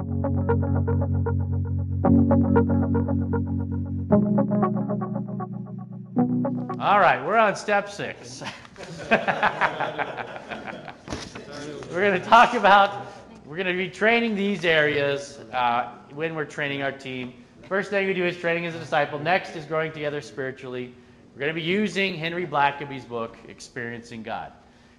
All right, we're on step six. we're going to talk about, we're going to be training these areas uh, when we're training our team. First thing we do is training as a disciple. Next is growing together spiritually. We're going to be using Henry Blackaby's book, Experiencing God.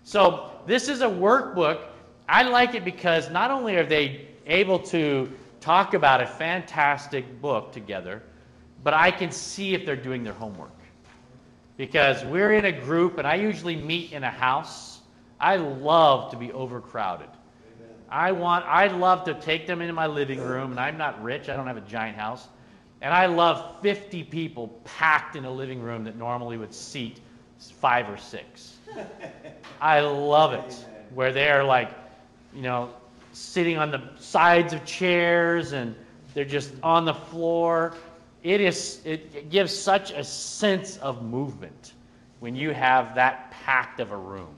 So this is a workbook. I like it because not only are they able to talk about a fantastic book together, but I can see if they're doing their homework. Because we're in a group, and I usually meet in a house. I love to be overcrowded. I want, I love to take them into my living room, and I'm not rich. I don't have a giant house. And I love 50 people packed in a living room that normally would seat five or six. I love it, where they're like, you know, sitting on the sides of chairs and they're just on the floor. It is it, it gives such a sense of movement when you have that packed of a room.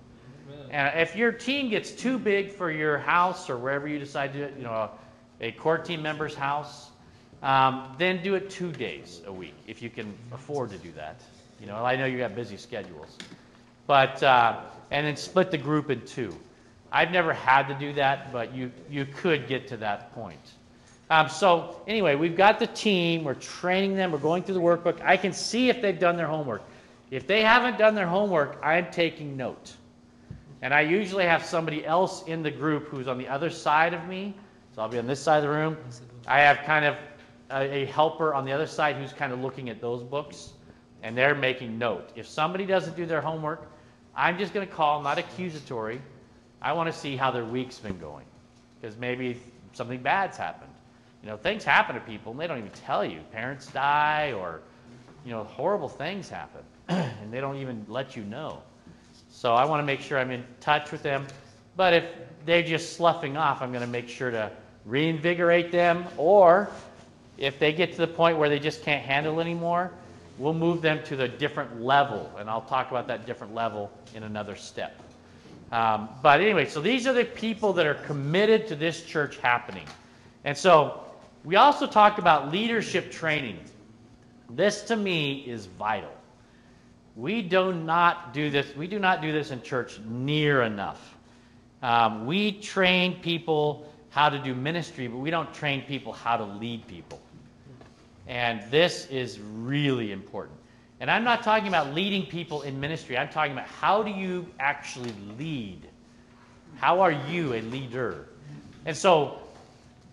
And if your team gets too big for your house or wherever you decide to do it, you know, a, a core team member's house, um, then do it two days a week if you can afford to do that. You know, I know you got busy schedules, but uh, and then split the group in two. I've never had to do that, but you you could get to that point. Um, so anyway, we've got the team. We're training them. We're going through the workbook. I can see if they've done their homework. If they haven't done their homework, I'm taking note. And I usually have somebody else in the group who's on the other side of me. So I'll be on this side of the room. I have kind of a, a helper on the other side who's kind of looking at those books, and they're making note. If somebody doesn't do their homework, I'm just going to call, not accusatory. I want to see how their week's been going, because maybe something bad's happened. You know, things happen to people, and they don't even tell you. Parents die, or you know, horrible things happen, and they don't even let you know. So I want to make sure I'm in touch with them. But if they're just sloughing off, I'm going to make sure to reinvigorate them, or if they get to the point where they just can't handle anymore, we'll move them to the different level, and I'll talk about that different level in another step. Um, but anyway, so these are the people that are committed to this church happening. And so we also talked about leadership training. This to me is vital. We do not do this. We do not do this in church near enough. Um, we train people how to do ministry, but we don't train people how to lead people. And this is really important. And I'm not talking about leading people in ministry. I'm talking about how do you actually lead? How are you a leader? And so,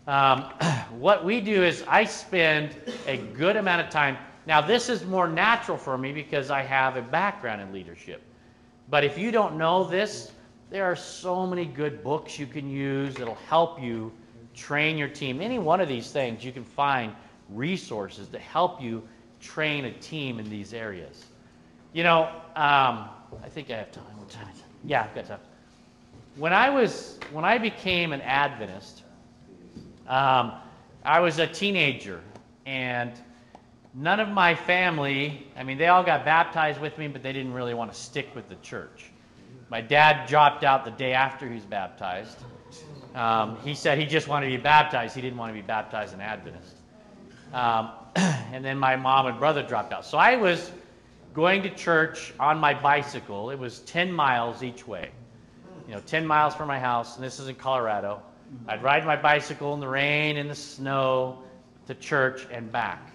um, what we do is I spend a good amount of time. Now, this is more natural for me because I have a background in leadership. But if you don't know this, there are so many good books you can use that'll help you train your team. Any one of these things you can find resources to help you train a team in these areas. You know, um, I think I have time. Yeah, I've got time. When I was when I became an Adventist, um, I was a teenager, and none of my family. I mean, they all got baptized with me, but they didn't really want to stick with the church. My dad dropped out the day after he was baptized. Um, he said he just wanted to be baptized. He didn't want to be baptized an Adventist. Um, and then my mom and brother dropped out. So I was going to church on my bicycle. It was 10 miles each way. You know, 10 miles from my house, and this is in Colorado. I'd ride my bicycle in the rain, and the snow, to church and back.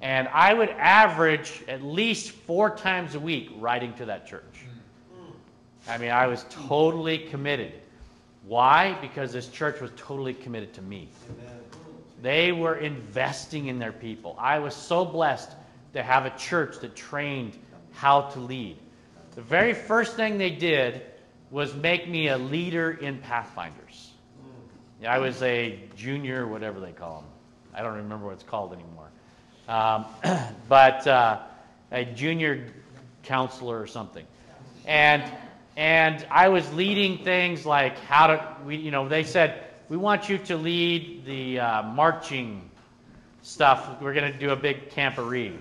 And I would average at least four times a week riding to that church. I mean, I was totally committed. Why? Because this church was totally committed to me. They were investing in their people. I was so blessed to have a church that trained how to lead. The very first thing they did was make me a leader in Pathfinders. I was a junior, whatever they call them. I don't remember what it's called anymore. Um, but uh, a junior counselor or something. And and I was leading things like how to, we, you know, they said, we want you to lead the uh, marching stuff. We're going to do a big camporee.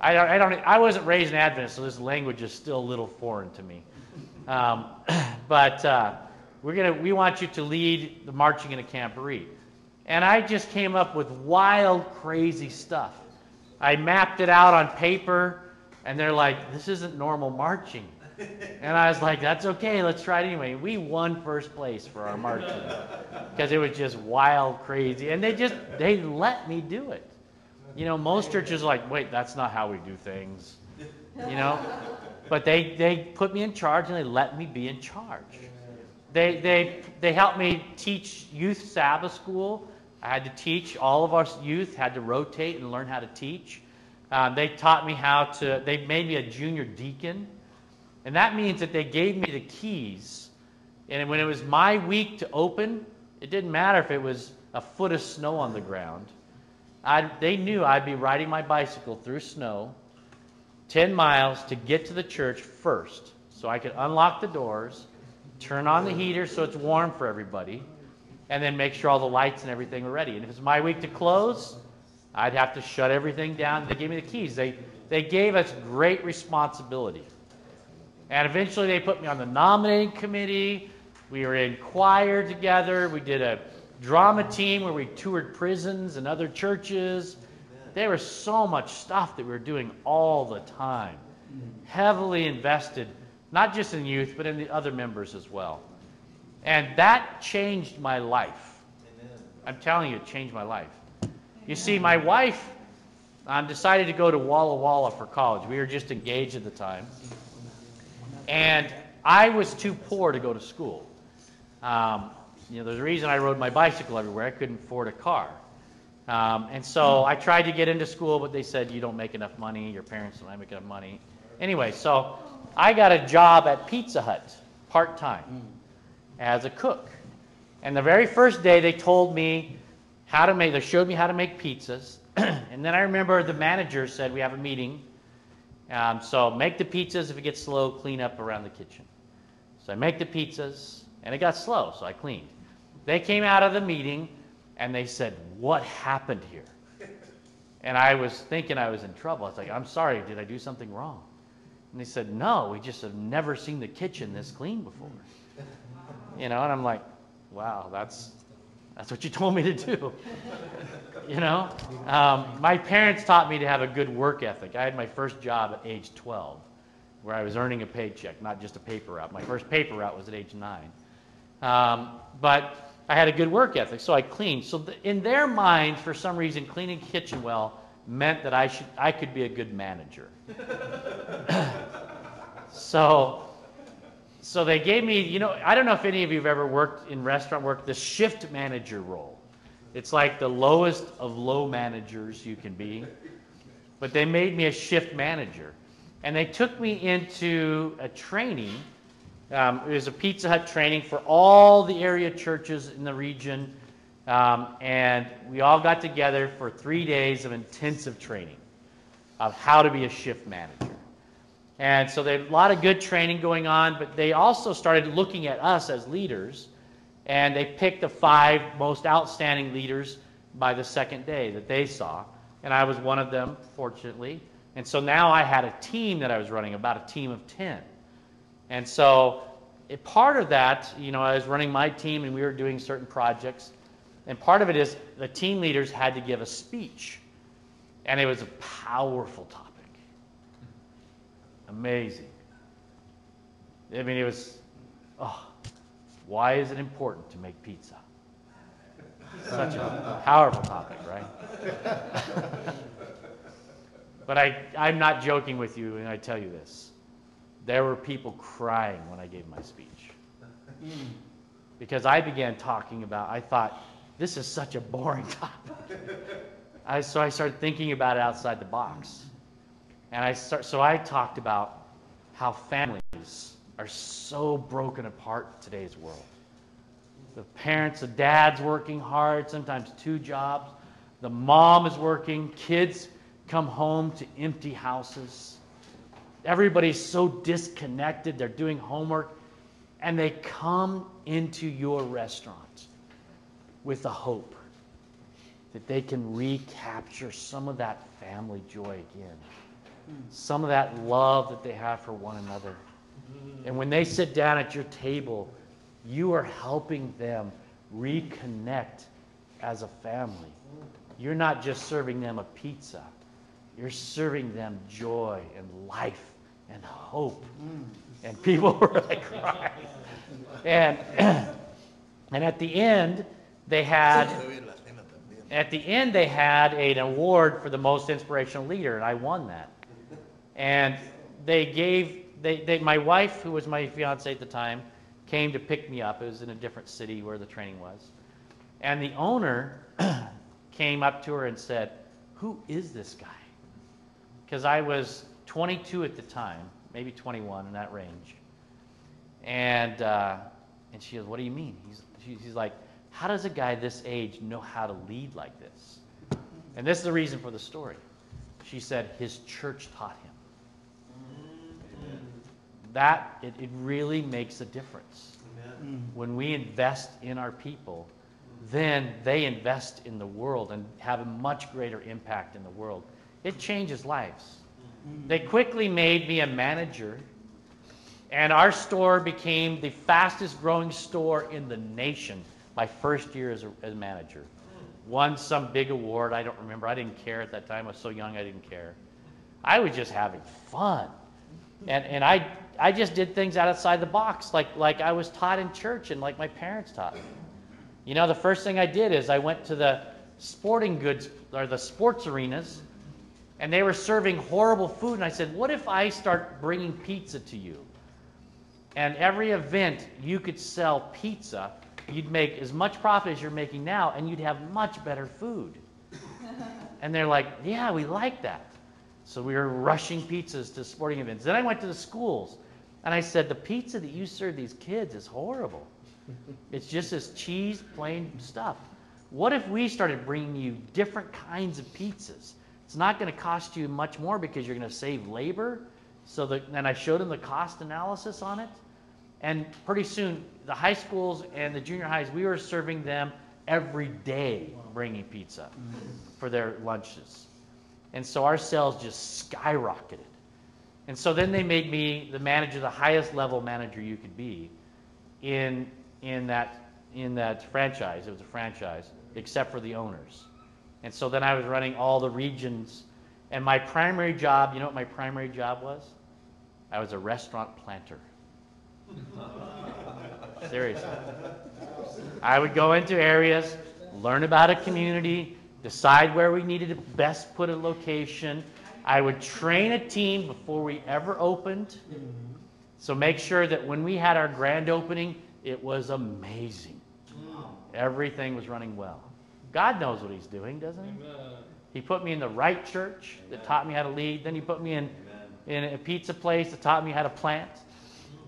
I don't, I don't, I wasn't raised in Adventist, so this language is still a little foreign to me. Um, but uh, we're gonna, we want you to lead the marching in a camporee. And I just came up with wild, crazy stuff. I mapped it out on paper, and they're like, this isn't normal marching. And I was like, that's okay, let's try it anyway. We won first place for our marching because it was just wild, crazy. And they just, they let me do it. You know, most churches are like, wait, that's not how we do things. You know? But they, they put me in charge and they let me be in charge. They, they, they helped me teach youth Sabbath school. I had to teach. All of our youth had to rotate and learn how to teach. Um, they taught me how to, they made me a junior deacon. And that means that they gave me the keys. And when it was my week to open, it didn't matter if it was a foot of snow on the ground. I'd, they knew I'd be riding my bicycle through snow 10 miles to get to the church first so I could unlock the doors, turn on the heater so it's warm for everybody, and then make sure all the lights and everything were ready. And if it was my week to close, I'd have to shut everything down. They gave me the keys. They, they gave us great responsibility. And eventually they put me on the nominating committee. We were in choir together. We did a drama team where we toured prisons and other churches. There was so much stuff that we were doing all the time. Heavily invested, not just in youth, but in the other members as well. And that changed my life. I'm telling you, it changed my life. You see, my wife um, decided to go to Walla Walla for college. We were just engaged at the time. And I was too poor to go to school. Um, you know, there's a reason I rode my bicycle everywhere. I couldn't afford a car. Um, and so I tried to get into school, but they said, you don't make enough money. Your parents don't make enough money. Anyway, so I got a job at Pizza Hut part time as a cook. And the very first day, they told me how to make, they showed me how to make pizzas. and then I remember the manager said, We have a meeting. Um, so make the pizzas. If it gets slow, clean up around the kitchen. So I make the pizzas, and it got slow, so I cleaned. They came out of the meeting and they said, What happened here? And I was thinking I was in trouble. I was like, I'm sorry, did I do something wrong? And they said, No, we just have never seen the kitchen this clean before. You know, and I'm like, Wow, that's that's what you told me to do. you know, um, my parents taught me to have a good work ethic. I had my first job at age 12, where I was earning a paycheck, not just a paper route. My first paper route was at age nine. Um, but I had a good work ethic, so I cleaned. So the, in their mind, for some reason, cleaning kitchen well meant that I should I could be a good manager. so so they gave me, you know, I don't know if any of you have ever worked in restaurant work, the shift manager role. It's like the lowest of low managers you can be. But they made me a shift manager. And they took me into a training. Um, it was a Pizza Hut training for all the area churches in the region. Um, and we all got together for three days of intensive training of how to be a shift manager. And so there's a lot of good training going on, but they also started looking at us as leaders, and they picked the five most outstanding leaders by the second day that they saw. And I was one of them, fortunately. And so now I had a team that I was running, about a team of 10. And so part of that, you know, I was running my team and we were doing certain projects. And part of it is the team leaders had to give a speech. And it was a powerful topic. Amazing. I mean, it was, oh, why is it important to make pizza? Such a powerful topic, right? but I, I'm not joking with you when I tell you this. There were people crying when I gave my speech. Because I began talking about, I thought, this is such a boring topic. I, so I started thinking about it outside the box. And I start, so I talked about how families are so broken apart in today's world. The parents, the dad's working hard, sometimes two jobs. The mom is working. Kids come home to empty houses. Everybody's so disconnected. They're doing homework. And they come into your restaurant with the hope that they can recapture some of that family joy again some of that love that they have for one another. And when they sit down at your table, you are helping them reconnect as a family. You're not just serving them a pizza, you're serving them joy and life and hope. And people were like crying. And, and at the end, they had at the end they had an award for the most inspirational leader, and I won that. And they gave they, they my wife, who was my fiance at the time, came to pick me up. It was in a different city where the training was. And the owner came up to her and said, Who is this guy? Because I was 22 at the time, maybe 21 in that range. And, uh, and she goes, What do you mean? He's, she's like, How does a guy this age know how to lead like this? And this is the reason for the story. She said, His church taught him. That, it, it really makes a difference. Amen. Mm. When we invest in our people, then they invest in the world and have a much greater impact in the world. It changes lives. Mm. They quickly made me a manager, and our store became the fastest growing store in the nation my first year as a as manager. Won some big award, I don't remember. I didn't care at that time. I was so young, I didn't care. I was just having fun. And, and I, I just did things outside the box, like, like I was taught in church and like my parents taught me. You know, the first thing I did is I went to the sporting goods or the sports arenas and they were serving horrible food. And I said, What if I start bringing pizza to you? And every event you could sell pizza, you'd make as much profit as you're making now, and you'd have much better food. and they're like, Yeah, we like that. So we were rushing pizzas to sporting events. Then I went to the schools and I said, The pizza that you serve these kids is horrible. It's just this cheese, plain stuff. What if we started bringing you different kinds of pizzas? It's not going to cost you much more because you're going to save labor. So that, and I showed them the cost analysis on it. And pretty soon, the high schools and the junior highs, we were serving them every day, bringing pizza for their lunches. And so our sales just skyrocketed. And so then they made me the manager, the highest level manager you could be in in that in that franchise. It was a franchise, except for the owners. And so then I was running all the regions. And my primary job, you know what my primary job was? I was a restaurant planter. Seriously. I would go into areas, learn about a community, decide where we needed to best put a location. I would train a team before we ever opened. So make sure that when we had our grand opening, it was amazing. Everything was running well. God knows what He's doing, doesn't He? He put me in the right church that taught me how to lead. Then He put me in, in a pizza place that taught me how to plant.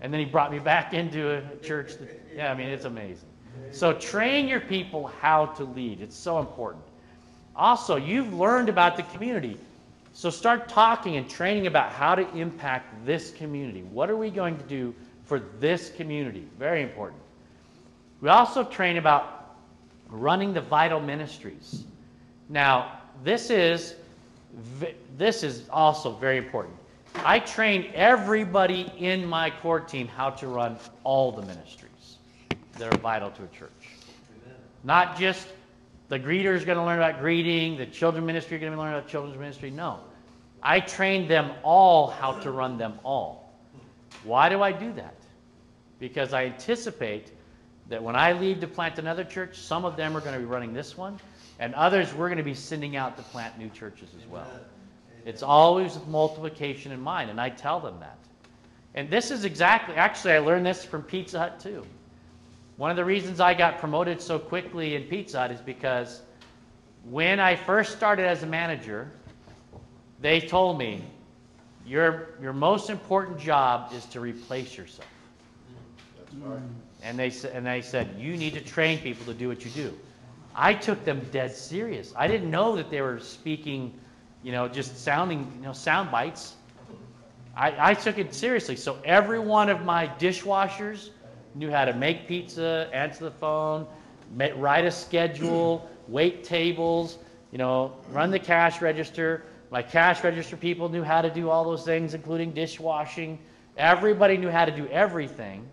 And then He brought me back into a church that, yeah, I mean, it's amazing. So train your people how to lead. It's so important. Also, you've learned about the community. So start talking and training about how to impact this community. What are we going to do for this community. Very important. We also train about running the vital ministries. Now, this is this is also very important. I train everybody in my core team how to run all the ministries that are vital to a church. Amen. Not just the greeter is going to learn about greeting, the children ministry is going to learn about children's ministry. No. I train them all how to run them all. Why do I do that? Because I anticipate that when I leave to plant another church, some of them are going to be running this one, and others we're going to be sending out to plant new churches as well. It's always with multiplication in mind, and I tell them that. And this is exactly, actually, I learned this from Pizza Hut too. One of the reasons I got promoted so quickly in Pizza Hut is because when I first started as a manager, they told me, your, your most important job is to replace yourself. Right. And they, and they said, you need to train people to do what you do. I took them dead serious. I didn't know that they were speaking, you know, just sounding, you know, sound bites. I, I took it seriously. So every one of my dishwashers knew how to make pizza, answer the phone, write a schedule, wait tables, you know, run the cash register. My cash register people knew how to do all those things, including dishwashing. Everybody knew how to do everything.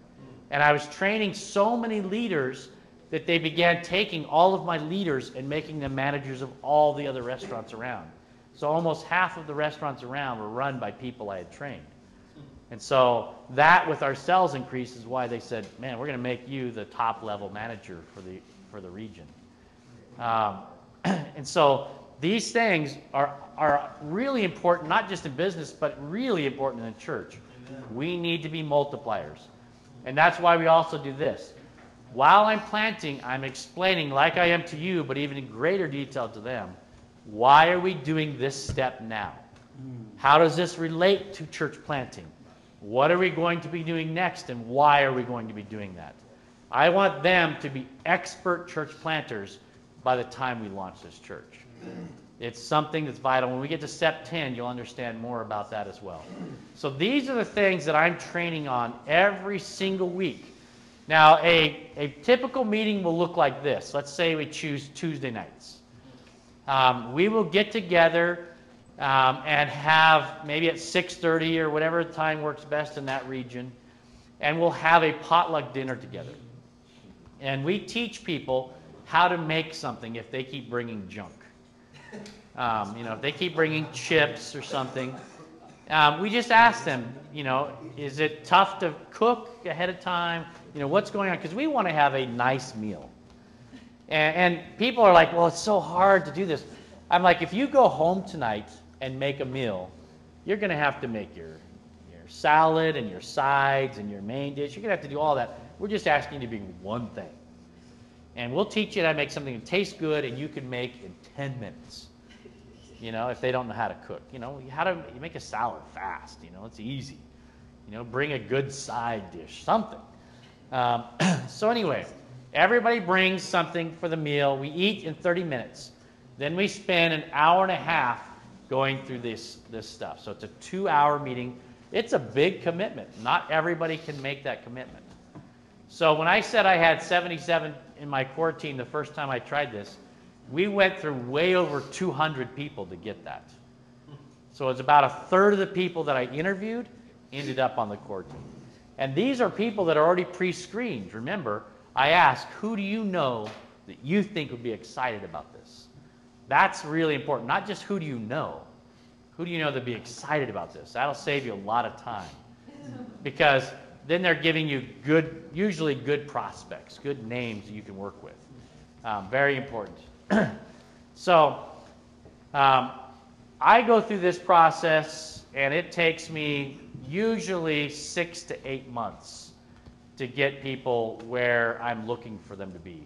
And I was training so many leaders that they began taking all of my leaders and making them managers of all the other restaurants around. So almost half of the restaurants around were run by people I had trained. And so that with our sales increase is why they said, man, we're going to make you the top level manager for the, for the region. Um, and so these things are, are really important, not just in business, but really important in the church. We need to be multipliers. And that's why we also do this. While I'm planting, I'm explaining, like I am to you, but even in greater detail to them, why are we doing this step now? How does this relate to church planting? What are we going to be doing next, and why are we going to be doing that? I want them to be expert church planters by the time we launch this church. It's something that's vital. When we get to step 10, you'll understand more about that as well. So these are the things that I'm training on every single week. Now, a, a typical meeting will look like this. Let's say we choose Tuesday nights. Um, we will get together um, and have maybe at 6.30 or whatever time works best in that region, and we'll have a potluck dinner together. And we teach people how to make something if they keep bringing junk. Um, you know, if they keep bringing chips or something, um, we just ask them, you know, is it tough to cook ahead of time? You know, what's going on? Because we want to have a nice meal. And, and people are like, well, it's so hard to do this. I'm like, if you go home tonight and make a meal, you're going to have to make your, your salad and your sides and your main dish. You're going to have to do all that. We're just asking you to bring one thing. And we'll teach you how to make something that tastes good and you can make in 10 minutes. You know, if they don't know how to cook. You know, how to you make a salad fast. You know, it's easy. You know, bring a good side dish, something. Um, so anyway, everybody brings something for the meal. We eat in 30 minutes. Then we spend an hour and a half going through this, this stuff. So it's a two hour meeting. It's a big commitment. Not everybody can make that commitment. So when I said I had 77 in my core team the first time I tried this, we went through way over 200 people to get that. So it's about a third of the people that I interviewed ended up on the core team. And these are people that are already pre screened. Remember, I asked, who do you know that you think would be excited about this? That's really important. Not just who do you know, who do you know that'd be excited about this? That'll save you a lot of time. Because then they're giving you good, usually good prospects, good names that you can work with. Um, very important. so um, I go through this process, and it takes me usually six to eight months to get people where I'm looking for them to be.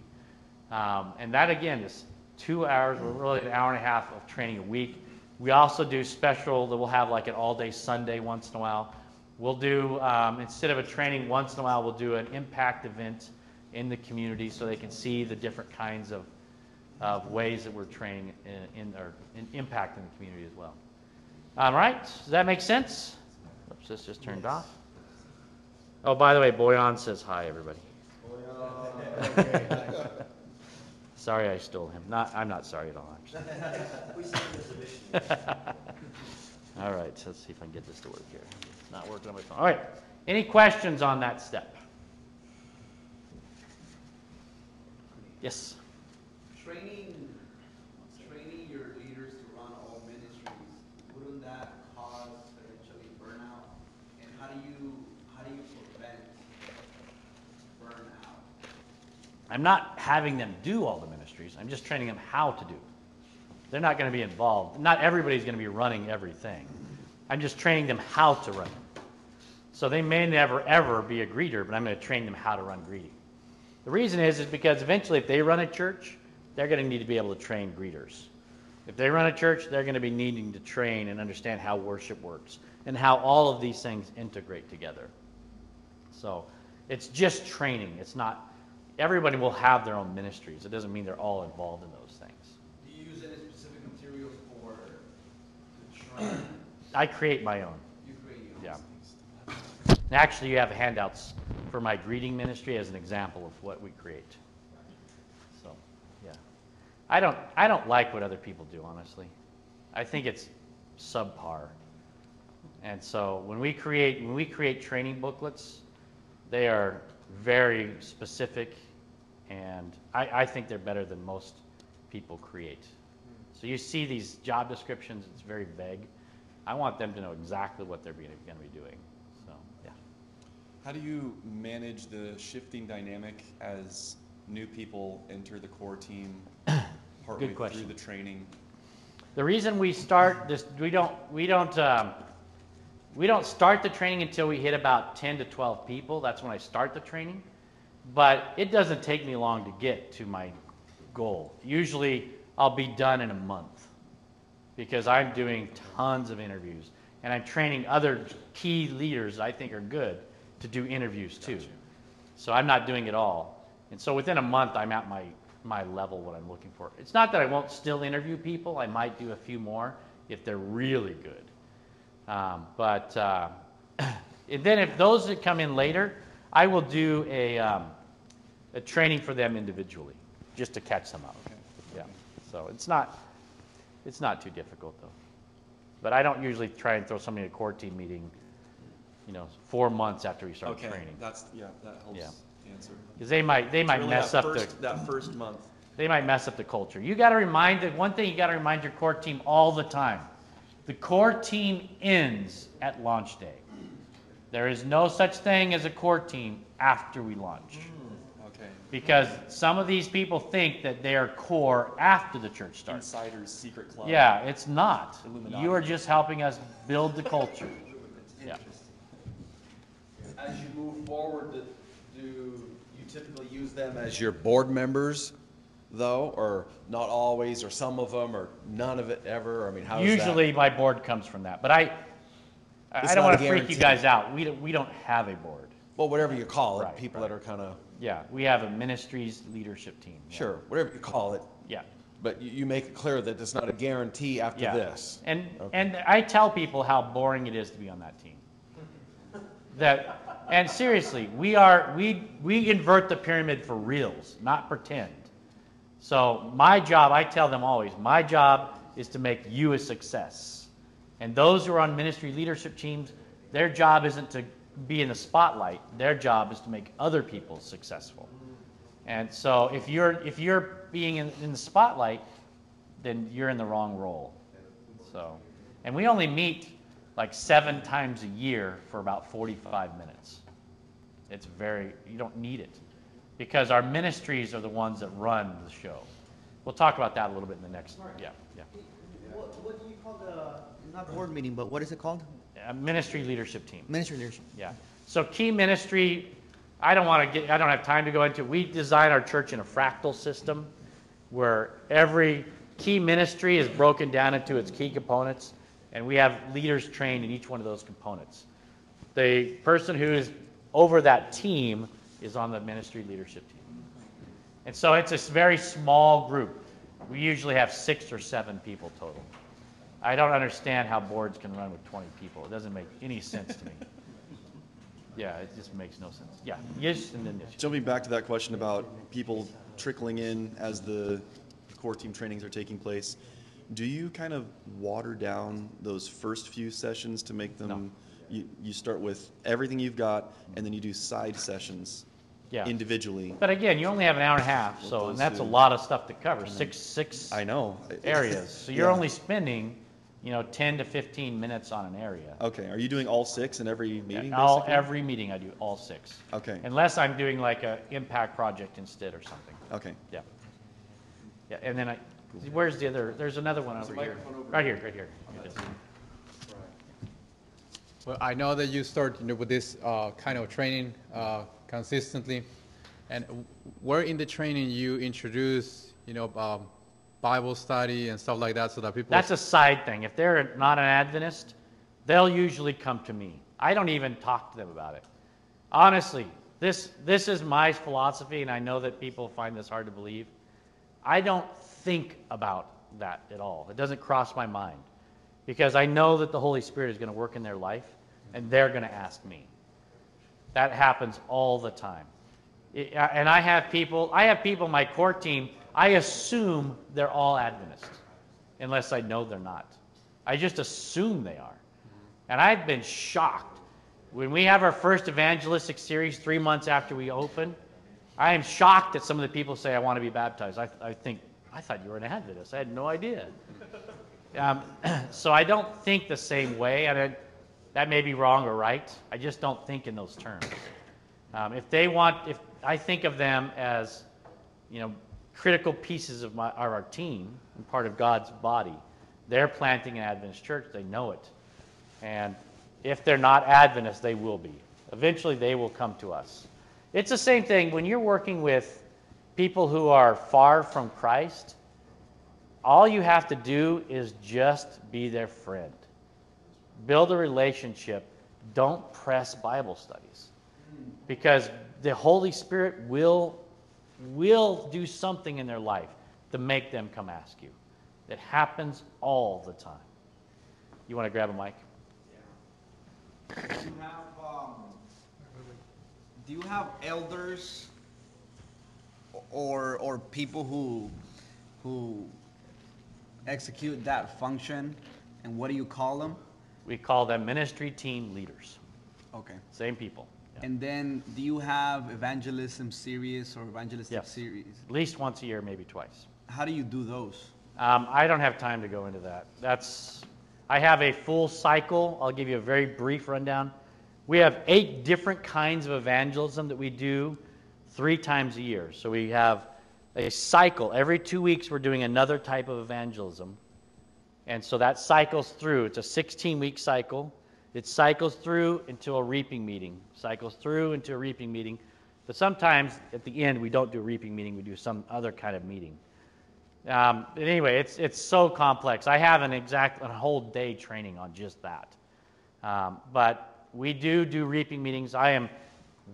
Um, and that again is two hours, or really an hour and a half of training a week. We also do special that we'll have like an all day Sunday once in a while We'll do, um, instead of a training once in a while, we'll do an impact event in the community so they can see the different kinds of, of ways that we're training in, in or in impact in the community as well. All right, does that make sense? Oops, this just turned off. Oh, by the way, Boyan says hi, everybody. sorry I stole him. Not, I'm not sorry at all, actually. all right, so let's see if I can get this to work here. Not working on my phone. All right. Any questions on that step? Yes. Training, training your leaders to run all ministries, wouldn't that cause eventually burnout? And how do you, how do you prevent burnout? I'm not having them do all the ministries. I'm just training them how to do. They're not going to be involved. Not everybody's going to be running everything. I'm just training them how to run it. So they may never ever be a greeter, but I'm going to train them how to run greeting. The reason is is because eventually if they run a church, they're going to need to be able to train greeters. If they run a church, they're going to be needing to train and understand how worship works and how all of these things integrate together. So it's just training. It's not everybody will have their own ministries. It doesn't mean they're all involved in those things. Do you use any specific material for to train? I create my own. You create your own? Yeah. And actually, you have handouts for my greeting ministry as an example of what we create. So, yeah. I don't, I don't like what other people do, honestly. I think it's subpar. And so when we create, when we create training booklets, they are very specific And I, I think they're better than most people create. So you see these job descriptions, it's very vague. I want them to know exactly what they're going to be doing. So, yeah. How do you manage the shifting dynamic as new people enter the core team partway through question. the training? The reason we start this, we don't, we don't, um, we don't start the training until we hit about 10 to 12 people. That's when I start the training. But it doesn't take me long to get to my goal. Usually I'll be done in a month because I'm doing tons of interviews and I'm training other key leaders I think are good to do interviews too. So I'm not doing it all. And so within a month, I'm at my, my level, what I'm looking for. It's not that I won't still interview people. I might do a few more if they're really good. Um, but uh, and then if those that come in later, I will do a, um, a training for them individually, just to catch them up. Yeah. So it's not, it's not too difficult though. But I don't usually try and throw somebody in a core team meeting, you know, four months after we start Okay, training. that's, yeah, that helps Yeah. answer. Because they might, they might Really mess that up the, first- That first month. they might mess up the culture. You got to remind that one thing you got to remind your core team all the time. The core team ends at launch day. There is no such thing as a core team after we launch. Okay. Because some of these people think that they are core after the church starts. Insider's secret club. Yeah, it's not. Illuminati. You are just helping us build the culture. Yeah. As you move forward, do do you typically use them as your board members, though, or not always, or some of them, or none of it ever? I mean, how is that? Usually my board comes from that, but I, I don't want to freak you guys out. We don't, we don't have a board. Well, whatever you call it, Right, people right. that are kind of, Yeah, we have a ministries leadership team. Yeah. sure, whatever you call it, Yeah, but you, you make it clear that it's not a guarantee after yeah. this. And, Okay. and I tell people how boring it is to be on that team. That, and seriously, we are, we, we invert the pyramid for reals, not pretend. So my job, I tell them always, my job is to make you a success. And those who are on ministry leadership teams, their job isn't to be in the spotlight. Their job is to make other people successful. And so if you're if you're being in, in the spotlight, then you're in the wrong role. So, and we only meet like seven times a year for about 45 minutes. It's very you don't need it because our ministries are the ones that run the show. We'll talk about that a little bit in the next. Yeah, yeah. What, what do you call the, not board meeting, but what is it called? A ministry leadership team. Ministry leadership. Yeah. So key ministry, I don't want to get, I don't have time to go into. We design our church in a fractal system where every key ministry is broken down into its key components, and we have leaders trained in each one of those components. The person who is over that team is on the ministry leadership team. And so it's a very small group. We usually have six or seven people total. I don't understand how boards can run with 20 people. It doesn't make any sense to me. Yeah, it just makes no sense. Yeah, yes, and then yes. Jumping back to that question about people trickling in as the core team trainings are taking place, do you kind of water down those first few sessions to make them? No. You, you start with everything you've got, and then you do side sessions Yeah. individually. But again, you only have an hour and a half, so, and that's a lot of stuff to cover, six, six I know. areas. So you're Yeah. only spending, you know, 10 to 15 minutes on an area. Okay, are you doing all six in every meeting? All, basically? every meeting I do, all six. Okay. Unless I'm doing like a impact project instead or something. Okay. Yeah. Yeah, and then I, where's the other, there's another one over here. Right here, right here. Here it is. Well, I know that you start you know, with this uh, kind of training uh, consistently, and w- where in the training you introduce, you know, um, Bible study and stuff like that, so that people. That's a side thing. If they're not an Adventist, they'll usually come to me. I don't even talk to them about it. Honestly, this, this is my philosophy, and I know that people find this hard to believe. I don't think about that at all. It doesn't cross my mind because I know that the Holy Spirit is going to work in their life, and they're going to ask me. That happens all the time. It- and I have people, I have people my core team, I assume they're all Adventists, unless I know they're not. I just assume they are. And I've been shocked. When we have our first evangelistic series three months after we open, I am shocked that some of the people say, I want to be baptized. I, I think, I thought you were an Adventist. I had no idea. Um, so I don't think the same way. I mean, that may be wrong or right. I just don't think in those terms. Um, if they want, if I think of them as, you know, critical pieces of, my, our team and part of God's body, they're planting an Adventist church. They know it. And if they're not Adventists, they will be. Eventually, they will come to us. It's the same thing when you're working with people who are far from Christ. All you have to do is just be their friend. Build a relationship. Don't press Bible studies. Because the Holy Spirit will, will do something in their life to make them come ask you. It happens all the time. You want to grab a mic? Do you have, um, do you have elders or, or people who, who execute that function? And what do you call them? We call them ministry team leaders. Okay. Same people. And then, do you have evangelism series or evangelistic Yes. series? At least once a year, maybe twice. How do you do those? Um, I don't have time to go into that. That's, I have a full cycle. I'll give you a very brief rundown. We have eight different kinds of evangelism that we do three times a year. So we have a cycle. Every two weeks, we're doing another type of evangelism. And so that cycles through. It's a 16 week cycle. It cycles through into a reaping meeting, cycles through into a reaping meeting. But sometimes at the end, we don't do a reaping meeting, we do some other kind of meeting. Um, anyway, it's, it's so complex. I have an exact a whole day training on just that. Um, but we do do reaping meetings. I am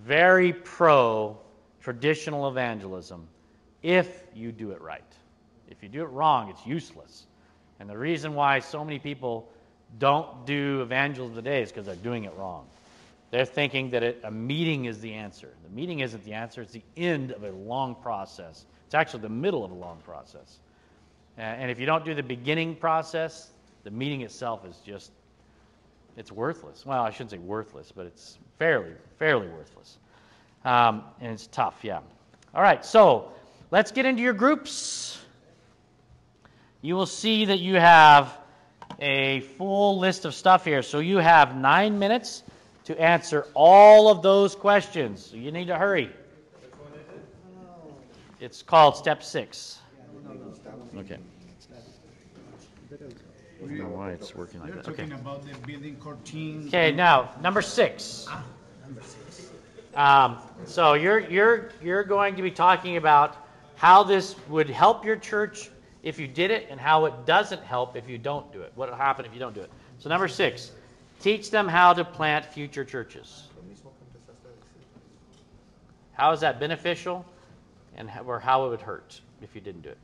very pro traditional evangelism if you do it right. If you do it wrong, it's useless. And the reason why so many people don't do evangelism today is because they're doing it wrong. They're thinking that it, a meeting is the answer. The meeting isn't the answer, it's the end of a long process. It's actually the middle of a long process. And if you don't do the beginning process, the meeting itself is just, it's worthless. Well, I shouldn't say worthless, but it's fairly, fairly worthless. Um, and it's tough, yeah. All right, so let's get into your groups. You will see that you have a full list of stuff here. So you have nine minutes to answer all of those questions. So you need to hurry. It's called step six. Okay. I don't know why it's working like that. Okay. talking about the building core team. Okay, now number six. Um, so you're you're you're going to be talking about how this would help your church if you did it, and how it doesn't help if you don't do it. What will happen if you don't do it? So number six, teach them how to plant future churches. How is that beneficial, and how, or how it would hurt if you didn't do it?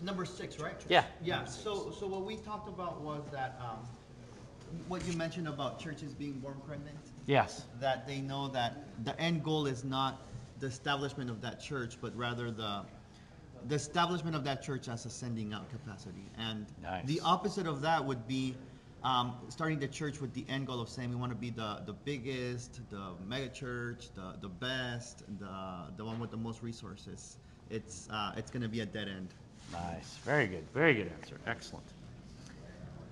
Number six, right? Yeah. Yeah, so, so what we talked about was that, um, what you mentioned about churches being born pregnant, Yes. that they know that the end goal is not the establishment of that church, but rather the, the establishment of that church as a sending out capacity. And Nice. the opposite of that would be, um, starting the church with the end goal of saying we want to be the, the biggest, the mega church, the, the best, the, the one with the most resources. It's, uh, it's gonna be a dead end. Nice. Very good. Very good answer. Excellent.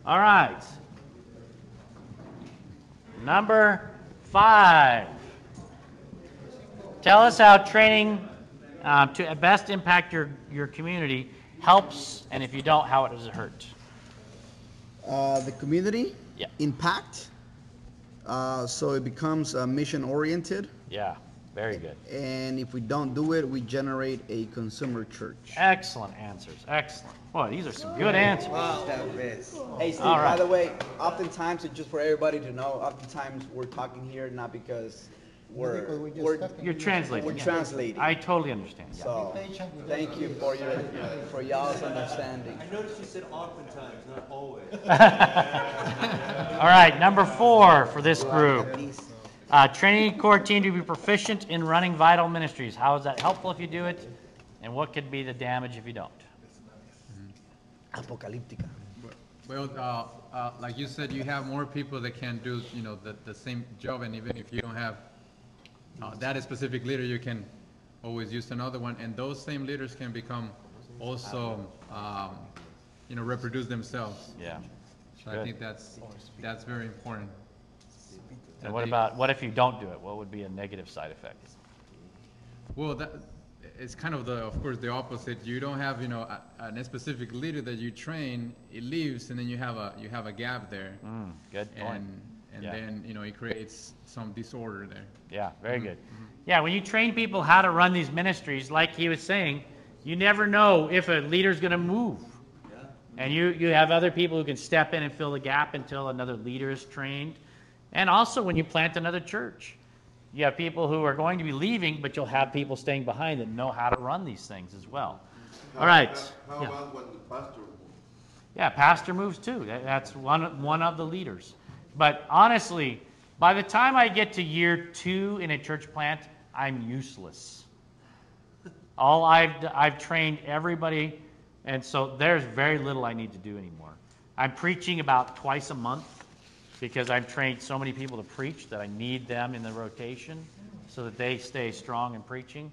All right. Number five. Tell us how training uh, to best impact your, your community helps, and if you don't, how it does it hurt? Uh, the community Yeah. impact. Uh, so it becomes uh, mission oriented, Yeah. Very good. and if we don't do it, we generate a consumer church. Excellent answers. Excellent. Boy, these are some good answers. Hey Steve, All right. by the way, oftentimes, it's just for everybody to know, oftentimes we're talking here not because we're, we're, You're translating. we're yeah. translating. I totally understand. Yeah. So, thank you for your, for y'all's understanding. I noticed you said oftentimes, not always. All right, number four for this group. Uh, training core team to be proficient in running vital ministries. How is that helpful if you do it? And what could be the damage if you don't? Apocalíptica. Well, uh, uh, like you said, you have more people that can do, you know, the, the same job, and even if you don't have uh, that specific leader, you can always use another one, and those same leaders can become also, um, you know, reproduce themselves. Yeah. So I think that's, that's very important. And what about, what if you don't do it? What would be a negative side effect? Well, that, it's kind of the, of course, the opposite. You don't have, you know, a, a specific leader that you train, it leaves, and then you have a, you have a gap there. Mm, good point. And, and Yeah. then, you know, it creates some disorder there. Yeah, very good. Yeah, when you train people how to run these ministries, like he was saying, you never know if a leader's going to move. And you, you have other people who can step in and fill the gap until another leader is trained. And also when you plant another church, you have people who are going to be leaving, but you'll have people staying behind that know how to run these things as well. All right. How Yeah. about when the pastor moves? Yeah, pastor moves too. That- That's one, one of the leaders. But honestly, by the time I get to year two in a church plant, I'm useless. All I've, I've trained everybody, and so there's very little I need to do anymore. I'm preaching about twice a month because I've trained so many people to preach that I need them in the rotation so that they stay strong in preaching.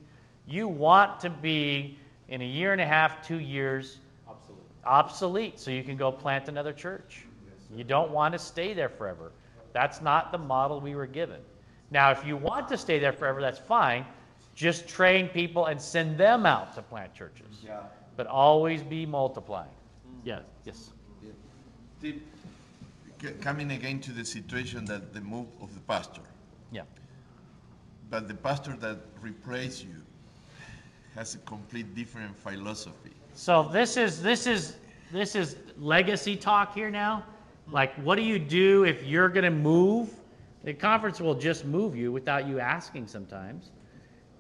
You want to be in a year and a half, two years, obsolete so you can go plant another church. You don't want to stay there forever. That's not the model we were given. Now, if you want to stay there forever, that's fine. Just train people and send them out to plant churches. Yeah. But always be multiplying. Yeah, yes. C- coming again to the situation that the move of the pastor, Yeah. but the pastor that replaced you has a complete different philosophy. So this is this is this is legacy talk here now. Like, what do you do if you're going to move? The conference will just move you without you asking sometimes,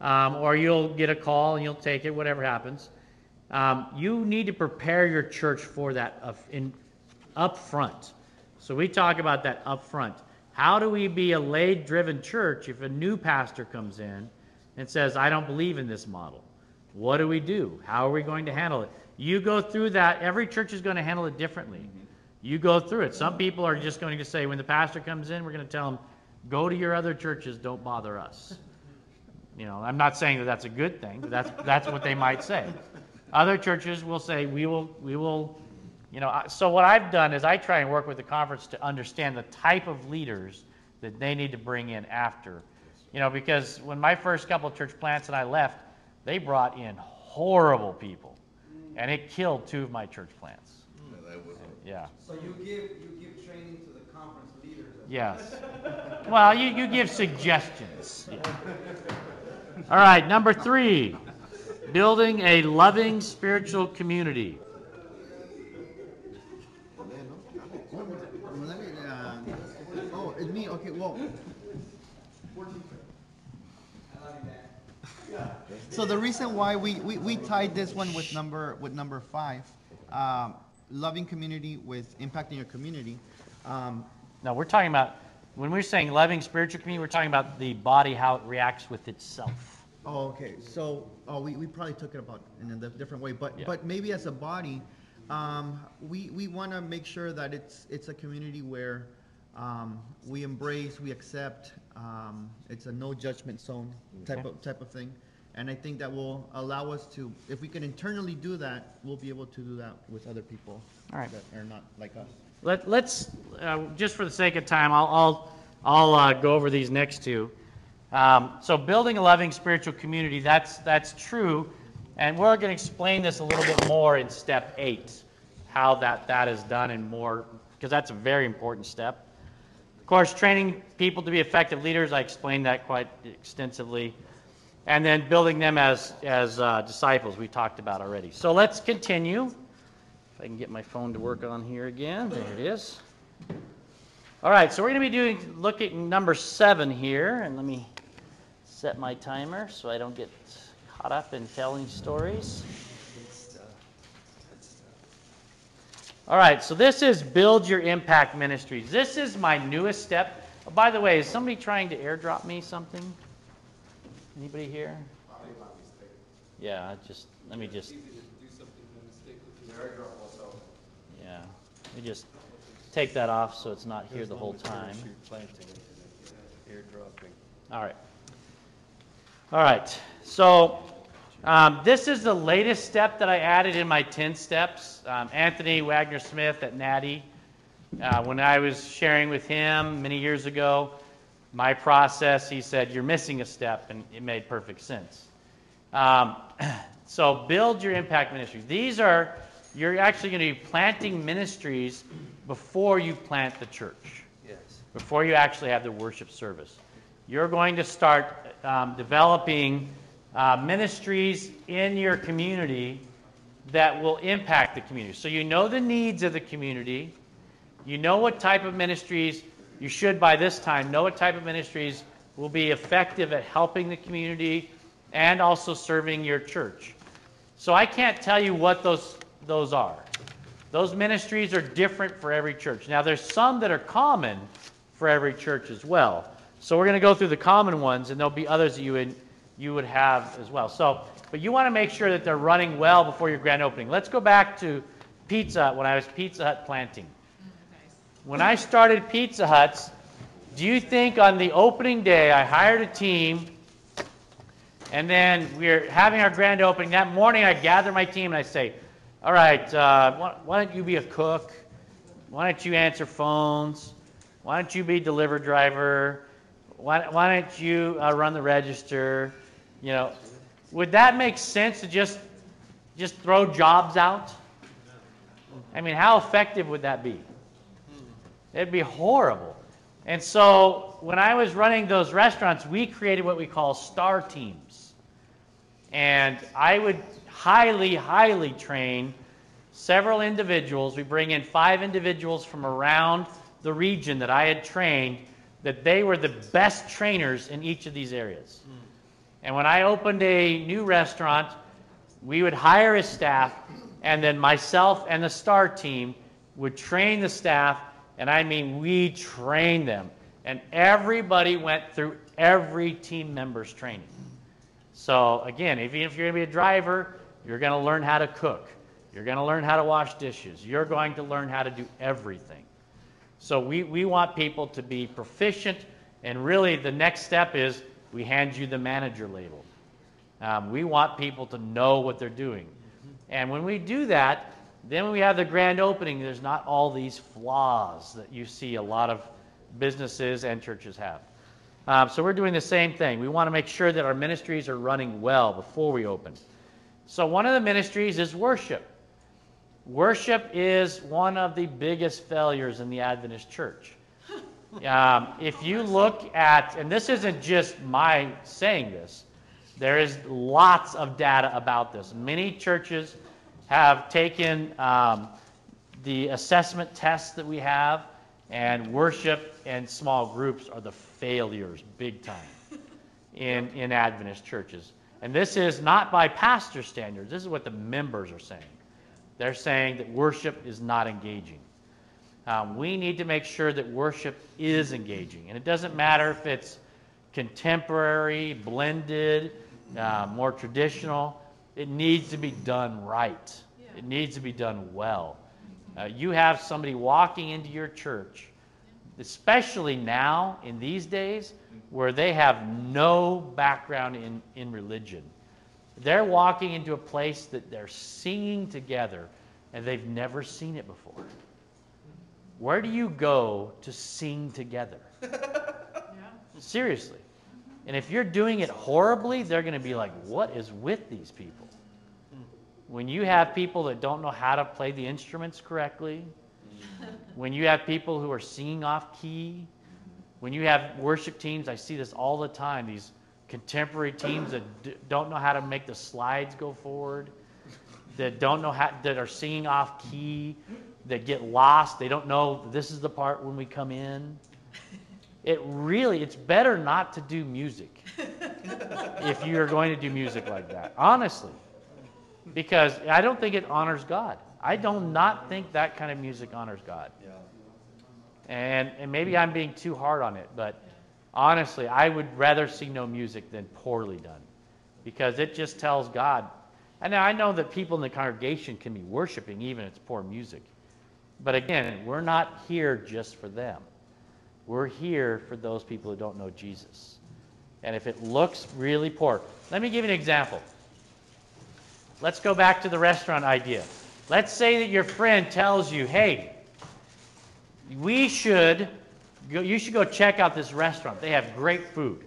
um, or you'll get a call and you'll take it. Whatever happens, um, you need to prepare your church for that up in up front. So we talk about that up front. How do we be a lay-driven church if a new pastor comes in and says, "I don't believe in this model"? What do we do? How are we going to handle it? You go through that. Every church is going to handle it differently. Mm-hmm. You go through it. Some people are just going to say, when the pastor comes in, we're going to tell them, go to your other churches, don't bother us. You know, I'm not saying that that's a good thing, but that's, that's what they might say. Other churches will say, we will, we will, you know, so what I've done is I try and work with the conference to understand the type of leaders that they need to bring in after. You know, because when my first couple of church plants and I left, they brought in horrible people. And it killed two of my church plants. Yeah. So you give, you give training to the conference leaders? Yes. Well, you, you give suggestions. Yeah. All right, number three, building a loving spiritual community. Let me, uh, oh, it's me, okay, whoa. So the reason why we, we, we tied this one with number, with number five, um, loving community with impacting your community, um, No, we're talking about, when we're saying loving spiritual community, we're talking about the body, how it reacts with itself. Oh, okay. So, oh, we, we probably took it about in a di- different way, but Yeah. but maybe as a body, um, we we want to make sure that it's it's a community where um, we embrace, we accept. Um, it's a no judgment zone type of type of thing, and I think that will allow us to, if we can internally do that, we'll be able to do that with other people All right. that are not like us. Let, let's, uh, just for the sake of time, I'll, I'll, I'll uh, go over these next two. Um, so building a loving spiritual community, that's, that's true. And we're going to explain this a little bit more in step eight, how that, that is done and more, because that's a very important step. Course, training people to be effective leaders, I explained that quite extensively. And then building them as, as uh, disciples, we talked about already. So let's continue. If I can get my phone to work on here again, there it is. All right, so we're going to be doing, look at number seven here, and let me set my timer so I don't get caught up in telling stories. All right, so this is Build Your Impact Ministries. This is my newest step. Oh, by the way, is somebody trying to airdrop me something? Anybody here? Yeah, I just, let me just. Yeah. Let me just take that off so it's not here the whole time. All right. All right. So um, this is the latest step that I added in my 10 steps. Um, Anthony WagenerSmith at Natty, uh, when I was sharing with him many years ago my process, he said, You're missing a step, and it made perfect sense. Um, so build your impact ministries. These are, you're actually going to be planting ministries before you plant the church. Yes. Before you actually have the worship service. You're going to start um, developing uh, ministries in your community that will impact the community. So you know the needs of the community. You know what type of ministries you should, by this time, know what type of ministries will be effective at helping the community and also serving your church. So I can't tell you what those, those are. Those ministries are different for every church. Now, there's some that are common for every church as well. So we're going to go through the common ones, and there'll be others that you you would have as well. So, but you want to make sure that they're running well before your grand opening. Let's go back to Pizza Hut when I was Pizza Hut planting. When I started Pizza Huts, do you think on the opening day I hired a team and then we are having our grand opening. That morning, I gather my team and I say, All right, uh, why, why, don't you be a cook? Why don't you answer phones? Why don't you be deliver driver? Why, why don't you uh, run the register? You know, would that make sense to just just throw jobs out? I mean, how effective would that be? It'd be horrible. And so when I was running those restaurants, we created what we call star teams. And I would highly, highly train several individuals. We bring in five individuals from around the region that I had trained that they were the best trainers in each of these areas. And when I opened a new restaurant, we would hire a staff, and then myself and the STAR team would train the staff, and I mean, we trained them. And everybody went through every team member's training. So again, if you're going to be a driver, you're going to learn how to cook. You're going to learn how to wash dishes. You're going to learn how to do everything. So we, we want people to be proficient, and really the next step is we hand you the manager label. Um, we want people to know what they're doing. And when we do that, then when we have the grand opening, there's not all these flaws that you see a lot of businesses and churches have. Um, so we're doing the same thing. We want to make sure that our ministries are running well before we open. So one of the ministries is worship. Worship is one of the biggest failures in the Adventist church. Um, if you look at, and this isn't just my saying this, there is lots of data about this. Many churches have taken um, the assessment tests that we have, and worship and small groups are the failures big time in, in Adventist churches. And this is not by pastor standards, this is what the members are saying. They're saying that worship is not engaging. Um, we need to make sure that worship is engaging. And it doesn't matter if it's contemporary, blended, uh, more traditional, it needs to be done right. It needs to be done well. Uh, you have somebody walking into your church, especially now in these days where they have no background in, in religion. They're walking into a place that they're singing together and they've never seen it before. Where do you go to sing together? Seriously. And if you're doing it horribly, they're going to be like, what is with these people? when you have people that don't know how to play the instruments correctly, when you have people who are singing off key, when you have worship teams, I see this all the time, these contemporary teams that d- don't know how to make the slides go forward, that don't know how, that are singing off key, that get lost. They don't know this is the part when we come in. It really, it's better not to do music if you're going to do music like that, honestly because I don't think it honors God. I do not think that kind of music honors God. Yeah. And, and maybe I'm being too hard on it, but honestly, I would rather see no music than poorly done because it just tells God. And I know that people in the congregation can be worshiping even if it's poor music. But again, we're not here just for them. We're here for those people who don't know Jesus. And if it looks really poor, let me give you an example. Let's go back to the restaurant idea. Let's say that your friend tells you, hey, we should you should go check out this restaurant. They have great food.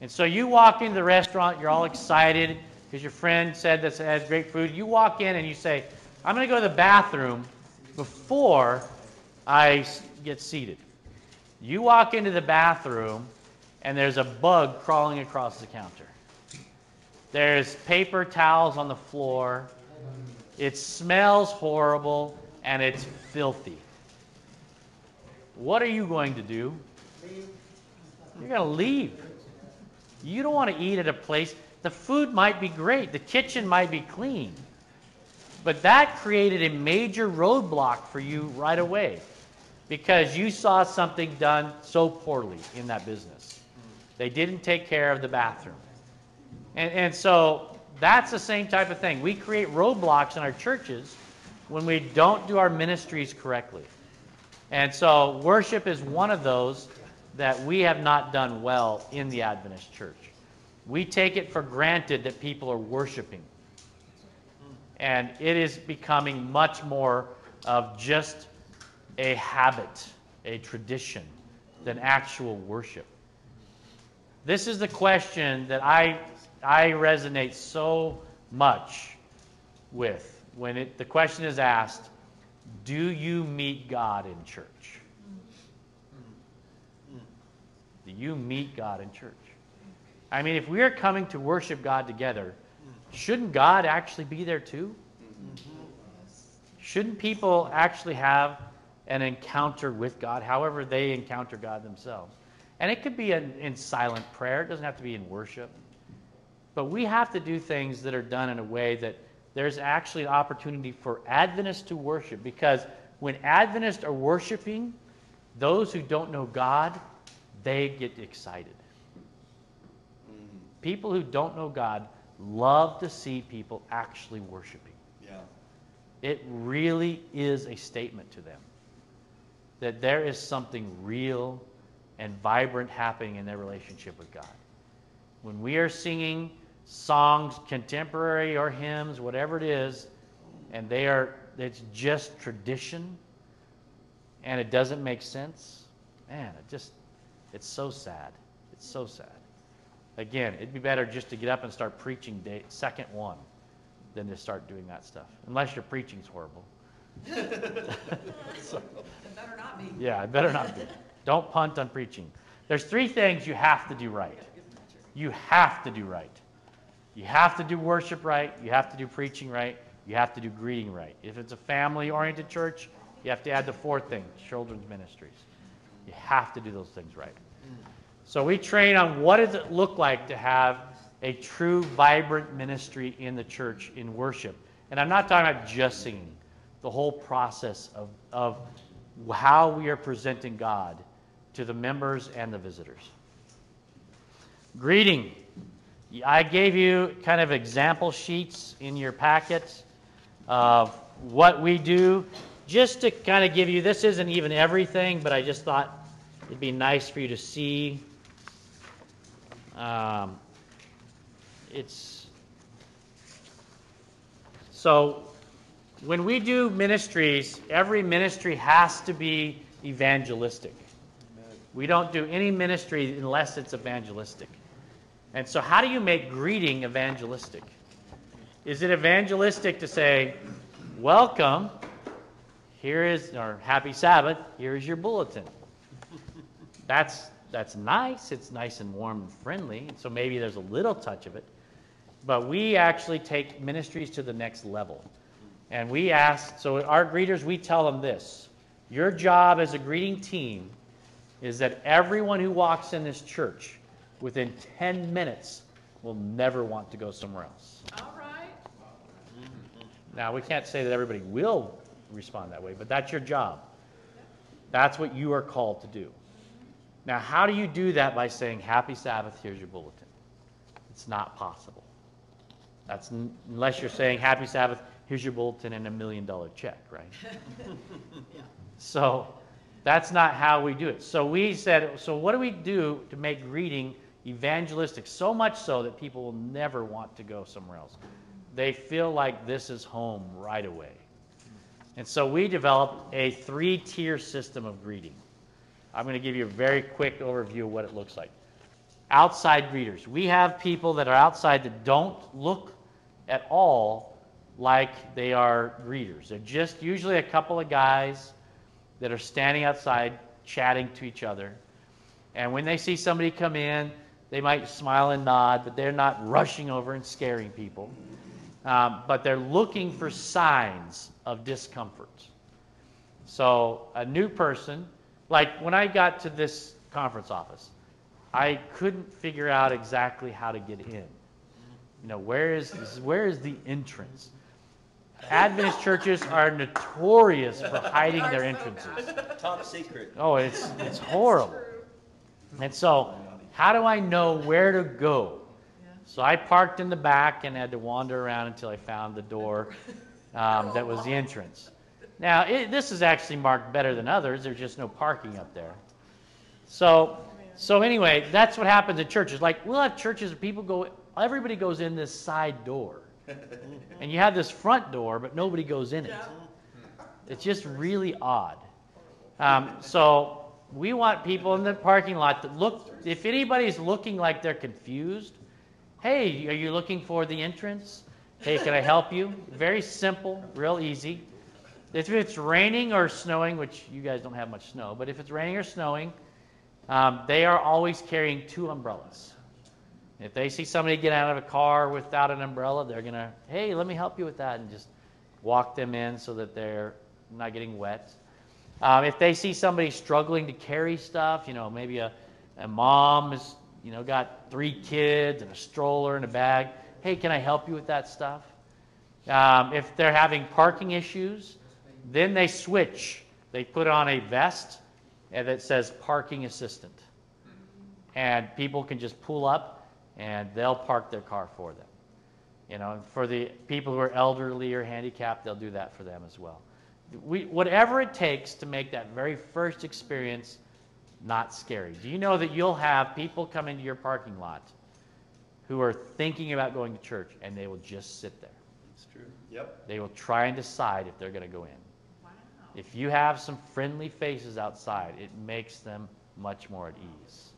And so you walk into the restaurant, you're all excited because your friend said this has great food. You walk in and you say, I'm going to go to the bathroom before I get seated. You walk into the bathroom and there's a bug crawling across the counter. There's paper towels on the floor. It smells horrible and it's filthy. What are you going to do? You're going to leave. You don't want to eat at a place. The food might be great, the kitchen might be clean, but that created a major roadblock for you right away because you saw something done so poorly in that business. They didn't take care of the bathroom. And, and so that's the same type of thing. We create roadblocks in our churches when we don't do our ministries correctly. And so worship is one of those that we have not done well in the Adventist church. We take it for granted that people are worshiping. And it is becoming much more of just a habit, a tradition, than actual worship. This is the question that I, I resonate so much with when it, the question is asked Do you meet God in church? Do you meet God in church? I mean, if we are coming to worship God together, shouldn't God actually be there too? Shouldn't people actually have an encounter with God, however they encounter God themselves? And it could be in, in silent prayer, it doesn't have to be in worship. But we have to do things that are done in a way that there's actually an opportunity for Adventists to worship because when Adventists are worshiping, those who don't know God, they get excited. People who don't know God love to see people actually worshiping. Yeah. It really is a statement to them that there is something real and vibrant happening in their relationship with God. When we are singing songs, contemporary or hymns, whatever it is, and they are it's just tradition and it doesn't make sense, man, it just it's so sad. It's so sad. Again, it'd be better just to get up and start preaching day, second one than to start doing that stuff, unless your preaching's horrible. so, better not be. yeah, it better not be. Don't punt on preaching. There's three things you have to do right. You have to do right. You have to do worship right. You have to do preaching right. You have to do greeting right. If it's a family oriented church, you have to add the fourth thing children's ministries. You have to do those things right. So we train on what does it look like to have a true, vibrant ministry in the church in worship. And I'm not talking about just singing, the whole process of, of how we are presenting God to the members and the visitors. Greeting. I gave you kind of example sheets in your packets of what we do, just to kind of give you, this isn't even everything, but I just thought it'd be nice for you to see um, it's so when we do ministries, every ministry has to be evangelistic. We don't do any ministry unless it's evangelistic. And so, how do you make greeting evangelistic? Is it evangelistic to say, Welcome, here is, or Happy Sabbath, here is your bulletin? That's that's nice. It's nice and warm and friendly. And so maybe there's a little touch of it. But we actually take ministries to the next level. And we ask, so our greeters, we tell them this Your job as a greeting team is that everyone who walks in this church within 10 minutes will never want to go somewhere else. All right. Now, we can't say that everybody will respond that way, but that's your job. That's what you are called to do. Now, how do you do that by saying, Happy Sabbath, here's your bulletin? It's not possible. That's n- unless you're saying, Happy Sabbath, here's your bulletin and a million dollar check, right? So that's not how we do it. So we said, so what do we do to make greeting evangelistic? So much so that people will never want to go somewhere else. They feel like this is home right away. And so we developed a three tier system of greeting. I'm going to give you a very quick overview of what it looks like. Outside greeters. We have people that are outside that don't look at all like they are greeters. They're just usually a couple of guys that are standing outside chatting to each other. And when they see somebody come in, they might smile and nod, but they're not rushing over and scaring people. Um, but they're looking for signs of discomfort. So, a new person, like when I got to this conference office, I couldn't figure out exactly how to get in. You know, where is where is the entrance? Adventist churches are notorious for hiding their entrances. Top secret. Oh, it's it's horrible. And so, how do I know where to go? So I parked in the back and had to wander around until I found the door um, that was the entrance. Now, it, this is actually marked better than others. There's just no parking up there. So, so anyway, that's what happens at churches. Like we'll have churches where people go, everybody goes in this side door, and you have this front door, but nobody goes in it. It's just really odd. Um, so we want people in the parking lot that look. If anybody's looking like they're confused, hey, are you looking for the entrance? Hey, can I help you? Very simple, real easy. If it's raining or snowing, which you guys don't have much snow, but if it's raining or snowing, um, they are always carrying two umbrellas. If they see somebody get out of a car without an umbrella, they're going to, hey, let me help you with that, and just walk them in so that they're not getting wet. Um, if they see somebody struggling to carry stuff, you know, maybe a, a mom has, you know, got three kids and a stroller and a bag, hey, can I help you with that stuff? Um, if they're having parking issues, then they switch. They put on a vest and that says parking assistant. And people can just pull up and they'll park their car for them. You know, for the people who are elderly or handicapped, they'll do that for them as well. We, whatever it takes to make that very first experience not scary. Do you know that you'll have people come into your parking lot who are thinking about going to church and they will just sit there? It's true. Yep. They will try and decide if they're going to go in. If you have some friendly faces outside, it makes them much more at ease.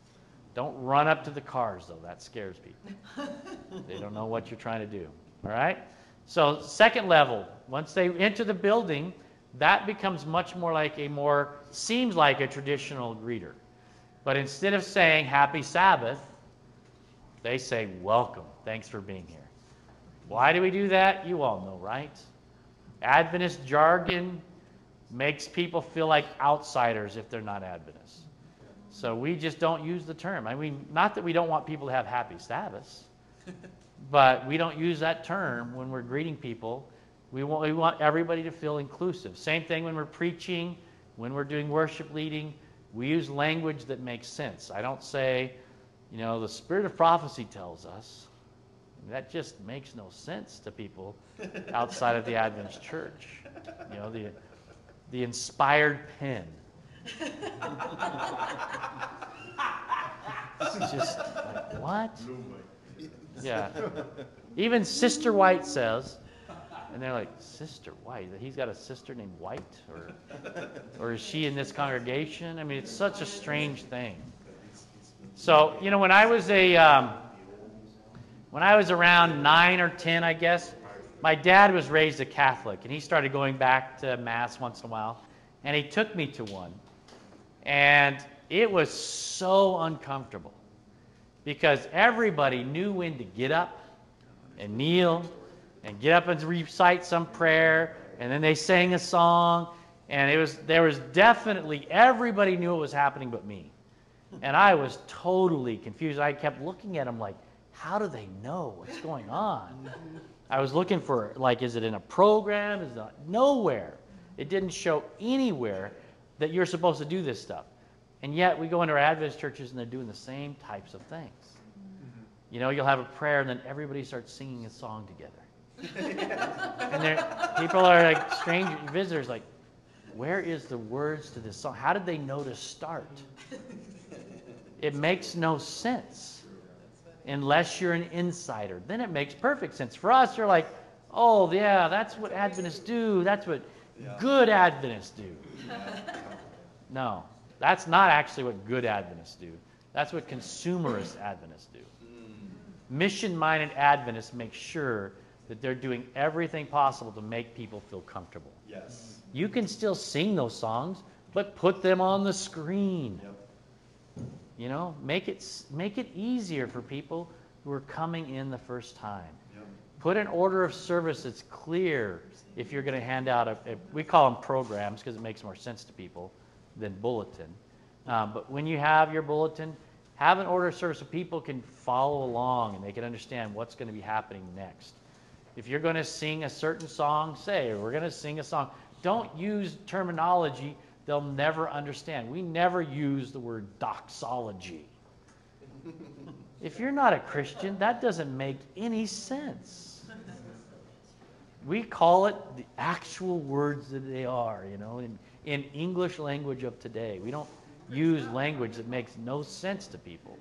Don't run up to the cars, though. That scares people. they don't know what you're trying to do. All right? So, second level, once they enter the building, that becomes much more like a more, seems like a traditional greeter. But instead of saying happy Sabbath, they say welcome. Thanks for being here. Why do we do that? You all know, right? Adventist jargon makes people feel like outsiders if they're not Adventists. So we just don't use the term. I mean, not that we don't want people to have happy Sabbaths, but we don't use that term when we're greeting people. We want, we want everybody to feel inclusive. Same thing when we're preaching, when we're doing worship leading. We use language that makes sense. I don't say, you know, the spirit of prophecy tells us. That just makes no sense to people outside of the Adventist church. You know, the, the inspired pen. Just like, what? Yeah. Even Sister White says, and they're like, Sister White? He's got a sister named White? Or, or is she in this congregation? I mean, it's such a strange thing. So, you know, when I was a, um, when I was around nine or ten, I guess, my dad was raised a Catholic, and he started going back to Mass once in a while, and he took me to one. And it was so uncomfortable because everybody knew when to get up and kneel and get up and recite some prayer, and then they sang a song, and it was there was definitely everybody knew what was happening but me. And I was totally confused. I kept looking at them like, how do they know what's going on? I was looking for, like, is it in a program? Is it? Nowhere. It didn't show anywhere that you're supposed to do this stuff. And yet we go into our Adventist churches and they're doing the same types of things. You know, you'll have a prayer and then everybody starts singing a song together. and people are like strange visitors, like, where is the words to this song? How did they know to start? It makes no sense unless you're an insider. Then it makes perfect sense. For us, you're like, oh, yeah, that's what Adventists do. That's what good Adventists do. No, that's not actually what good Adventists do. That's what consumerist Adventists do. Mm. Mission minded Adventists make sure that they're doing everything possible to make people feel comfortable. Yes. You can still sing those songs, but put them on the screen. You know, make it make it easier for people who are coming in the first time. Put an order of service that's clear. If you're going to hand out a, a- we call them programs because it makes more sense to people than bulletin. Um, but when you have your bulletin, have an order of service so people can follow along and they can understand what's going to be happening next. If you're going to sing a certain song, say, we're going to sing a song. Don't use terminology they'll never understand. We never use the word doxology. If you're not a Christian, that doesn't make any sense. We call it the actual words that they are, you know, in, in English language of today. We don't use language that makes no sense to people.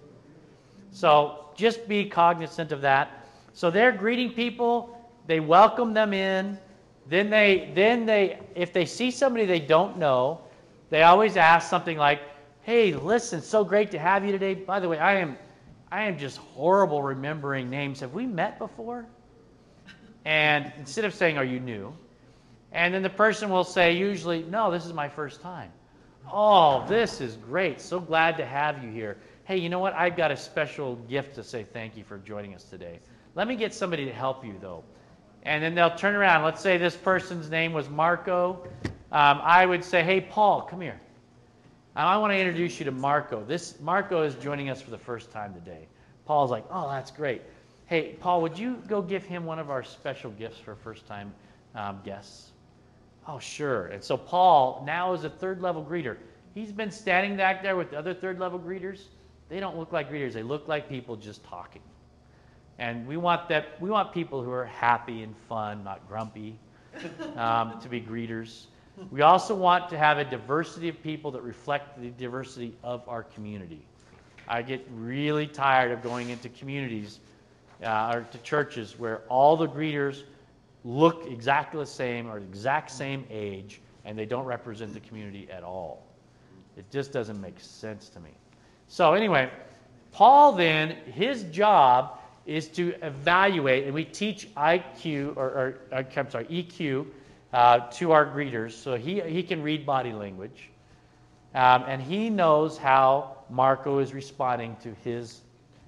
So just be cognizant of that. So they're greeting people, they welcome them in. Then they then they if they see somebody they don't know, they always ask something like, "Hey, listen, so great to have you today. By the way, I am I am just horrible remembering names. Have we met before?" And instead of saying, "Are you new?" And then the person will say usually, "No, this is my first time." Oh, this is great. So glad to have you here. Hey, you know what? I've got a special gift to say thank you for joining us today. Let me get somebody to help you, though. And then they'll turn around. Let's say this person's name was Marco. Um, I would say, hey, Paul, come here. I want to introduce you to Marco. This Marco is joining us for the first time today. Paul's like, oh, that's great. Hey, Paul, would you go give him one of our special gifts for first-time um, guests? Oh, sure. And so Paul now is a third level greeter. He's been standing back there with the other third level greeters. They don't look like greeters. They look like people just talking. And we want that. We want people who are happy and fun, not grumpy, um, to be greeters. We also want to have a diversity of people that reflect the diversity of our community. I get really tired of going into communities uh, or to churches where all the greeters look exactly the same or the exact same age and they don't represent the community at all. It just doesn't make sense to me. So, anyway, Paul then, his job is to evaluate, and we teach IQ, or, or I'm sorry, EQ uh, to our greeters, so he, he can read body language. Um, and he knows how Marco is responding to his,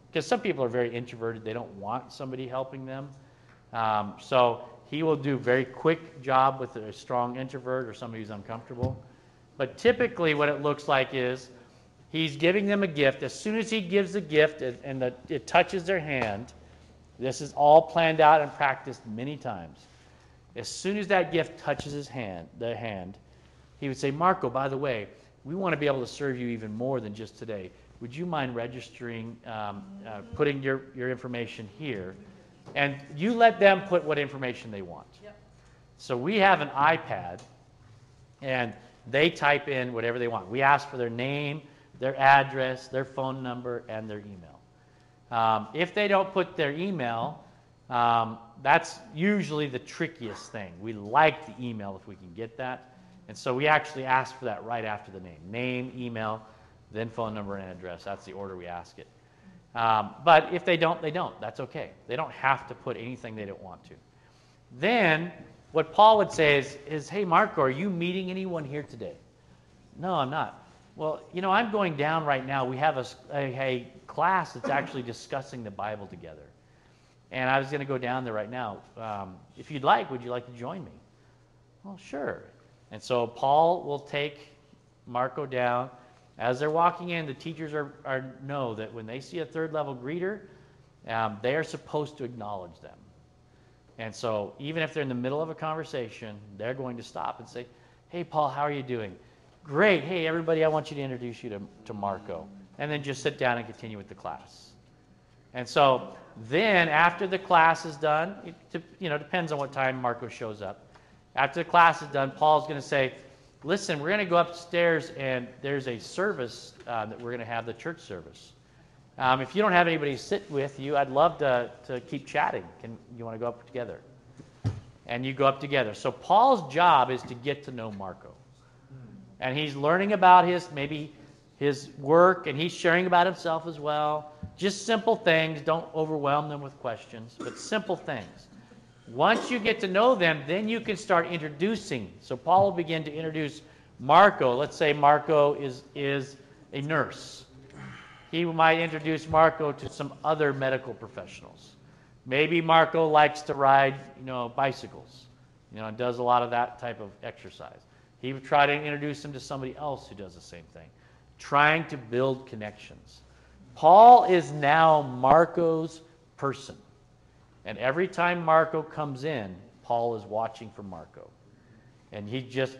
because some people are very introverted, they don't want somebody helping them. Um, so he will do very quick job with a strong introvert or somebody who's uncomfortable. But typically, what it looks like is he's giving them a gift. As soon as he gives the gift and, and the, it touches their hand, this is all planned out and practiced many times. As soon as that gift touches his hand, the hand, he would say, Marco, by the way, we want to be able to serve you even more than just today. Would you mind registering, um, uh, putting your, your information here? And you let them put what information they want. So we have an iPad, and they type in whatever they want. We ask for their name, their address, their phone number, and their email. Um, if they don't put their email, um, that's usually the trickiest thing. We like the email if we can get that. And so we actually ask for that right after the name name, email, then phone number and address. That's the order we ask it. Um, but if they don't, they don't. That's okay. They don't have to put anything they don't want to. Then what Paul would say is, is Hey, Marco, are you meeting anyone here today? No, I'm not. Well, you know, I'm going down right now. We have a, a, a class that's actually discussing the Bible together. And I was going to go down there right now. Um, if you'd like, would you like to join me? Well, sure. And so Paul will take Marco down. As they're walking in, the teachers are, are know that when they see a third level greeter, um, they are supposed to acknowledge them. And so even if they're in the middle of a conversation, they're going to stop and say, Hey, Paul, how are you doing? Great. Hey, everybody, I want you to introduce you to, to Marco. And then just sit down and continue with the class. And so then, after the class is done, it you know, depends on what time Marco shows up. After the class is done, Paul's going to say, listen, we're going to go upstairs and there's a service uh, that we're going to have, the church service. Um, if you don't have anybody to sit with you, I'd love to, to keep chatting. Can you want to go up together? And you go up together. So Paul's job is to get to know Marco. And he's learning about his maybe his work and he's sharing about himself as well. Just simple things. Don't overwhelm them with questions, but simple things. Once you get to know them, then you can start introducing. So Paul will begin to introduce Marco. Let's say Marco is, is a nurse. He might introduce Marco to some other medical professionals. Maybe Marco likes to ride, you know, bicycles, you know, and does a lot of that type of exercise. He would try to introduce him to somebody else who does the same thing, trying to build connections. Paul is now Marco's person. And every time Marco comes in, Paul is watching for Marco. And he just,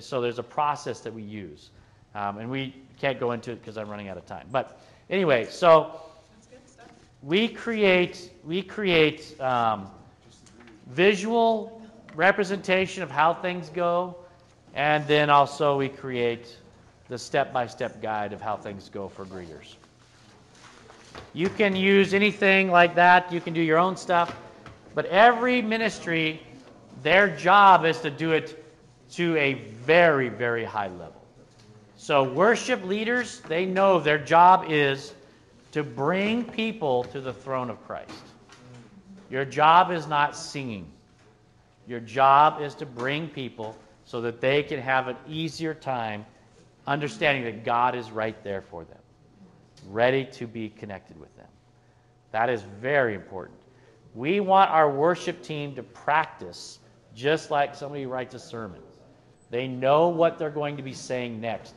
so there's a process that we use. Um, and we can't go into it because I'm running out of time. But anyway, so we create, we create um, visual representation of how things go. And then also we create the step-by-step guide of how things go for greeters. You can use anything like that. You can do your own stuff. But every ministry, their job is to do it to a very, very high level. So, worship leaders, they know their job is to bring people to the throne of Christ. Your job is not singing, your job is to bring people so that they can have an easier time understanding that God is right there for them ready to be connected with them. That is very important. We want our worship team to practice just like somebody writes a sermon. They know what they're going to be saying next.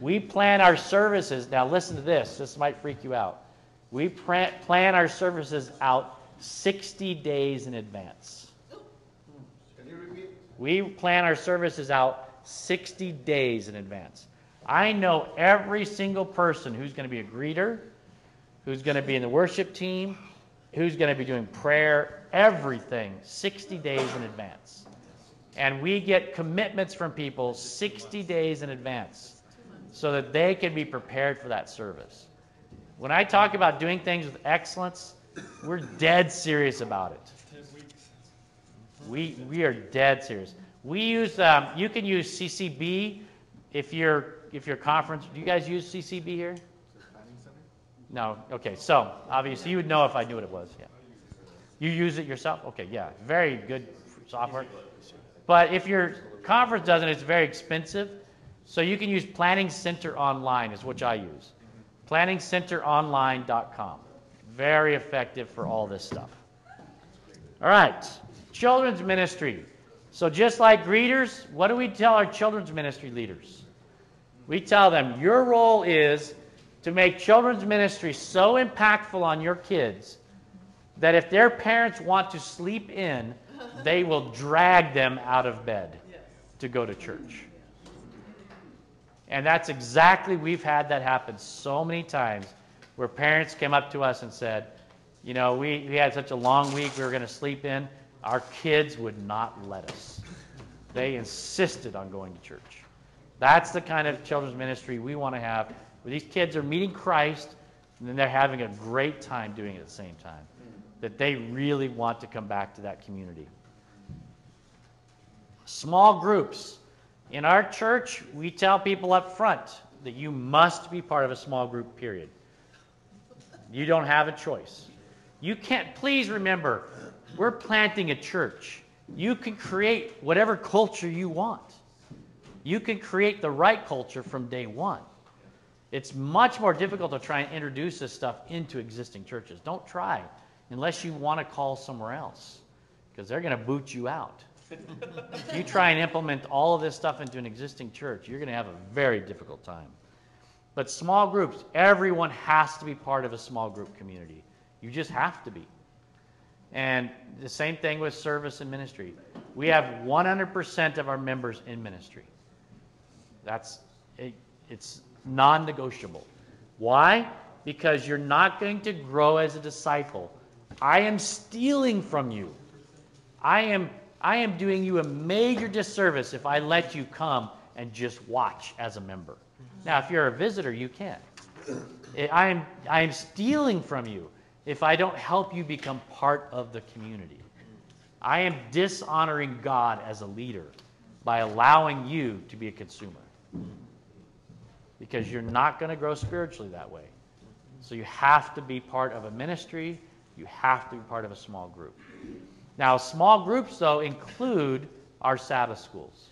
We plan our services. Now, listen to this. This might freak you out. We plan our services out 60 days in advance. Can you repeat? We plan our services out 60 days in advance. I know every single person who's going to be a greeter, who's going to be in the worship team, who's going to be doing prayer, everything 60 days in advance. And we get commitments from people 60 days in advance so that they can be prepared for that service. When I talk about doing things with excellence, we're dead serious about it. We, we are dead serious. We use, um, you can use CCB if you're if your conference, do you guys use CCB here? No. Okay. So obviously you would know if I knew what it was. Yeah. You use it yourself? Okay. Yeah. Very good software. But if your conference doesn't, it's very expensive. So you can use Planning Center Online is what I use. PlanningCenterOnline.com. Very effective for all this stuff. All right. Children's ministry. So just like greeters, what do we tell our children's ministry leaders? We tell them your role is to make children's ministry so impactful on your kids that if their parents want to sleep in, they will drag them out of bed to go to church. And that's exactly, we've had that happen so many times where parents came up to us and said, you know, we, we had such a long week, we were going to sleep in. Our kids would not let us. They insisted on going to church. That's the kind of children's ministry we want to have, where these kids are meeting Christ and then they're having a great time doing it at the same time. That they really want to come back to that community. Small groups. In our church, we tell people up front that you must be part of a small group, period. You don't have a choice. You can't, please remember, we're planting a church. You can create whatever culture you want. You can create the right culture from day one. It's much more difficult to try and introduce this stuff into existing churches. Don't try unless you want to call somewhere else because they're going to boot you out. if you try and implement all of this stuff into an existing church, you're going to have a very difficult time. But small groups, everyone has to be part of a small group community. You just have to be. And the same thing with service and ministry. We have 100% of our members in ministry. That's it, it's non-negotiable. Why? Because you're not going to grow as a disciple. I am stealing from you. I am, I am doing you a major disservice if I let you come and just watch as a member. Now, if you're a visitor, you can. I am, I am stealing from you if I don't help you become part of the community. I am dishonoring God as a leader by allowing you to be a consumer. Because you're not going to grow spiritually that way. So you have to be part of a ministry, you have to be part of a small group. Now, small groups, though, include our Sabbath schools.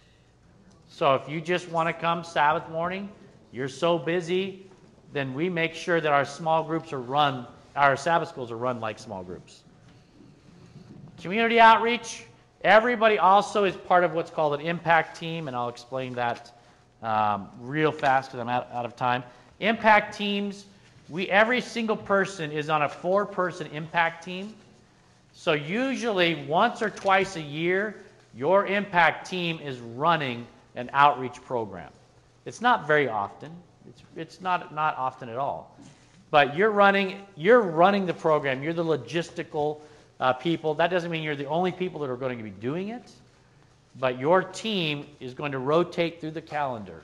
So if you just want to come Sabbath morning, you're so busy, then we make sure that our small groups are run, our Sabbath schools are run like small groups. Community outreach, everybody also is part of what's called an impact team, and I'll explain that um, real fast because I'm out, out of time. Impact teams, we every single person is on a four-person impact team. So usually once or twice a year, your impact team is running an outreach program. It's not very often. It's, it's not, not often at all. But you're running, you're running the program. You're the logistical uh, people. That doesn't mean you're the only people that are going to be doing it. But your team is going to rotate through the calendar.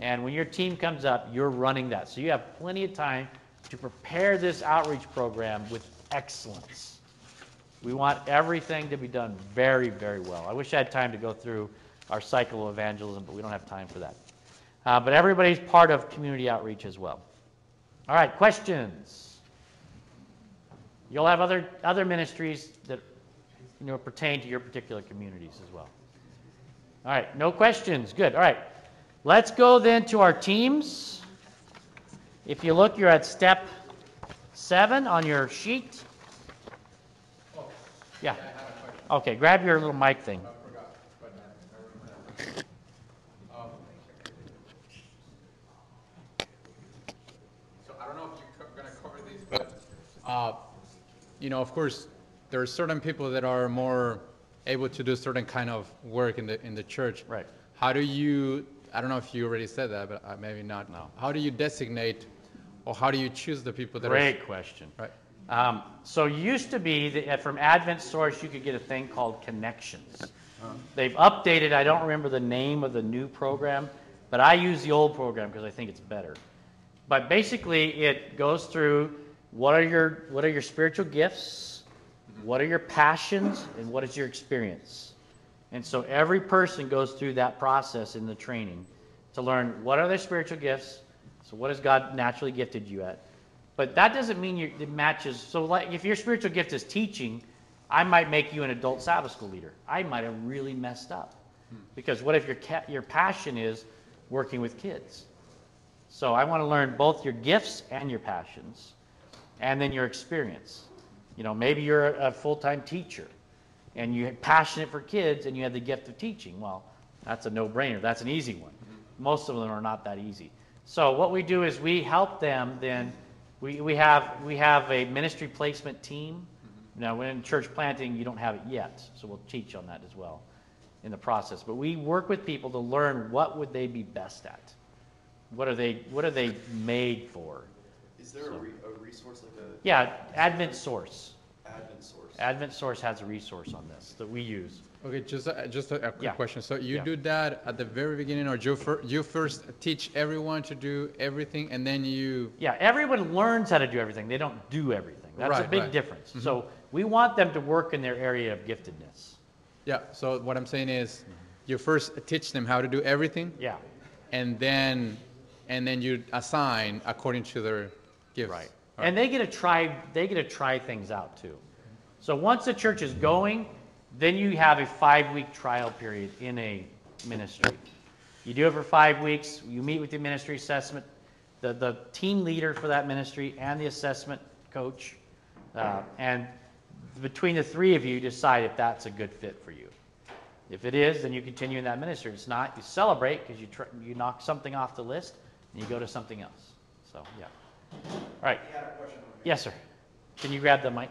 And when your team comes up, you're running that. So you have plenty of time to prepare this outreach program with excellence. We want everything to be done very, very well. I wish I had time to go through our cycle of evangelism, but we don't have time for that. Uh, but everybody's part of community outreach as well. All right, questions? You'll have other, other ministries that you know, pertain to your particular communities as well. All right, no questions. Good. All right, let's go then to our teams. If you look, you're at step seven on your sheet. Yeah. Okay, grab your little mic thing. Uh, you know, of course, there are certain people that are more able to do certain kind of work in the, in the church. Right. How do you, I don't know if you already said that, but uh, maybe not. No. How do you designate, or how do you choose the people that are? Great question. Right. Um, so used to be that uh, from Advent Source you could get a thing called Connections. They've updated. I don't remember the name of the new program, but I use the old program because I think it's better. But basically, it goes through what are your what are your spiritual gifts, what are your passions, and what is your experience. And so every person goes through that process in the training to learn what are their spiritual gifts. So what has God naturally gifted you at? But that doesn't mean you, it matches. So, like, if your spiritual gift is teaching, I might make you an adult Sabbath school leader. I might have really messed up, because what if your your passion is working with kids? So I want to learn both your gifts and your passions, and then your experience. You know, maybe you're a full-time teacher, and you're passionate for kids, and you have the gift of teaching. Well, that's a no-brainer. That's an easy one. Most of them are not that easy. So what we do is we help them then we, we, have, we have a ministry placement team. Now, when in church planting, you don't have it yet, so we'll teach on that as well in the process. But we work with people to learn what would they be best at. What are they, what are they made for? Is there a, re- a resource like a Yeah, Advent Source. Advent source? Advent Source has a resource on this that we use. Okay, just, a- just a a quick Yeah. question. So you Yeah. do that at the very beginning, or you fir- you first teach everyone to do everything, and then you, Yeah, everyone learns how to do everything. They don't do everything. That's a Right, big right. difference. Mm-hmm. So we want them to work in their area of giftedness. yeah, so what I'm saying is, you first teach them how to do everything, Yeah, and then, and then you assign according to their gifts. Right. And they get to try, they get to try things out too. So once the church is going, then you have a five-week trial period in a ministry. You do it for five weeks, you meet with the ministry assessment, the, the team leader for that ministry and the assessment coach. Uh, and between the three of you, decide if that's a good fit for you. If it is, then you continue in that ministry. If it's not, you celebrate because you, tr- you knock something off the list and you go to something else. So, yeah. All right. Yes, sir. Can you grab the mic?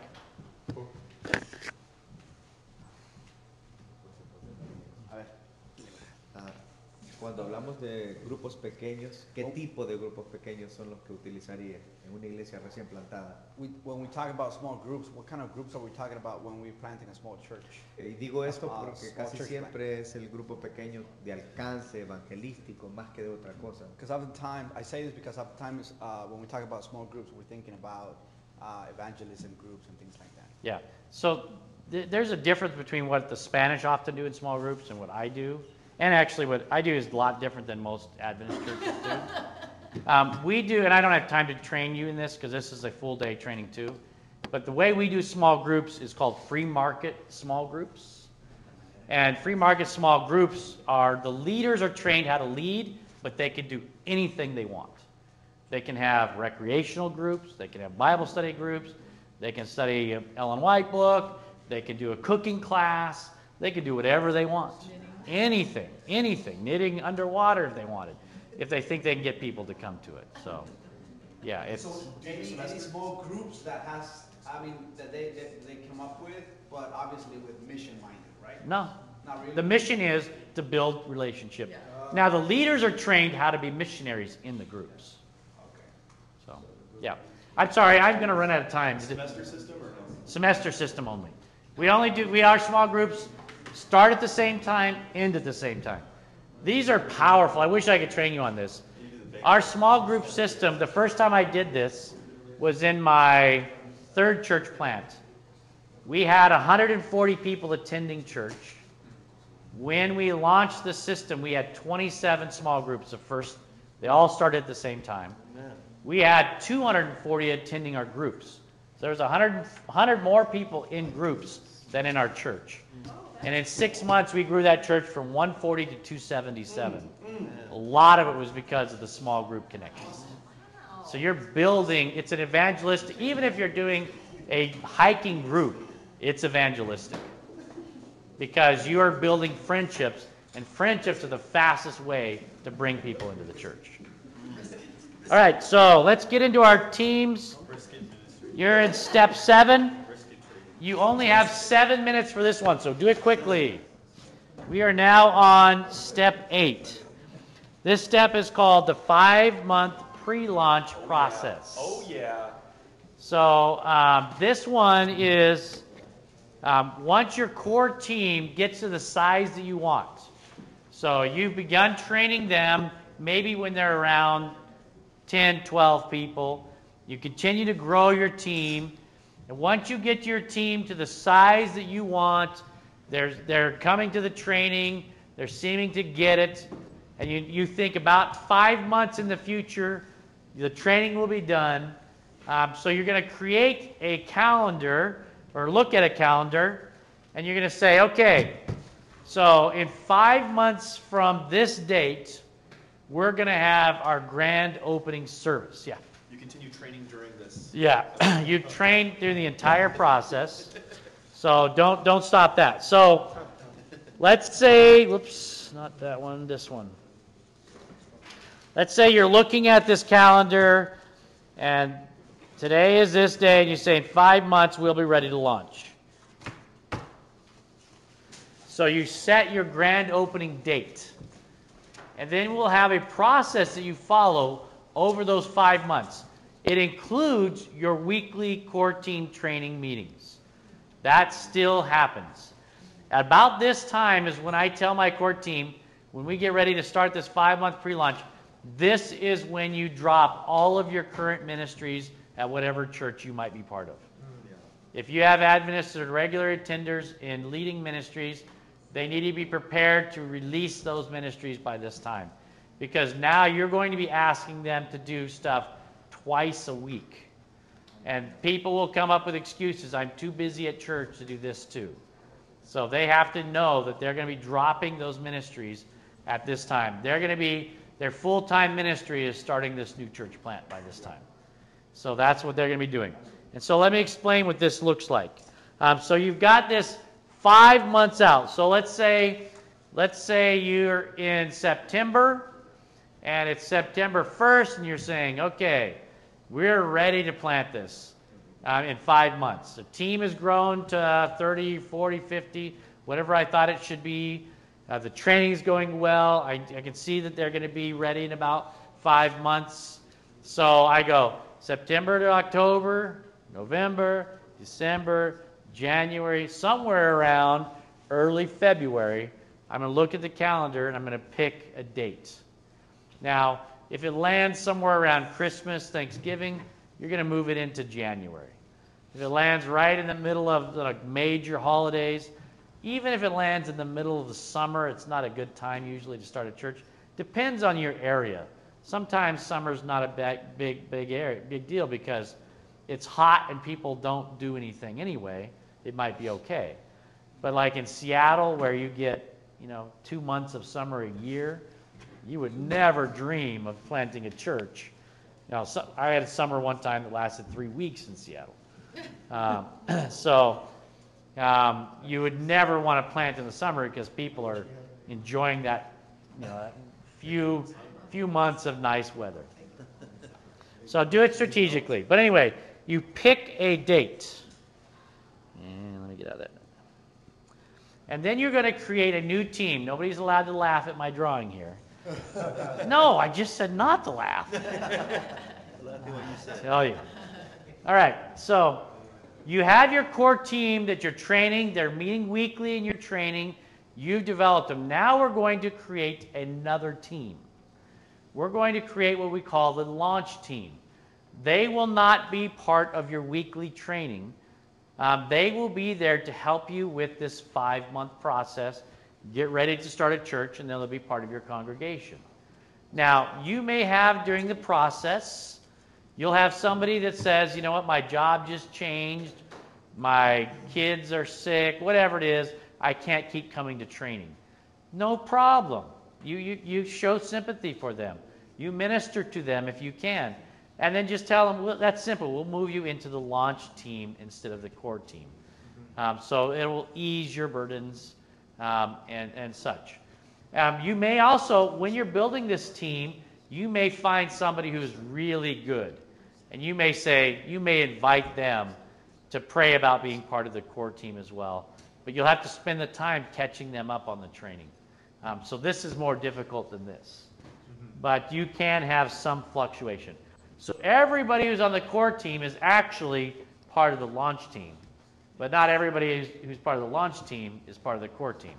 Uh, ¿Cuál Cuando hablamos de grupos pequeños, ¿qué tipo de grupos pequeños son los que utilizaría en una iglesia recién plantada? We, when we talk about small groups, what kind of groups are we talking about when we're planting a small church? Eh, Y digo esto porque small casi church siempre es el grupo pequeño de alcance evangelístico más que de otra cosa. Because oftentimes, I say this because oftentimes uh, when we talk about small groups, we're thinking about uh, evangelism groups and things like that. Yeah. So th- there's a difference between what the Spanish often do in small groups and what I do. And actually, what I do is a lot different than most Adventist churches do. Um, we do, and I don't have time to train you in this because this is a full day training too. But the way we do small groups is called free market small groups. And free market small groups are the leaders are trained how to lead, but they can do anything they want. They can have recreational groups, they can have Bible study groups, they can study Ellen White book, they can do a cooking class, they can do whatever they want. Anything, anything, knitting underwater if they wanted, if they think they can get people to come to it. So, yeah, it's any, any small groups that has, I mean, that they, that they come up with, but obviously with mission minded, right? no. Not really? The mission is to build relationship. Now the leaders are trained how to be missionaries in the groups. Okay. So, yeah. I'm sorry, I'm going to run out of time. Semester system or no? Semester system only. We only do, we are small groups, start at the same time, end at the same time. These are powerful. I wish I could train you on this. Our small group system, the first time I did this was in my third church plant. We had 140 people attending church. When we launched the system, we had 27 small groups. The first, they all started at the same time. We had 240 attending our groups. So there was 100, 100 more people in groups than in our church. And in six months, we grew that church from 140 to 277. A lot of it was because of the small group connections. So you're building, it's an evangelistic, even if you're doing a hiking group, it's evangelistic. Because you are building friendships, and friendships are the fastest way to bring people into the church. All right, so let's get into our teams. You're in step seven. You only have seven minutes for this one, so do it quickly. We are now on step eight. This step is called the five month pre launch process. Oh, yeah. So um, this one is um, once your core team gets to the size that you want. So you've begun training them maybe when they're around 10, 12 people. You continue to grow your team. And once you get your team to the size that you want, they're, they're coming to the training, they're seeming to get it, and you, you think about five months in the future, the training will be done. Um, so you're going to create a calendar or look at a calendar, and you're going to say, okay, so in five months from this date, we're going to have our grand opening service. Yeah. You continue training during this. Yeah, you train through the entire process, so don't don't stop that. So, let's say, whoops, not that one, this one. Let's say you're looking at this calendar, and today is this day, and you say in five months we'll be ready to launch. So you set your grand opening date. And then we'll have a process that you follow over those five months. It includes your weekly core team training meetings. That still happens. About this time is when I tell my core team, when we get ready to start this five month pre launch, this is when you drop all of your current ministries at whatever church you might be part of. If you have Adventists or regular attenders in leading ministries, they need to be prepared to release those ministries by this time. Because now you're going to be asking them to do stuff twice a week. And people will come up with excuses. I'm too busy at church to do this too. So they have to know that they're going to be dropping those ministries at this time. They're going to be, their full time ministry is starting this new church plant by this time. So that's what they're going to be doing. And so let me explain what this looks like. Um, so you've got this five months out. So let's say, let's say you're in September, and it's September 1st, and you're saying, okay, we're ready to plant this uh, in five months. The team has grown to 30, 40, 50, whatever I thought it should be. Uh, the is going well. I, I can see that they're going to be ready in about five months. So I go September to October, November, December, January, somewhere around early February. I'm going to look at the calendar and I'm going to pick a date. Now, if it lands somewhere around Christmas, Thanksgiving, you're going to move it into January. If it lands right in the middle of the major holidays, even if it lands in the middle of the summer, it's not a good time usually to start a church. Depends on your area. Sometimes summer's not a big, big, big area, big deal because it's hot and people don't do anything anyway. It might be okay. But like in Seattle, where you get, you know, two months of summer a year, you would never dream of planting a church. Now, so, I had a summer one time that lasted three weeks in Seattle. Um, so um, you would never want to plant in the summer because people are enjoying that, you know, few few months of nice weather. So do it strategically. But anyway, you pick a date. And let me get out of that. And then you're going to create a new team. Nobody's allowed to laugh at my drawing here. no, I just said not to laugh. Tell you. All right, so you have your core team that you're training. They're meeting weekly in your training. You've developed them. Now we're going to create another team. We're going to create what we call the launch team. They will not be part of your weekly training. Um, they will be there to help you with this five month process. Get ready to start a church, and they'll be part of your congregation. Now, you may have during the process, you'll have somebody that says, you know what, my job just changed, my kids are sick, whatever it is, I can't keep coming to training. No problem. You, you, you show sympathy for them. You minister to them if you can. And then just tell them, well, that's simple. We'll move you into the launch team instead of the core team. Um, so it will ease your burdens um, and, and such. Um, you may also, when you're building this team, you may find somebody who's really good. And you may say, you may invite them to pray about being part of the core team as well. But you'll have to spend the time catching them up on the training. Um, so this is more difficult than this. But you can have some fluctuation. So everybody who's on the core team is actually part of the launch team. But not everybody who's, part of the launch team is part of the core team.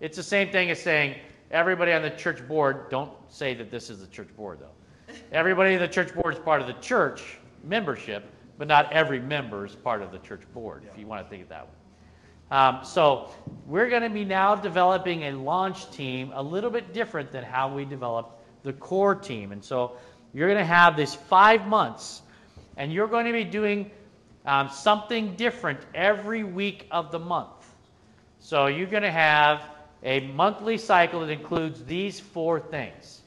It's the same thing as saying everybody on the church board, don't say that this is the church board though. Everybody in the church board is part of the church membership, but not every member is part of the church board, if you want to think of that way. Um, so we're going to be now developing a launch team a little bit different than how we developed the core team. And so you're going to have this five months, and you're going to be doing um, something different every week of the month. So you're going to have a monthly cycle that includes these four things.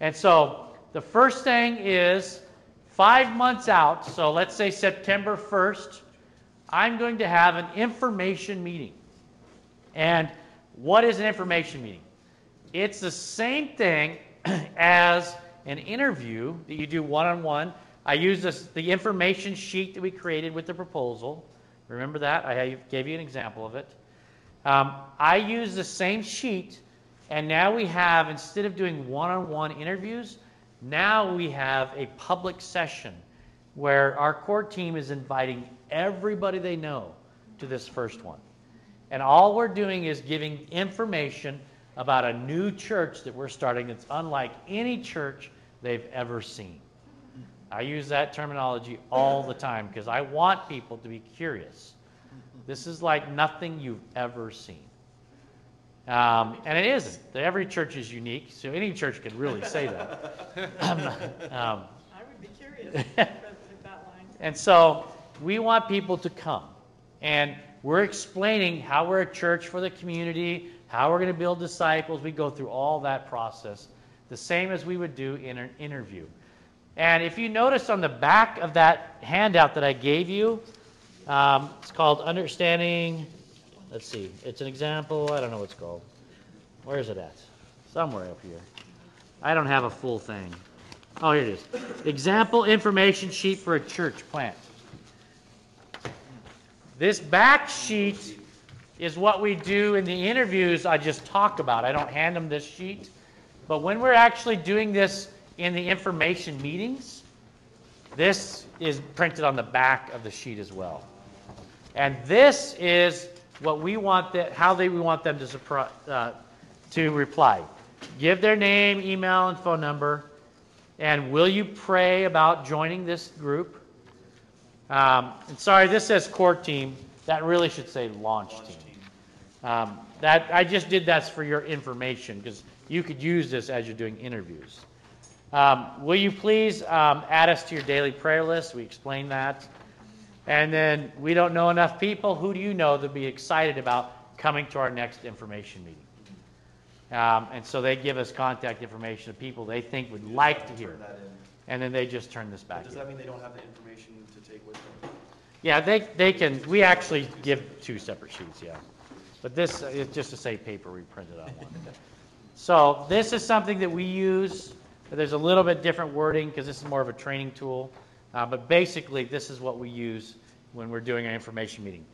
And so the first thing is five months out, so let's say September 1st, I'm going to have an information meeting. And what is an information meeting? It's the same thing as an interview that you do one on one. I use this, the information sheet that we created with the proposal. Remember that? I gave you an example of it. Um, I use the same sheet, and now we have, instead of doing one on one interviews, now we have a public session where our core team is inviting everybody they know to this first one. And all we're doing is giving information about a new church that we're starting that's unlike any church they've ever seen. I use that terminology all the time because I want people to be curious. This is like nothing you've ever seen. Um, and it isn't. Every church is unique, so any church could really say that. um, I would be curious if that line. And so we want people to come. And we're explaining how we're a church for the community, how we're going to build disciples. We go through all that process, the same as we would do in an interview. And if you notice on the back of that handout that I gave you, um, it's called Understanding. Let's see, it's an example. I don't know what it's called. Where is it at? Somewhere up here. I don't have a full thing. Oh, here it is. Example information sheet for a church plant. This back sheet is what we do in the interviews I just talk about. I don't hand them this sheet. But when we're actually doing this in the information meetings, this is printed on the back of the sheet as well. And this is what we want that, how they, we want them to, uh, to reply. Give their name, email, and phone number. And will you pray about joining this group? Um, and sorry, this says core team. That really should say launch, team. Um, that I just did that for your information because you could use this as you're doing interviews. Um, will you please um, add us to your daily prayer list? We explained that. And then we don't know enough people. Who do you know that be excited about coming to our next information meeting? Um, and so they give us contact information of people they think would like to hear. Turn that in. And then they just turn this back Does in. that mean they don't have the information to take with them? Yeah, they, they can, we actually give two separate sheets, yeah. But this is just to say paper, we printed out one. So this is something that we use. There's a little bit different wording because this is more of a training tool. Uh, but basically, this is what we use when we're doing an information meeting.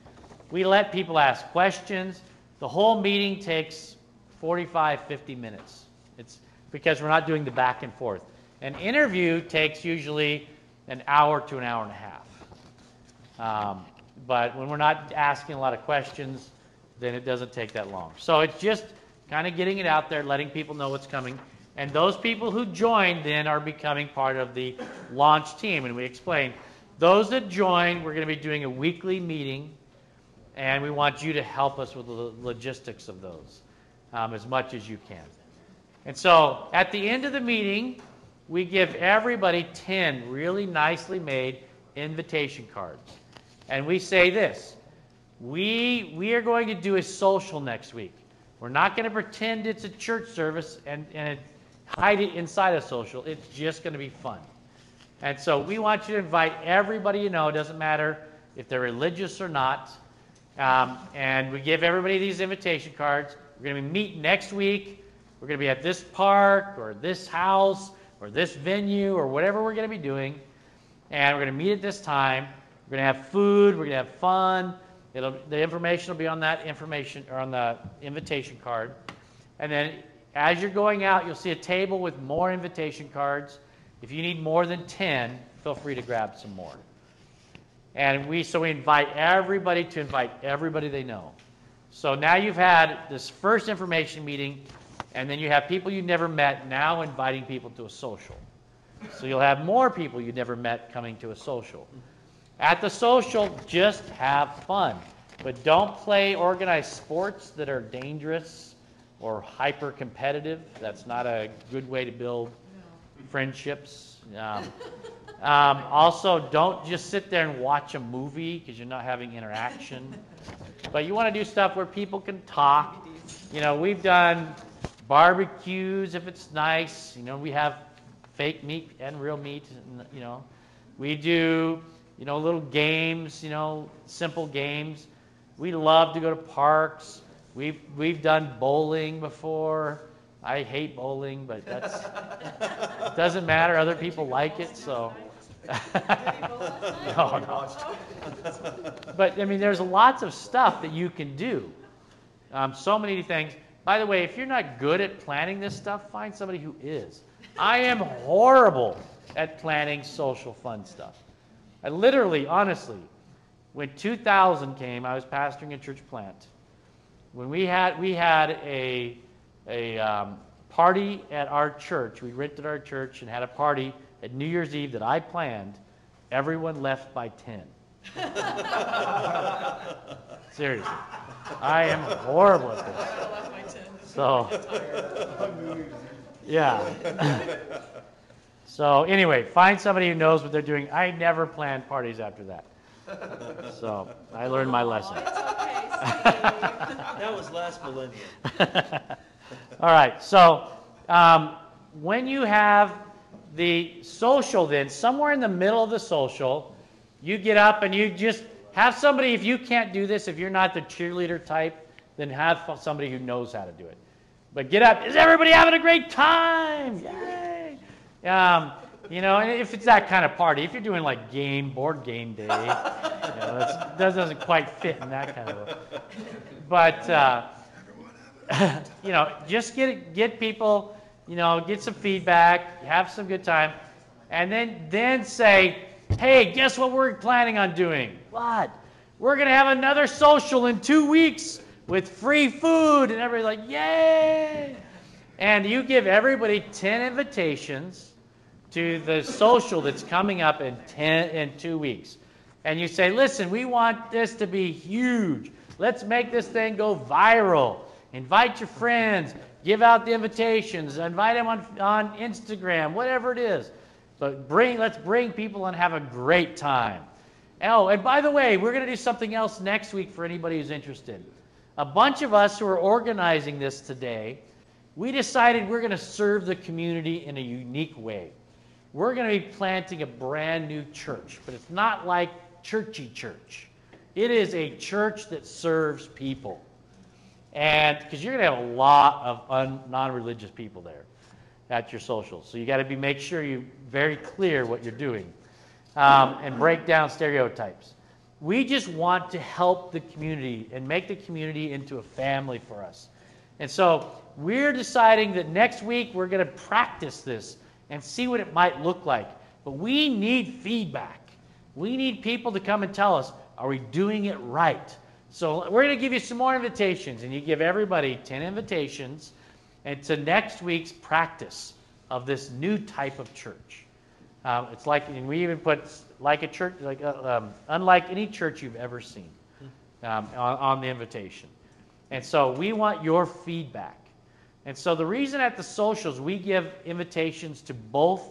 We let people ask questions. The whole meeting takes 45, 50 minutes. It's because we're not doing the back and forth. An interview takes usually an hour to an hour and a half. Um, but when we're not asking a lot of questions, then it doesn't take that long. So it's just kind of getting it out there, letting people know what's coming. And those people who join then are becoming part of the launch team. And we explain those that join, we're going to be doing a weekly meeting, and we want you to help us with the logistics of those um, as much as you can. And so at the end of the meeting, we give everybody 10 really nicely made invitation cards. And we say this we, we are going to do a social next week. We're not going to pretend it's a church service and, and hide it inside a social. It's just going to be fun. And so we want you to invite everybody you know, it doesn't matter if they're religious or not. Um, and we give everybody these invitation cards. We're going to meet next week. We're going to be at this park or this house or this venue or whatever we're going to be doing. And we're going to meet at this time. We're going to have food. We're going to have fun. It'll, the information will be on that information or on the invitation card. And then as you're going out, you'll see a table with more invitation cards. If you need more than 10, feel free to grab some more. And we so we invite everybody to invite everybody they know. So now you've had this first information meeting, and then you have people you never met now inviting people to a social. So you'll have more people you never met coming to a social. At the social, just have fun. But don't play organized sports that are dangerous or hyper competitive. That's not a good way to build friendships. Um, um, also, don't just sit there and watch a movie because you're not having interaction. But you want to do stuff where people can talk. You know, we've done barbecues if it's nice. You know, we have fake meat and real meat. And, you know, we do, you know, little games. You know, simple games. We love to go to parks. We've we've done bowling before. I hate bowling, but that's it doesn't matter. Other people like it, so. no, no. But I mean, there's lots of stuff that you can do. Um, so many things. By the way, if you're not good at planning this stuff, find somebody who is. I am horrible at planning social fun stuff. I literally, honestly, when 2000 came, I was pastoring a church plant. When we had we had a a um, party at our church, we rented our church and had a party at New Year's Eve that I planned. Everyone left by 10. Seriously, I am horrible at this. So, yeah. so anyway, find somebody who knows what they're doing. I never planned parties after that. So I learned my lesson. That was last millennium. All right, so um, when you have the social, then somewhere in the middle of the social, you get up and you just have somebody. If you can't do this, if you're not the cheerleader type, then have somebody who knows how to do it. But get up. Is everybody having a great time? Yay! Um, You know, and if it's that kind of party, if you're doing like game, board game day, you know, that doesn't quite fit in that kind of. A, but uh, you know, just get get people, you know, get some feedback, have some good time, and then then say, hey, guess what we're planning on doing? What? We're gonna have another social in two weeks with free food, and everybody's like, yay! And you give everybody ten invitations to the social that's coming up in ten in two weeks, and you say, listen, we want this to be huge. Let's make this thing go viral. Invite your friends, give out the invitations, invite them on, on Instagram, whatever it is. But bring, let's bring people and have a great time. Oh, and by the way, we're going to do something else next week for anybody who's interested. A bunch of us who are organizing this today, we decided we're going to serve the community in a unique way. We're going to be planting a brand new church, but it's not like churchy church. It is a church that serves people. And because you're going to have a lot of un, non-religious people there at your socials. So you got to be make sure you're very clear what you're doing um, and break down stereotypes. We just want to help the community and make the community into a family for us. And so we're deciding that next week we're going to practice this and see what it might look like. But we need feedback. We need people to come and tell us, are we doing it right? So we're going to give you some more invitations, and you give everybody 10 invitations and to next week's practice of this new type of church. Um, it's like, and we even put like a church, like uh, um, unlike any church you've ever seen um, on, on the invitation. And so we want your feedback. And so the reason at the socials we give invitations to both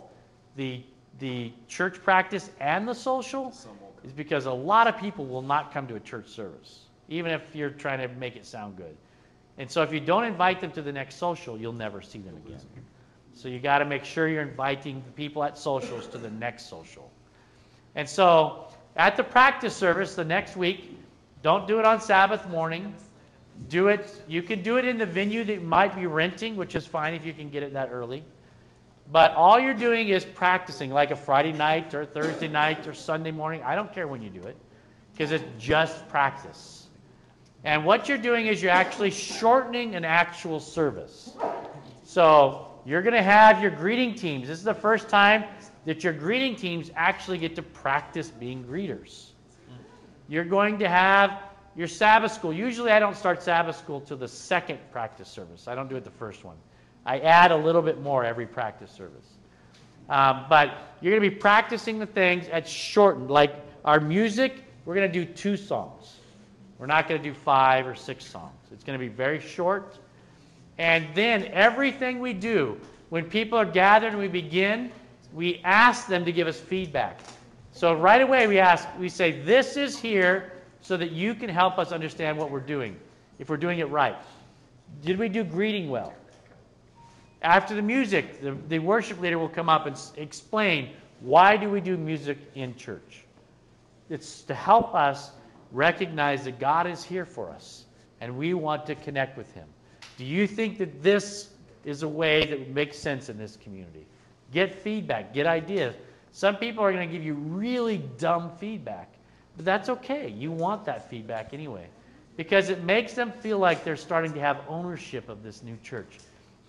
the the church practice and the social is because a lot of people will not come to a church service even if you're trying to make it sound good. And so if you don't invite them to the next social, you'll never see them again. So you got to make sure you're inviting the people at socials to the next social. And so at the practice service the next week, don't do it on Sabbath morning. Do it, you can do it in the venue that might be renting, which is fine if you can get it that early. But all you're doing is practicing like a Friday night or Thursday night or Sunday morning. I don't care when you do it because it's just practice. And what you're doing is you're actually shortening an actual service. So you're going to have your greeting teams. This is the first time that your greeting teams actually get to practice being greeters. You're going to have your Sabbath school. Usually I don't start Sabbath school till the second practice service. I don't do it the first one. I add a little bit more every practice service. Um, but you're going to be practicing the things at shortened. Like our music, we're going to do two songs. We're not going to do five or six songs. It's going to be very short. And then everything we do, when people are gathered and we begin, we ask them to give us feedback. So right away we ask, we say, this is here so that you can help us understand what we're doing, if we're doing it right. Did we do greeting well? After the music, the, the worship leader will come up and explain why do we do music in church. It's to help us recognize that God is here for us and we want to connect with Him. Do you think that this is a way that would make sense in this community? Get feedback, get ideas. Some people are going to give you really dumb feedback, but that's okay. You want that feedback anyway because it makes them feel like they're starting to have ownership of this new church.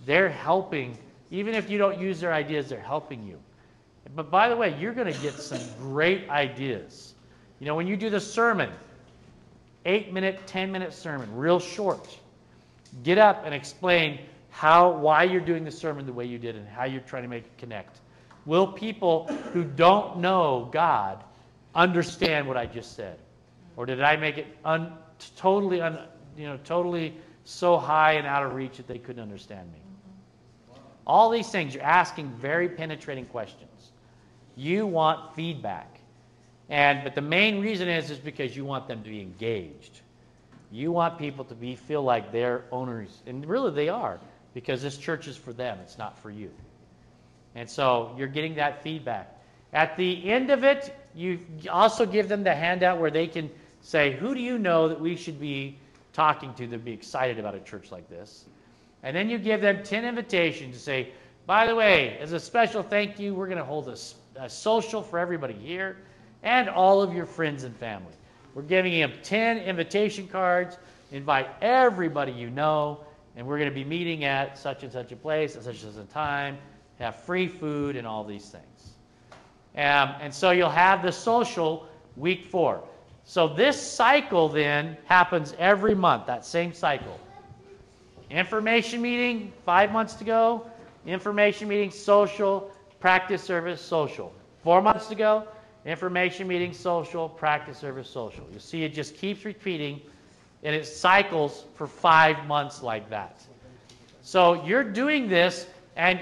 They're helping, even if you don't use their ideas, they're helping you. But by the way, you're going to get some great ideas. You know, when you do the sermon, eight minute, 10 minute sermon, real short. Get up and explain how, why you're doing the sermon the way you did and how you're trying to make it connect. Will people who don't know God understand what I just said? Or did I make it un, totally, un, you know, totally so high and out of reach that they couldn't understand me? All these things, you're asking very penetrating questions. You want feedback. And but the main reason is is because you want them to be engaged. You want people to be feel like they're owners, and really they are, because this church is for them. It's not for you. And so you're getting that feedback. At the end of it, you also give them the handout where they can say, "Who do you know that we should be talking to that be excited about a church like this?" And then you give them 10 invitations to say, By the way, as a special thank you, we're going to hold a social for everybody here and all of your friends and family. We're giving them 10 invitation cards. Invite everybody you know, and we're going to be meeting at such and such a place at such and such a time, have free food and all these things. Um, and so you'll have the social week four. So this cycle then happens every month, that same cycle. Information meeting, five months to go. Information meeting, social, practice service, social. Four months to go. Information meeting, social, practice service, social. You see, it just keeps repeating, and it cycles for five months like that. So you're doing this, and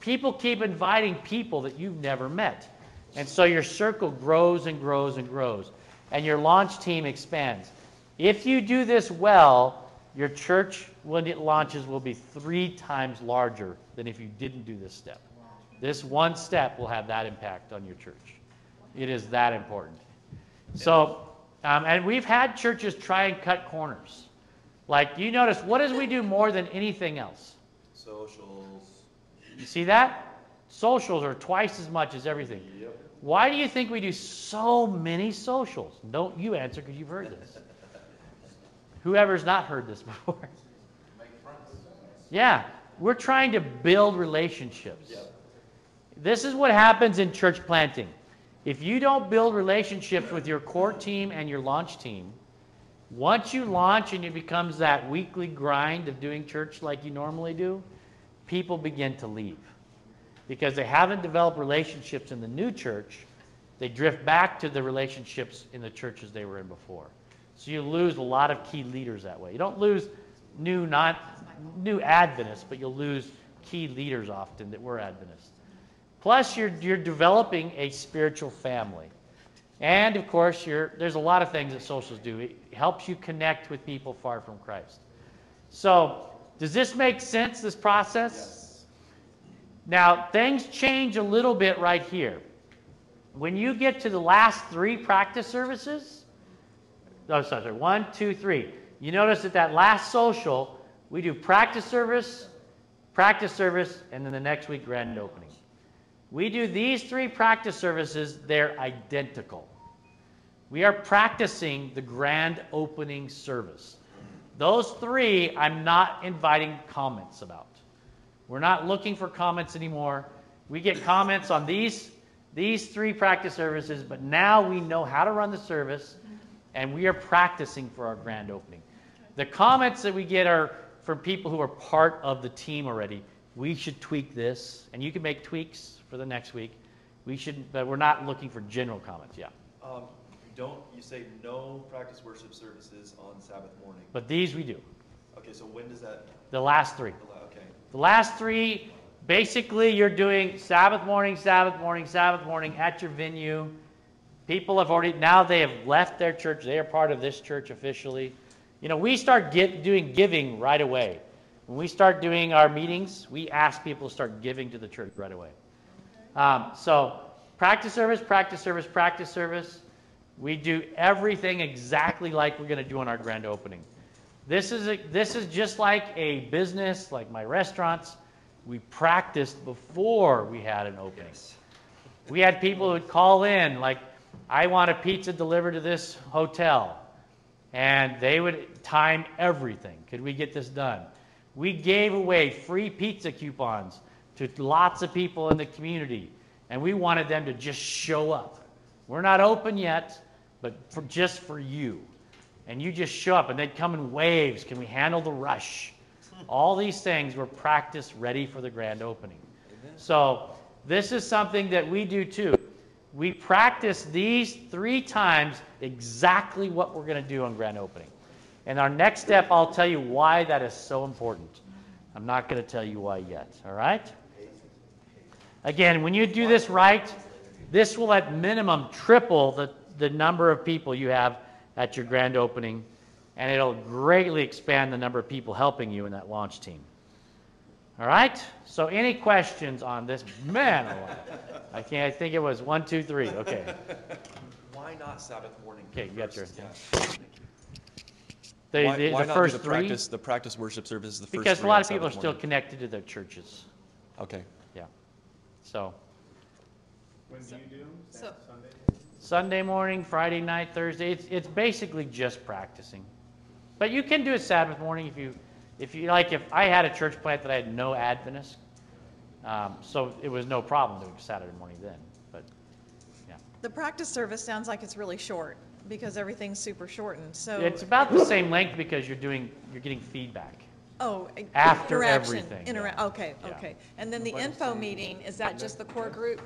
people keep inviting people that you've never met. And so your circle grows and grows and grows, and your launch team expands. If you do this well, your church, when it launches, will be three times larger than if you didn't do this step. This one step will have that impact on your church. It is that important. So, um, and we've had churches try and cut corners. Like, you notice, what does we do more than anything else? Socials. You see that? Socials are twice as much as everything. Why do you think we do so many socials? Don't you answer because you've heard this. Whoever's not heard this before. Yeah, we're trying to build relationships. This is what happens in church planting. If you don't build relationships with your core team and your launch team, once you launch and it becomes that weekly grind of doing church like you normally do, people begin to leave. Because they haven't developed relationships in the new church, they drift back to the relationships in the churches they were in before. So you lose a lot of key leaders that way. You don't lose new not new Adventists, but you'll lose key leaders often that were Adventists. Plus, you're you're developing a spiritual family, and of course, you're, there's a lot of things that socials do. It helps you connect with people far from Christ. So, does this make sense? This process? Now, things change a little bit right here. When you get to the last three practice services, oh, sorry, sorry, one, two, three. You notice that that last social, we do practice service, practice service, and then the next week, grand opening. We do these three practice services, they're identical. We are practicing the grand opening service. Those three, I'm not inviting comments about. We're not looking for comments anymore. We get comments on these, these three practice services, but now we know how to run the service, and we are practicing for our grand opening. The comments that we get are from people who are part of the team already. We should tweak this, and you can make tweaks for the next week. We should, but we're not looking for general comments. Yeah, Um, you don't, you say no practice worship services on Sabbath morning. but these we do. Okay, so when does that, The last three. okay. The last three, basically, you're doing Sabbath morning, Sabbath morning, Sabbath morning at your venue. People have already, now they have left their church. They are part of this church officially. You know, we start get, doing giving right away. When we start doing our meetings, we ask people to start giving to the church right away. Um, so, practice service, practice service, practice service. We do everything exactly like we're going to do on our grand opening. This is a, this is just like a business, like my restaurants. We practiced before we had an opening. We had people who would call in, like, I want a pizza delivered to this hotel. And they would time everything. Could we get this done? We gave away free pizza coupons to lots of people in the community. And we wanted them to just show up. We're not open yet, but for, just for you. And you just show up, and they'd come in waves. Can we handle the rush? All these things were practiced ready for the grand opening. So, this is something that we do too. We practice these three times exactly what we're going to do on grand opening. And our next step, I'll tell you why that is so important. I'm not going to tell you why yet, all right? Again, when you do this right, this will at minimum triple the, the number of people you have at your grand opening, and it'll greatly expand the number of people helping you in that launch team. All right? So, any questions on this? Man. Oh, I can't. I think it was one, two, three. Okay. Why not Sabbath morning? Okay, you got your. first? The, Why- the, why the not do first the three. practice- The practice worship service is the first Because a lot of people are Sabbath still morning? connected to their churches. Okay. Yeah. So When do you do them? So- Sunday? Sunday morning, Friday night, Thursday, it's, it's basically just practicing. But you can do it Sabbath morning if you, if you, like, if I had a church plant that I had no Adventists, um, so it was no problem doing Saturday morning then, but, yeah. The practice service sounds like it's really short because everything's super shortened, so. It's about the same length because you're doing, you're getting feedback. Oh. i- After interaction, everything, intera- yeah. okay, Yeah. okay. And then the info meeting, is that just the core group?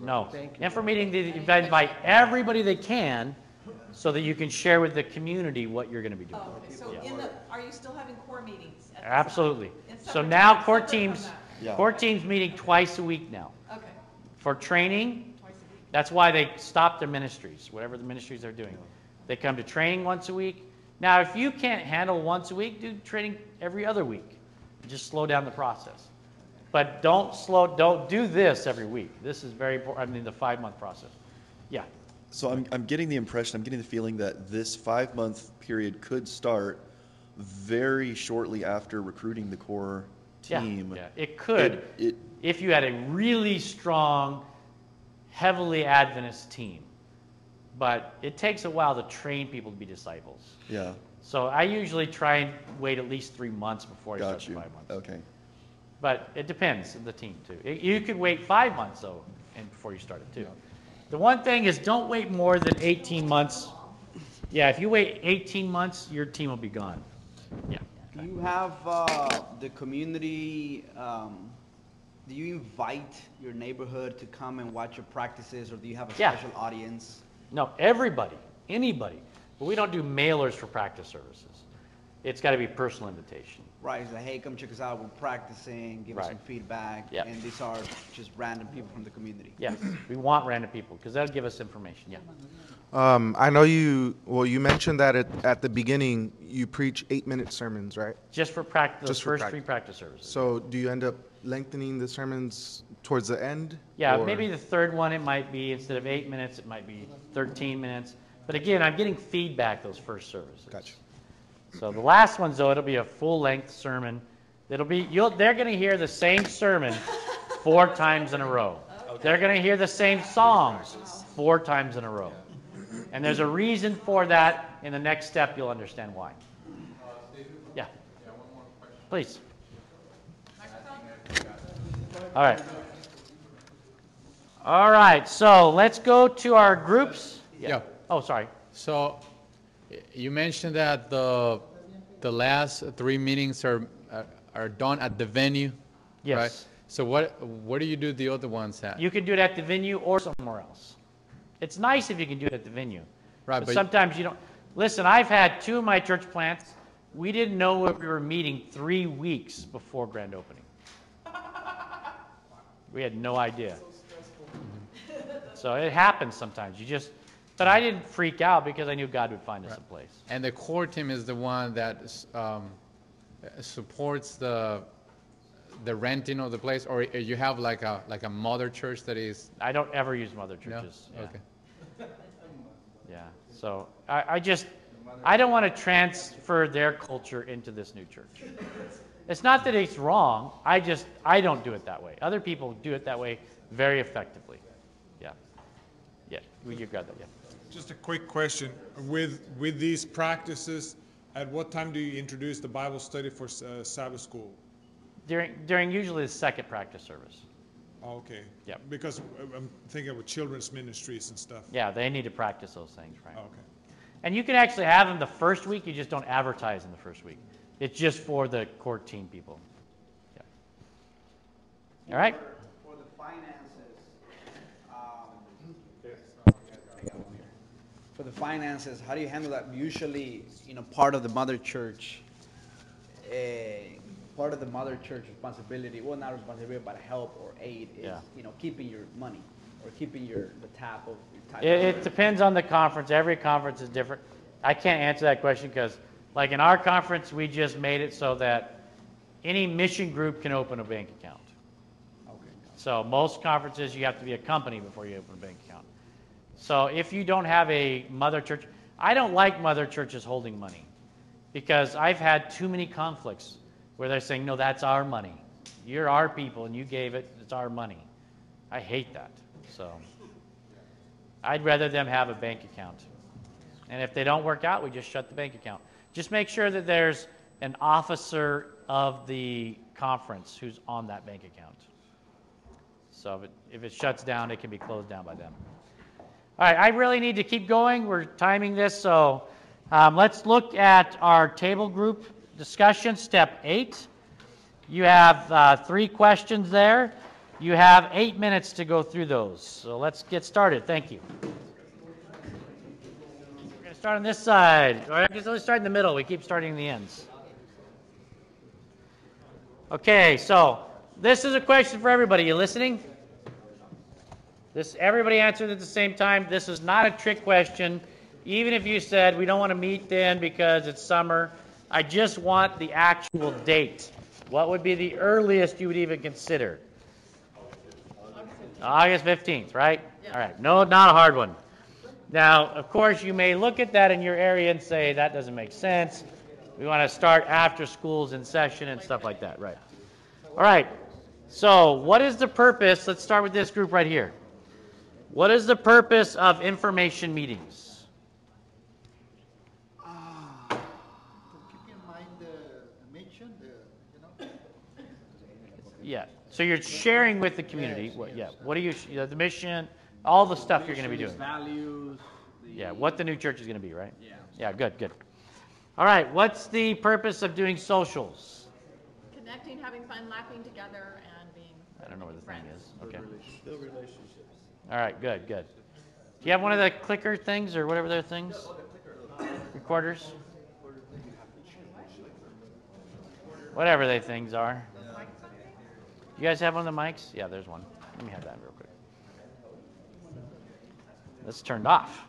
No. And for meeting, they they invite everybody they can so that you can share with the community what you're going to be doing. Oh, okay, so Yeah. in the, are you still having core meetings? at this time? Absolutely. And So separate- now core separate from teams, that? Yeah. core teams meeting twice a week now. Okay, For training, twice a week. that's why they stopped their ministries, whatever the ministries they're doing. They come to training once a week. Now, if you can't handle once a week, do training every other week. Just slow down the process. But don't slow, don't do this every week. This is very important, I mean, the five-month process. Yeah. So I'm, I'm getting the impression, I'm getting the feeling that this five-month period could start very shortly after recruiting the core Yeah, team. Yeah, it could, It- it- if you had a really strong, heavily Adventist team. But it takes a while to train people to be disciples. Yeah, So I usually try and wait at least three months before I start got the you. five months. Okay. But it depends on the team too. It- You could wait five months though, and before you start it too. The one thing is don't wait more than 18 months. Yeah, if you wait 18 months, your team will be gone. Yeah. Do you have uh, the community, um, do you invite your neighborhood to come and watch your practices, or do you have a Yeah. special audience? No, everybody, anybody. But we don't do mailers for practice services. It's got to be personal invitation. Right, it's like, hey, come check us out, we're practicing, give us some feedback. Yep. And these are just random people from the community. Yes, we want random people because that'll give us information. Yeah. Um, I know you, well, you mentioned that at, at the beginning, you preach eight-minute sermons, right? Just for practice, those Just for first prac- three practice services. So do you end up lengthening the sermons towards the end? Yeah, or- maybe the third one, it might be, instead of eight minutes, it might be 13 minutes. But again, I'm getting feedback those first services. Gotcha. So the last ones, though, it'll be a full-length sermon. It'll be, you'll, they're going to hear the same sermon four times in a row. They're going to hear the same songs four times in a row. And there's a reason for that. In the next step, you'll understand why. Yeah. Please. All right. All right, so let's go to our groups. Yeah. Oh, sorry. So you mentioned that the, the last three meetings are, are- are done at the venue, right? Yes. So what, where do you do the other ones at? You can do it at the venue or somewhere else. It's nice if you can do it at the venue. Right, But but- sometimes you don't. Listen, I've had two of my church plants. We didn't know where we were meeting three weeks before grand opening. We had no idea. So it happens sometimes. You just, but I didn't freak out because I knew God would find us a place. And the core team is the one that um, supports the, the renting of the place, or you have like a, like a mother church that is, I don't ever use mother no? churches. Yeah. Okay. Yeah, so I, I just, I don't want to transfer their culture into this new church. It's not that it's wrong, I just, I don't do it that way. Other people do it that way very effectively. Yeah. Yeah, you got that, yeah. Just a quick question. With, with these practices, at what time do you introduce the Bible study for uh, Sabbath school? During, during usually the second practice service. Oh, Okay. Yep. Because uh, I'm thinking with children's ministries and stuff. Yeah, they need to practice those things, right? Okay. And you can actually have them the first week, you just don't advertise in the first week. It's just for the core team people. Yeah. All right? For the finances, um, for the finances, how do you handle that? Usually, you know, part of the mother church, eh, part of the mother church responsibility, well, not responsibility, but help or aid is, Yeah. you know, keeping your money or keeping your, the tap of. It, it depends on the conference. Every conference is different. I can't answer that question because, like in our conference, we just made it so that any mission group can open a bank account. Okay. So most conferences, you have to be a company before you open a bank account. So if you don't have a mother church, I don't like mother churches holding money because I've had too many conflicts where they're saying, no, that's our money. You're our people and you gave it, it's our money. I hate that. So I'd rather them have a bank account. And if they don't work out, we just shut the bank account. Just make sure that there's an officer of the conference who's on that bank account. So if it, if it shuts down, it can be closed down by them. All right, I really need to keep going. We're timing this, so um, let's look at our table group discussion, step eight. You have uh, three questions there. You have eight minutes to go through those. So let's get started. Thank you. We're going to start on this side. All right, let's start in the middle. We keep starting in the ends. Okay, so this is a question for everybody. You listening? This everybody answered at the same time. This is not a trick question. Even if you said we don't want to meet then because it's summer, I just want the actual date. What would be the earliest you would even consider? August 15th, right? All right. No, not a hard one. Now, of course, you may look at that in your area and say that doesn't make sense. We want to start after school's in session and stuff like that, right? All right. So, what is the purpose? Let's start with this group right here. What is the purpose of information meetings? Keep in mind the the mission, the, you know. Yeah. So you're sharing with the community. What, yeah. What are you? You know, the mission, all the stuff you're going to be doing. Values. the- Yeah. What the new church is going to be, right? Yeah. Yeah. Good. Good. All right. What's the purpose of doing socials? Connecting, having fun, laughing together, and being. I don't know where the thing is. Okay. Build relationships. All right. Good. Good. Do you have one of the clicker things or whatever their things? Recorders. Whatever they things are. You guys have one of the mics? Yeah, there's one. Let me have that real quick. That's turned off.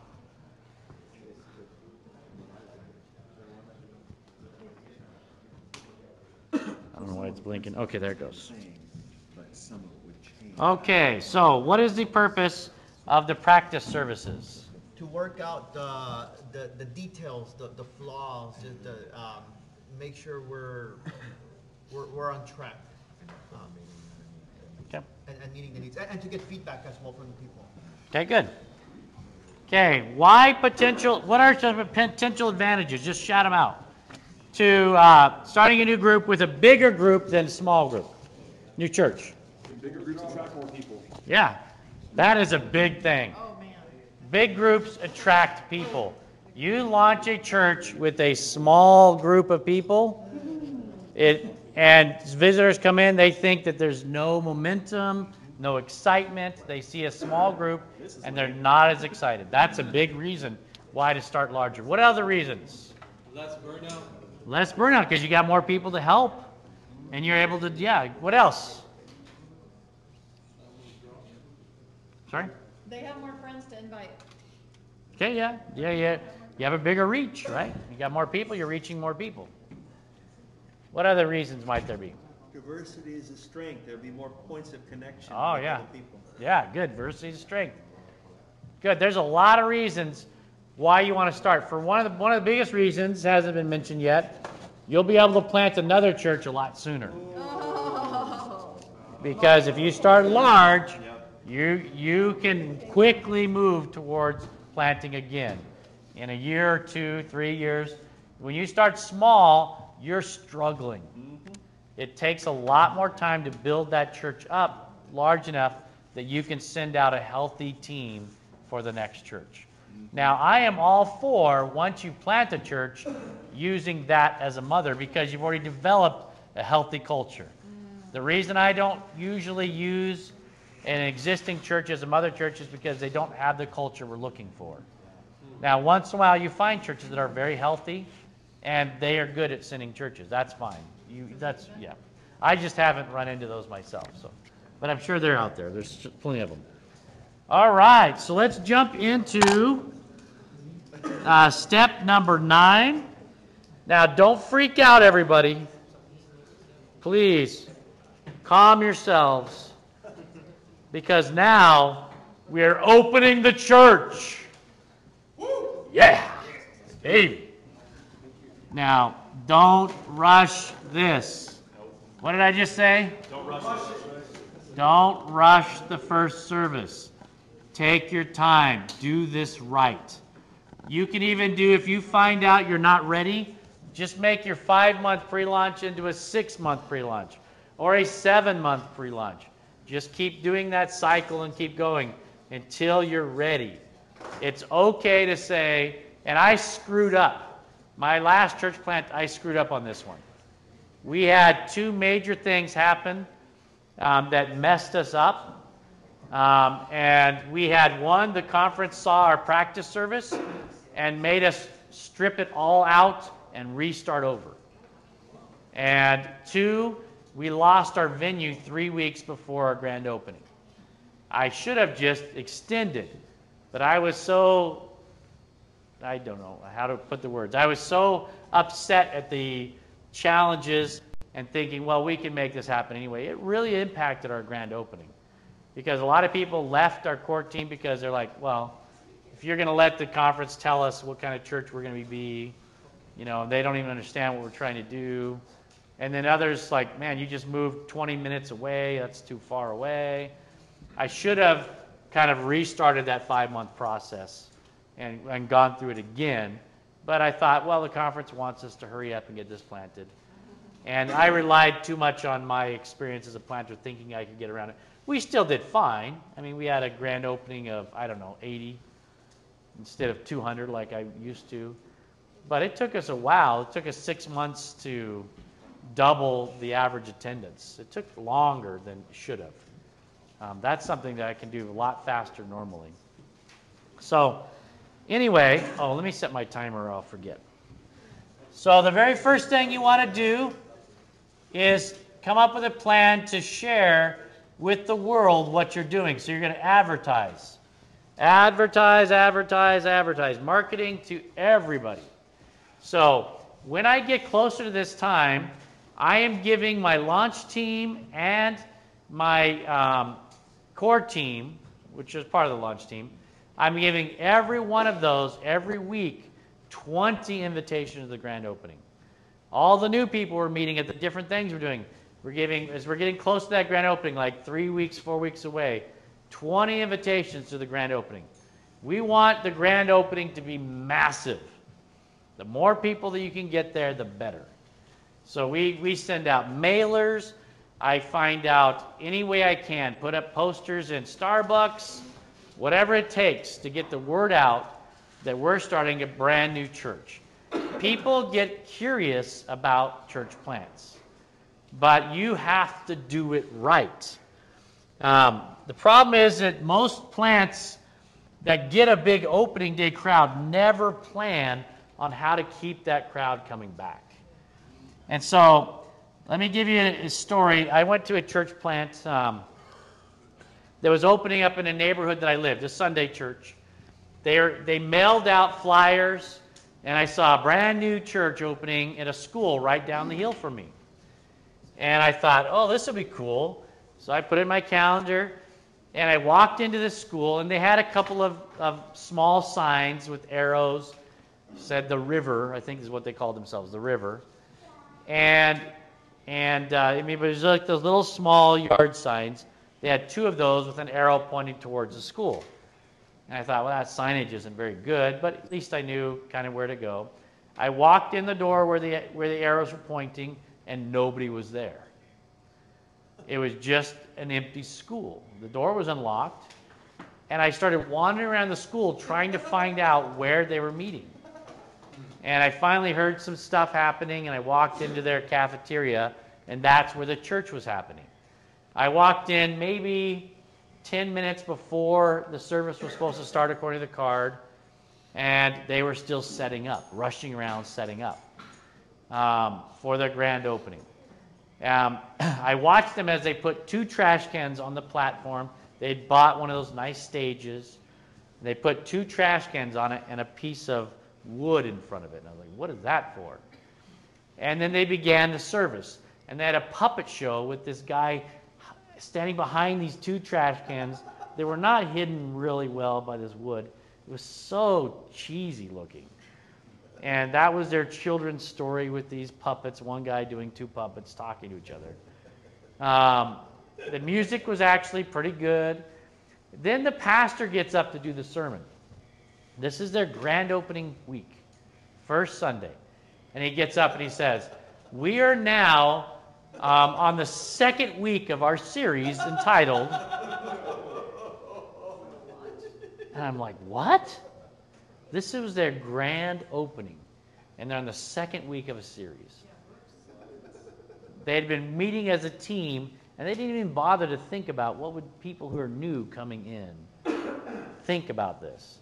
I don't know why it's blinking. Okay, there it goes. Okay, so what is the purpose of the practice services? To work out the, the, the details, the, the flaws, just the, um, make sure we're, we're, we're on track. um, Okay. And, and meeting the needs, and, and to get feedback as well from the people. Okay, good. Okay, why potential, what are some potential advantages? Just shout them out. To uh, starting a new group with a bigger group than a small group. New church. Bigger groups attract more people. Yeah, that is a big thing. Oh, man. Big groups attract people. You launch a church with a small group of people, it, and visitors come in, they think that there's no momentum, no excitement. They see a small group and they're not as excited. That's a big reason why to start larger. What other reasons? Less burnout. Less burnout because you got more people to help and you're able to, yeah. What else? Sorry? They have more friends to invite. Okay, yeah, yeah, yeah. You have a bigger reach, right? You got more people, you're reaching more people. What other reasons might there be? Diversity is a strength. There'll be more points of connection. Oh, with yeah. other people. Yeah, good. Diversity is strength. Good. There's a lot of reasons why you want to start. For one of the one of the biggest reasons hasn't been mentioned yet. You'll be able to plant another church a lot sooner. Oh. Because if you start large, you you can quickly move towards planting again. In a year or two, three years. When you start small, you're struggling. It takes a lot more time to build that church up large enough that you can send out a healthy team for the next church. Now, I am all for, once you plant a church, using that as a mother because you've already developed a healthy culture. The reason I don't usually use an existing church as a mother church is because they don't have the culture we're looking for. Now, once in a while, you find churches that are very healthy and they are good at sending churches. That's fine. You, that's, yeah. I just haven't run into those myself, so. But I'm sure they're out there. There's plenty of them. All right, so let's jump into uh, step number nine. Now, don't freak out, everybody. Please calm yourselves because now we're opening the church. Yeah, baby. Now, don't rush this. What did I just say? Don't rush it. Don't rush the first service. Take your time. Do this right. You can even do, if you find out you're not ready, just make your five month pre launch into a six month pre launch or a seven month pre launch. Just keep doing that cycle and keep going until you're ready. It's okay to say, and I screwed up. My last church plant, I screwed up on this one. We had two major things happen um, that messed us up. Um, and we had one, the conference saw our practice service and made us strip it all out and restart over. And two, we lost our venue three weeks before our grand opening. I should have just extended, but I was so, I don't know how to put the words, I was so upset at the challenges and thinking, well, we can make this happen anyway. It really impacted our grand opening because a lot of people left our core team because they're like, well, if you're going to let the conference tell us what kind of church we're going to be, you know, they don't even understand what we're trying to do. And then others like, man, you just moved 20 minutes away. That's too far away. I should have kind of restarted that five month process and, and gone through it again. But I thought, well, the conference wants us to hurry up and get this planted. And I relied too much on my experience as a planter thinking I could get around it. We still did fine. I mean, we had a grand opening of, I don't know, 80 instead of 200 like I used to. But it took us a while. It took us six months to double the average attendance. It took longer than it should have. Um, that's something that I can do a lot faster normally. So, anyway, oh, let me set my timer I'll forget. So, the very first thing you want to do is come up with a plan to share with the world what you're doing. So, you're going to advertise. Advertise, advertise, advertise. Marketing to everybody. So, when I get closer to this time, I am giving my launch team and my um, core team, which is part of the launch team, I'm giving every one of those every week 20 invitations to the grand opening. All the new people we're meeting at the different things we're doing. We're giving, as we're getting close to that grand opening, like three weeks, four weeks away, 20 invitations to the grand opening. We want the grand opening to be massive. The more people that you can get there, the better. So we, we send out mailers. I find out any way I can, put up posters in Starbucks, whatever it takes to get the word out that we're starting a brand new church. People get curious about church plants, but you have to do it right. Um, the problem is that most plants that get a big opening day crowd never plan on how to keep that crowd coming back. And so, let me give you a story. I went to a church plant um, that was opening up in a neighborhood that I lived, a Sunday church. They, are, they mailed out flyers, and I saw a brand new church opening at a school right down the hill from me. And I thought, oh, this will be cool. So I put it in my calendar, and I walked into this school, and they had a couple of, of small signs with arrows said the river, I think is what they called themselves, the river. And and uh, I mean, it was like those little small yard signs. They had two of those with an arrow pointing towards the school. And I thought, well, that signage isn't very good, but at least I knew kind of where to go. I walked in the door where the where the arrows were pointing, and nobody was there. It was just an empty school. The door was unlocked, and I started wandering around the school trying to find out where they were meeting. And I finally heard some stuff happening, and I walked into their cafeteria, and that's where the church was happening. I walked in maybe 10 minutes before the service was supposed to start, according to the card, and they were still setting up, rushing around setting up um, for their grand opening. Um, I watched them as they put two trash cans on the platform. They'd bought one of those nice stages. They put two trash cans on it and a piece of wood in front of it. And I was like, what is that for? And then they began the service. And they had a puppet show with this guy standing behind these two trash cans. They were not hidden really well by this wood. It was so cheesy looking. And that was their children's story with these puppets, one guy doing two puppets talking to each other. Um, The music was actually pretty good. Then the pastor gets up to do the sermon. This is their grand opening week, first Sunday. And he gets up and he says, We are now um, on the second week of our series entitled. And I'm like, What? This was their grand opening. And they're on the second week of a series. They had been meeting as a team, and they didn't even bother to think about what would people who are new coming in think about this.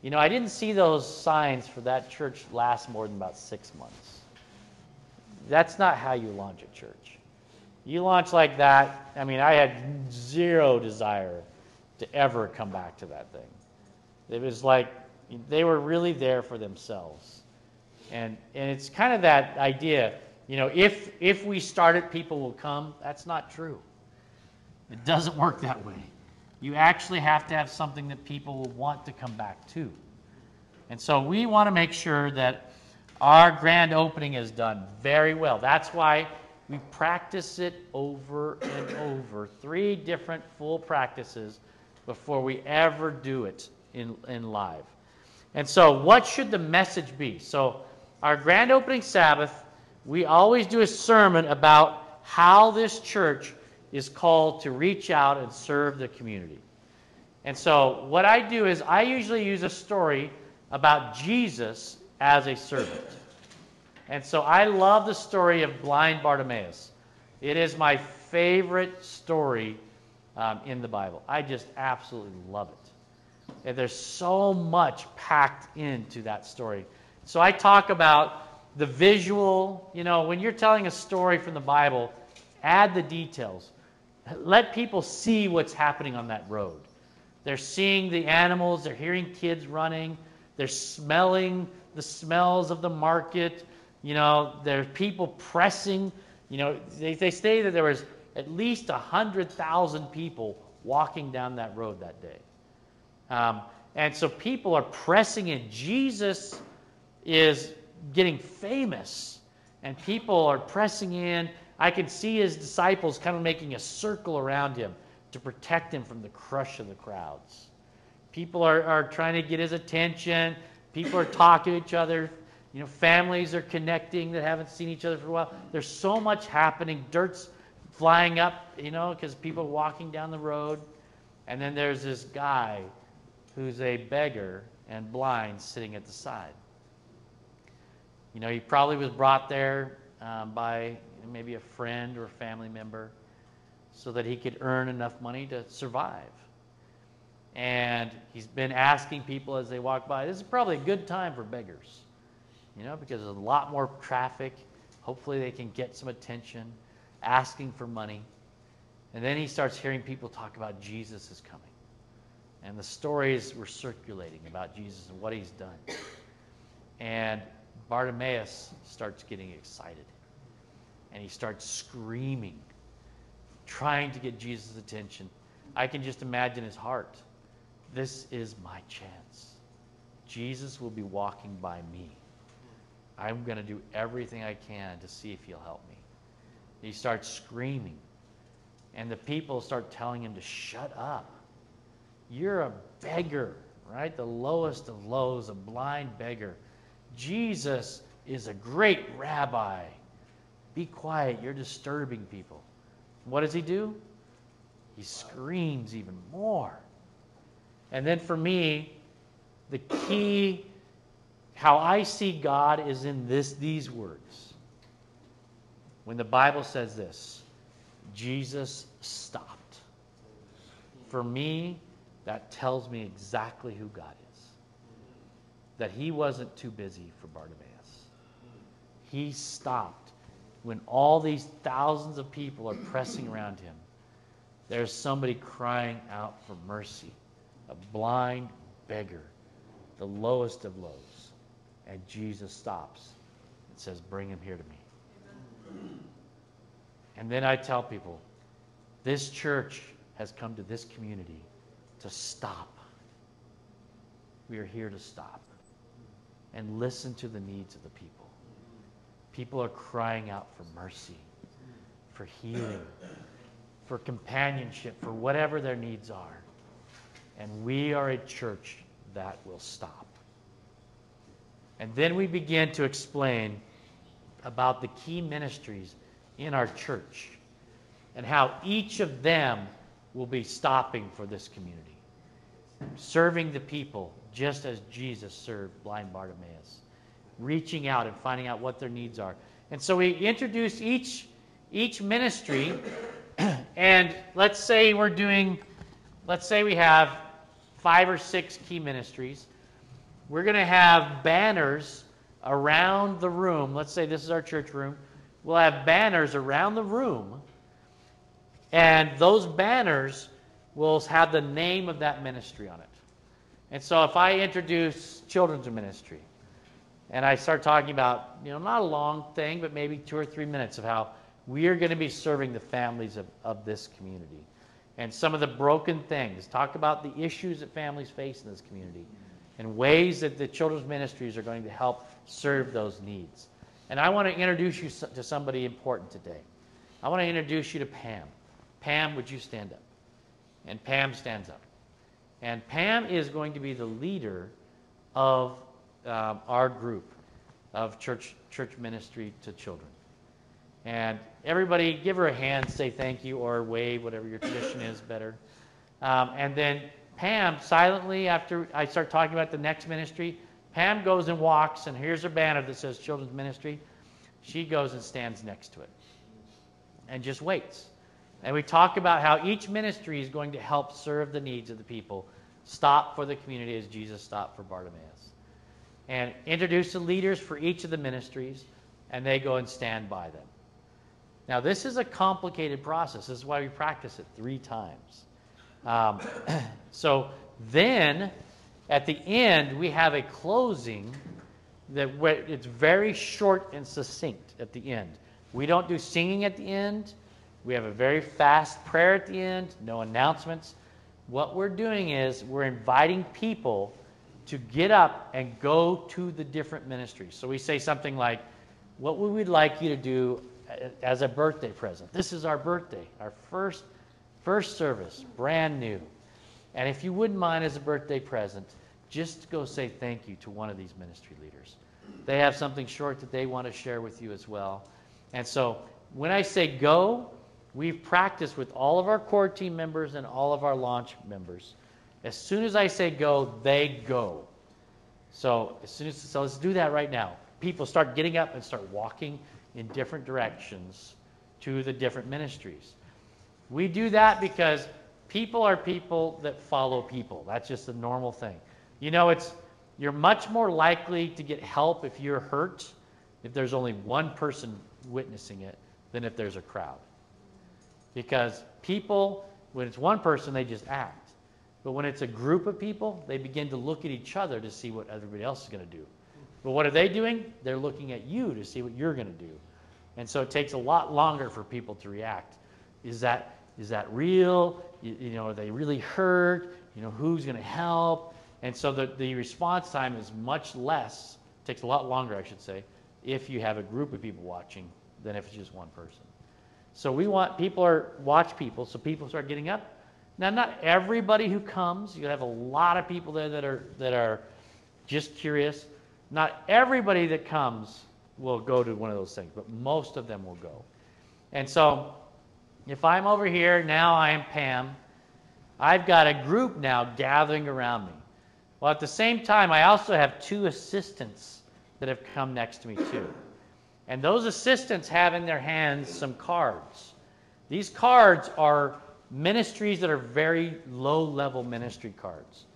You know, I didn't see those signs for that church last more than about six months. That's not how you launch a church. You launch like that, I mean, I had zero desire to ever come back to that thing. It was like they were really there for themselves. And, and it's kind of that idea, you know, if, if we start it, people will come. That's not true. It doesn't work that way. You actually have to have something that people will want to come back to. And so we want to make sure that our grand opening is done very well. That's why we practice it over and over, three different full practices before we ever do it in, in live. And so, what should the message be? So, our grand opening Sabbath, we always do a sermon about how this church is called to reach out and serve the community. And so, what I do is I usually use a story about Jesus as a servant. And so, I love the story of blind Bartimaeus. It is my favorite story um, in the Bible. I just absolutely love it. And there's so much packed into that story. So I talk about the visual, you know, when you're telling a story from the Bible, add the details. Let people see what's happening on that road. They're seeing the animals, they're hearing kids running, they're smelling the smells of the market. You know, there's people pressing. You know, they, they say that there was at least 100,000 people walking down that road that day. Um, and so people are pressing in. Jesus is getting famous, and people are pressing in. I can see his disciples kind of making a circle around him to protect him from the crush of the crowds. People are, are trying to get his attention. People are talking to each other. You know, families are connecting that haven't seen each other for a while. There's so much happening. Dirt's flying up, you know, because people are walking down the road. And then there's this guy who's a beggar and blind sitting at the side. You know, he probably was brought there um, by maybe a friend or a family member so that he could earn enough money to survive. And he's been asking people as they walk by, this is probably a good time for beggars, you know, because there's a lot more traffic. Hopefully, they can get some attention, asking for money. And then he starts hearing people talk about Jesus is coming. And the stories were circulating about Jesus and what he's done. And Bartimaeus starts getting excited. And he starts screaming, trying to get Jesus' attention. I can just imagine his heart. This is my chance. Jesus will be walking by me. I'm going to do everything I can to see if he'll help me. He starts screaming. And the people start telling him to shut up. You're a beggar, right? The lowest of lows, a blind beggar. Jesus is a great rabbi. Be quiet, you're disturbing people. What does he do? He screams even more. And then for me, the key how I see God is in this these words. When the Bible says this, Jesus stopped. For me, that tells me exactly who God is. That he wasn't too busy for Bartimaeus. He stopped when all these thousands of people are pressing around him. There's somebody crying out for mercy, a blind beggar, the lowest of lows. And Jesus stops and says, Bring him here to me. And then I tell people, this church has come to this community to stop. We are here to stop and listen to the needs of the people. People are crying out for mercy, for healing, for companionship, for whatever their needs are. And we are a church that will stop. And then we begin to explain about the key ministries in our church and how each of them will be stopping for this community, serving the people just as Jesus served blind Bartimaeus, reaching out and finding out what their needs are. And so we introduce each each ministry and let's say we're doing let's say we have five or six key ministries. We're going to have banners around the room. Let's say this is our church room. We'll have banners around the room and those banners will have the name of that ministry on it. And so if I introduce children's ministry and I start talking about, you know, not a long thing, but maybe two or three minutes of how we are going to be serving the families of, of this community and some of the broken things. Talk about the issues that families face in this community and ways that the children's ministries are going to help serve those needs. And I want to introduce you to somebody important today. I want to introduce you to Pam. Pam, would you stand up? And Pam stands up. And Pam is going to be the leader of um, our group of church, church ministry to children. And everybody give her a hand, say thank you, or wave, whatever your tradition is better. Um, and then Pam, silently, after I start talking about the next ministry, Pam goes and walks, and here's her banner that says Children's Ministry. She goes and stands next to it and just waits. And we talk about how each ministry is going to help serve the needs of the people, stop for the community as Jesus stopped for Bartimaeus. And introduce the leaders for each of the ministries, and they go and stand by them. Now, this is a complicated process. This is why we practice it three times. Um, so then, at the end, we have a closing that it's very short and succinct at the end. We don't do singing at the end. We have a very fast prayer at the end, no announcements. What we're doing is we're inviting people to get up and go to the different ministries. So we say something like, What would we like you to do as a birthday present? This is our birthday, our first, first service, brand new. And if you wouldn't mind as a birthday present, just go say thank you to one of these ministry leaders. They have something short that they want to share with you as well. And so when I say go, We've practiced with all of our core team members and all of our launch members. As soon as I say go, they go. So as soon as so let's do that right now. People start getting up and start walking in different directions to the different ministries. We do that because people are people that follow people. That's just a normal thing. You know, it's you're much more likely to get help if you're hurt if there's only one person witnessing it than if there's a crowd. Because people, when it's one person, they just act. But when it's a group of people, they begin to look at each other to see what everybody else is going to do. But what are they doing? They're looking at you to see what you're going to do. And so it takes a lot longer for people to react. Is that is that real? You, you know, are they really hurt? You know, who's going to help? And so the, the response time is much less, takes a lot longer, I should say, if you have a group of people watching than if it's just one person. So we want people are watch people, so people start getting up. Now, not everybody who comes. You have a lot of people there that are that are just curious. Not everybody that comes will go to one of those things, but most of them will go. And so, if I'm over here now, I am Pam. I've got a group now gathering around me. Well, at the same time, I also have two assistants that have come next to me too. And those assistants have in their hands some cards. These cards are ministries that are very low level ministry cards.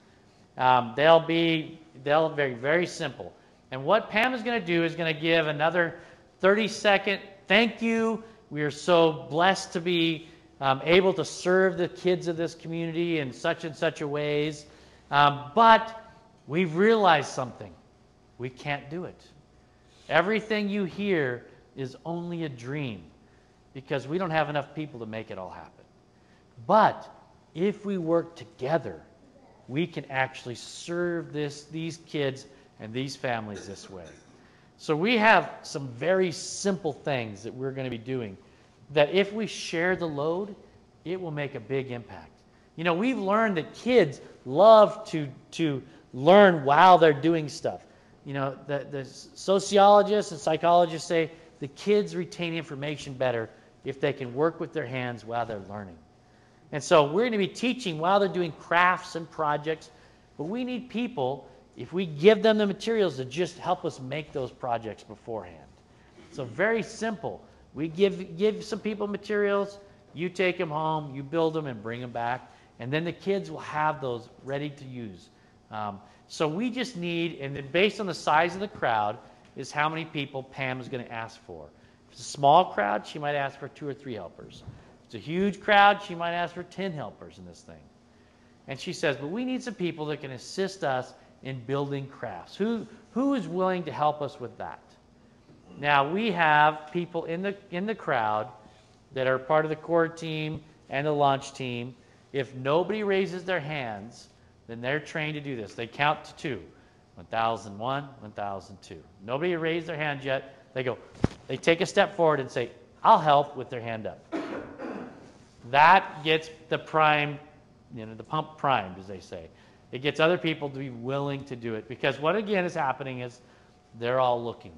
Um, they'll be they'll be very simple. And what Pam is going to do is going to give another 30 second thank you. We are so blessed to be um, able to serve the kids of this community in such and such a ways. Um, but we've realized something. We can't do it. Everything you hear is only a dream because we don't have enough people to make it all happen. But if we work together, we can actually serve this, these kids and these families this way. So we have some very simple things that we're going to be doing that if we share the load, it will make a big impact. You know, we've learned that kids love to, to learn while they're doing stuff. You know, the, the sociologists and psychologists say the kids retain information better if they can work with their hands while they're learning. And so we're going to be teaching while they're doing crafts and projects, but we need people, if we give them the materials, to just help us make those projects beforehand. So very simple. We give, give some people materials, you take them home, you build them and bring them back, and then the kids will have those ready to use. Um, so we just need, and then based on the size of the crowd, is how many people Pam is going to ask for. If it's a small crowd, she might ask for two or three helpers. If it's a huge crowd, she might ask for 10 helpers in this thing. And she says, but we need some people that can assist us in building crafts. Who, who is willing to help us with that? Now, we have people in the, in the crowd that are part of the core team and the launch team. If nobody raises their hands, then they're trained to do this. They count to two 1001, 1002. Nobody raised their hand yet. They go, they take a step forward and say, I'll help with their hand up. That gets the prime, you know, the pump primed, as they say. It gets other people to be willing to do it because what again is happening is they're all looking.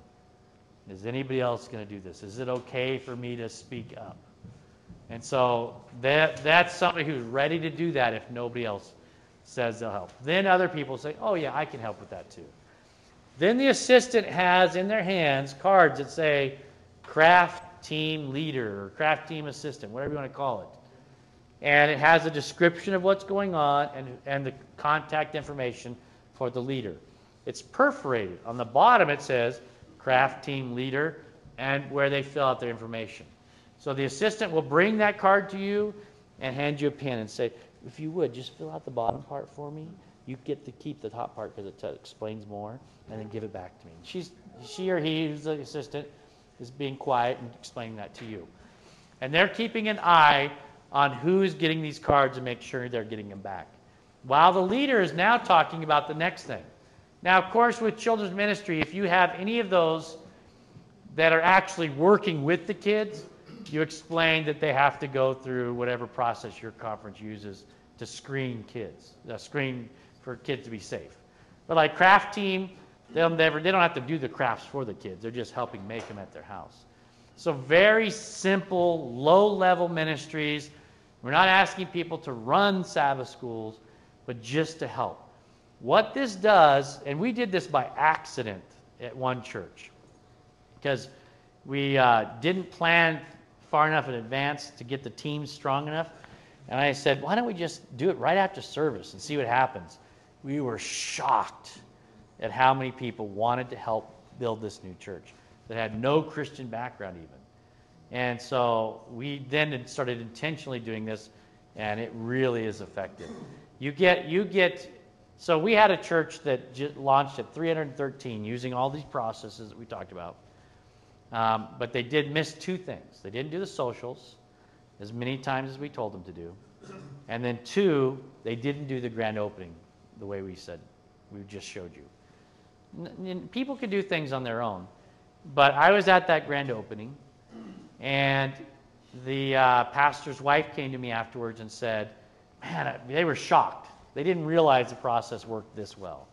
Is anybody else going to do this? Is it okay for me to speak up? And so that, that's somebody who's ready to do that if nobody else says they'll help. Then other people say, oh, yeah, I can help with that too. Then the assistant has in their hands cards that say craft team leader or craft team assistant, whatever you want to call it. And it has a description of what's going on and, and the contact information for the leader. It's perforated. On the bottom, it says craft team leader and where they fill out their information. So the assistant will bring that card to you and hand you a pen and say, if you would, just fill out the bottom part for me. You get to keep the top part because it explains more, and then give it back to me. She's, she or he, who's the assistant, is being quiet and explaining that to you. And they're keeping an eye on who's getting these cards and make sure they're getting them back. While the leader is now talking about the next thing. Now, of course, with children's ministry, if you have any of those that are actually working with the kids, you explain that they have to go through whatever process your conference uses to screen kids, uh, screen for kids to be safe. But like craft team, they'll never, they don't have to do the crafts for the kids. They're just helping make them at their house. So very simple, low-level ministries. We're not asking people to run Sabbath schools, but just to help. What this does, and we did this by accident at one church, because we uh, didn't plan far enough in advance to get the team strong enough. And I said, why don't we just do it right after service and see what happens? We were shocked at how many people wanted to help build this new church that had no Christian background even. And so we then started intentionally doing this, and it really is effective. You get, you get, so we had a church that launched at 313 using all these processes that we talked about. Um, but they did miss two things. They didn't do the socials as many times as we told them to do. And then two, they didn't do the grand opening the way we said, we just showed you. N- people can do things on their own. But I was at that grand opening, and the uh, pastor's wife came to me afterwards and said, Man, they were shocked. They didn't realize the process worked this well.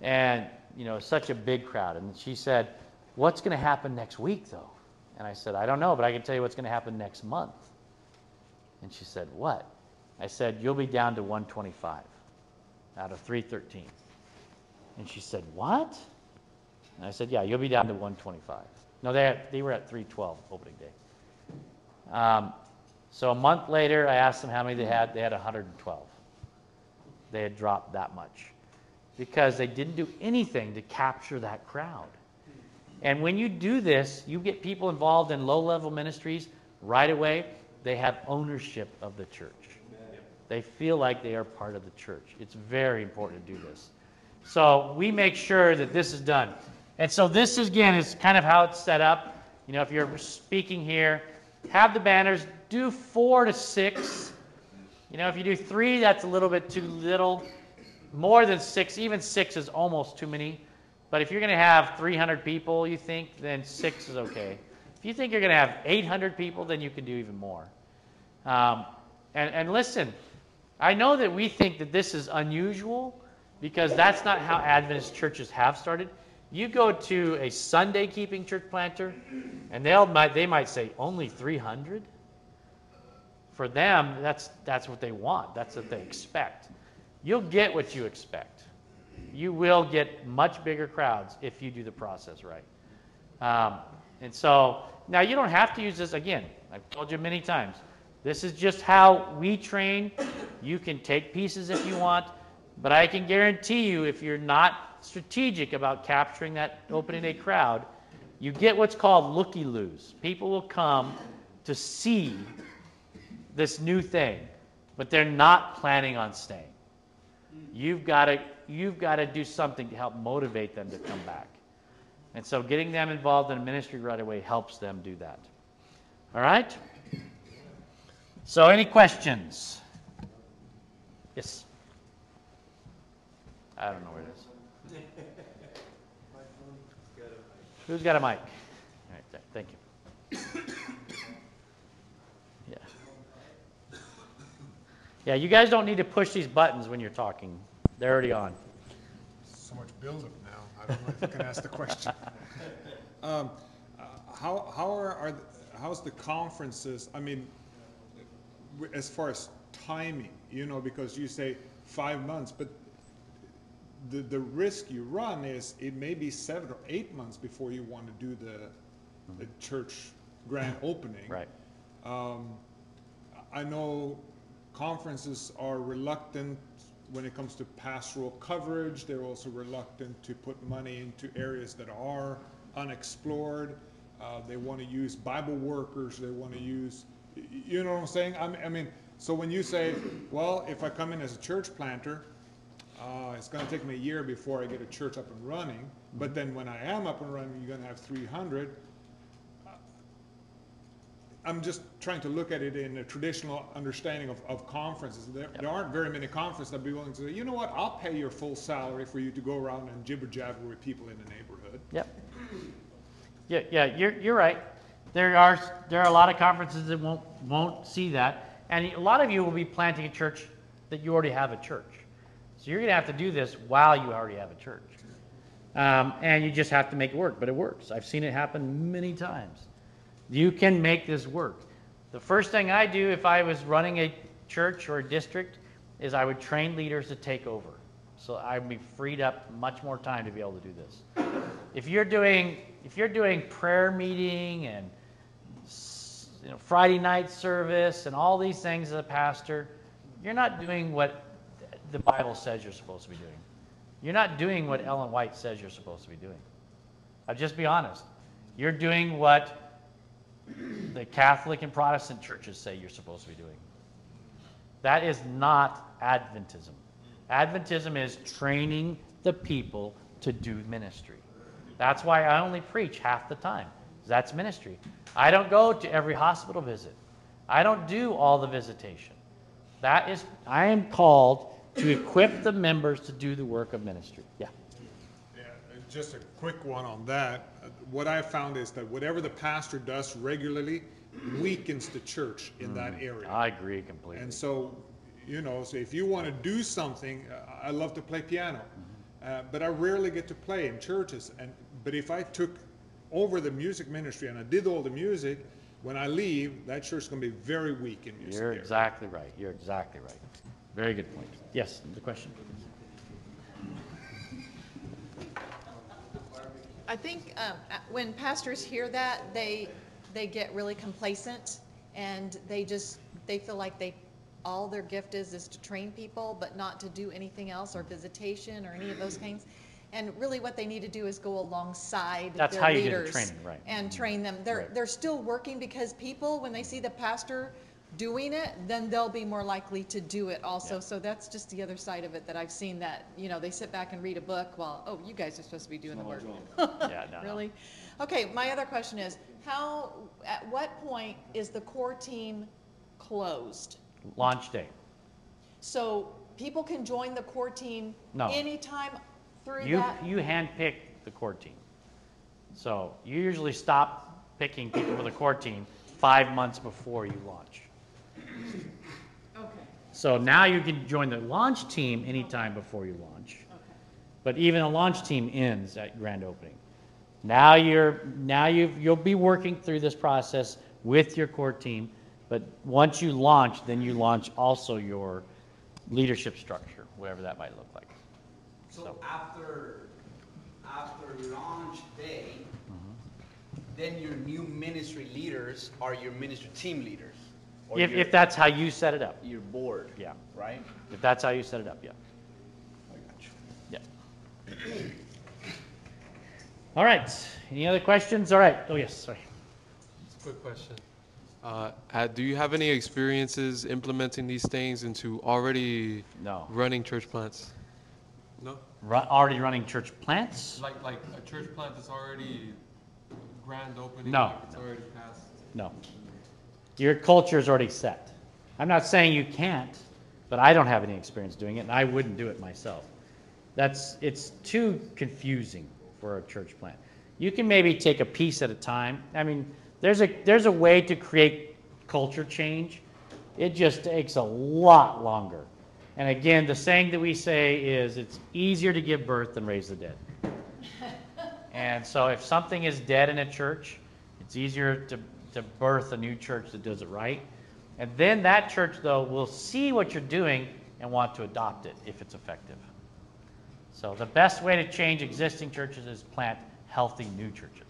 And, you know, such a big crowd. And she said, What's going to happen next week, though? And I said, I don't know, but I can tell you what's going to happen next month. And she said, What? I said, You'll be down to 125 out of 313. And she said, What? And I said, Yeah, you'll be down to 125. No, they, had, they were at 312 opening day. Um, so a month later, I asked them how many they had. They had 112. They had dropped that much because they didn't do anything to capture that crowd. And when you do this, you get people involved in low level ministries right away. They have ownership of the church. They feel like they are part of the church. It's very important to do this. So we make sure that this is done. And so this again is kind of how it's set up. You know, if you're speaking here, have the banners, do four to six. You know, if you do three, that's a little bit too little. More than six, even six is almost too many. But if you're going to have 300 people, you think, then six is okay. If you think you're going to have 800 people, then you can do even more. Um, and, and listen, I know that we think that this is unusual because that's not how Adventist churches have started. You go to a Sunday keeping church planter, and they'll might they might say only 300. For them, that's that's what they want. That's what they expect. You'll get what you expect. You will get much bigger crowds if you do the process right. Um, and so now you don't have to use this again. I've told you many times. This is just how we train. You can take pieces if you want, but I can guarantee you if you're not strategic about capturing that opening day crowd, you get what's called looky loos. People will come to see this new thing, but they're not planning on staying. You've got to you've got to do something to help motivate them to come back. And so getting them involved in a ministry right away helps them do that. All right? So any questions? Yes. I don't know where it is. Who's got a mic? All right, there, thank you. Yeah. Yeah, you guys don't need to push these buttons when you're talking. They're already on. So much buildup now. I don't know if I can ask the question. Um, uh, How, how are, are, the- how's the conferences, I mean, as far as timing, you know, because you say five months, but the, the risk you run is it may be seven or eight months before you want to do the, the church grand opening. Right. Um, I know conferences are reluctant when it comes to pastoral coverage. They're also reluctant to put money into areas that are unexplored. Uh, they want to use Bible workers. They want to use, y- y- you know what I'm saying? I mean, so when you say, well, if I come in as a church planter, uh, it's going to take me a year before I get a church up and running. But then when I am up and running, you're going to have 300. I'm just trying to look at it in a traditional understanding of, of conferences. There, there aren't very many conferences that be willing to say, you know what, I'll pay your full salary for you to go around and jibber jabber with people in the neighborhood. Yep. Yeah, yeah, you're, you're right. There are, there are a lot of conferences that won't, won't see that. And a lot of you will be planting a church that you already have a church. So you're going to have to do this while you already have a church. Um, and you just have to make it work, but it works. I've seen it happen many times. You can make this work. The first thing I do if I was running a church or a district is I would train leaders to take over. So I'd be freed up much more time to be able to do this. If you're doing if you're doing prayer meeting and you know, Friday night service and all these things as a pastor, you're not doing what the Bible says you're supposed to be doing. You're not doing what Ellen White says you're supposed to be doing. I'll just be honest. You're doing what the Catholic and Protestant churches say you're supposed to be doing. That is not Adventism. Adventism is training the people to do ministry. That's why I only preach half the time. That's ministry. I don't go to every hospital visit. I don't do all the visitation. That is, I am called to equip the members to do the work of ministry. Yeah. Yeah, just a quick one on that. What I found is that whatever the pastor does regularly weakens the church in that area. I agree completely. And so, you know, so if you want to do something, I love to play piano, uh, but I rarely get to play in churches. And but if I took over the music ministry and I did all the music, when I leave, that church is going to be very weak in music. You're area. exactly right. You're exactly right. Very good point. Yes, the question? I think um, uh, when pastors hear that, they, they get really complacent and they just, they feel like they, all their gift is, is to train people, but not to do anything else or visitation or any of those things. And really what they need to do is go alongside That's their how you do the leaders training, right. And train them. They're, Right. they're still working because people, when they see the pastor doing it, then they'll be more likely to do it also. Yeah. So that's just the other side of it that I've seen that, you know, they sit back and read a book while, oh, you guys are supposed to be doing the work. Yeah, no, no. Really? Okay, my other question is, how, at what point is the core team closed? Launch day. So people can join the core team No. anytime through You, that? you handpick the core team. So you usually stop picking people for the core team five months before you launch. Okay, So now you can join the launch team anytime before you launch. okay. But even a launch team ends at grand opening. Now you're, now you've, you'll be working through this process with your core team, but once you launch, then you launch also your leadership structure, whatever that might look like. So after, after launch day, mm-hmm. then your new ministry leaders are your ministry team leaders? Or If, your- if that's how you set it up, You're bored. Yeah. Right? if that's how you set it up, yeah. Yeah. All right, any other questions? All right, oh yes, sorry. Quick question. Uh, do you have any experiences implementing these things into already No. running church plants? No? Ru- Already running church plants? Like, like a church plant that's already grand opening? No. like It's already passed? No. Your culture is already set. I'm not saying you can't, but I don't have any experience doing it, and I wouldn't do it myself. That's, it's too confusing for a church plant. You can maybe take a piece at a time. I mean, there's a, there's a way to create culture change. It just takes a lot longer. And again, the saying that we say is, it's easier to give birth than raise the dead. And so if something is dead in a church, it's easier to, to birth a new church that does it right. And then that church, though, will see what you're doing and want to adopt it if it's effective. So the best way to change existing churches is plant healthy new churches.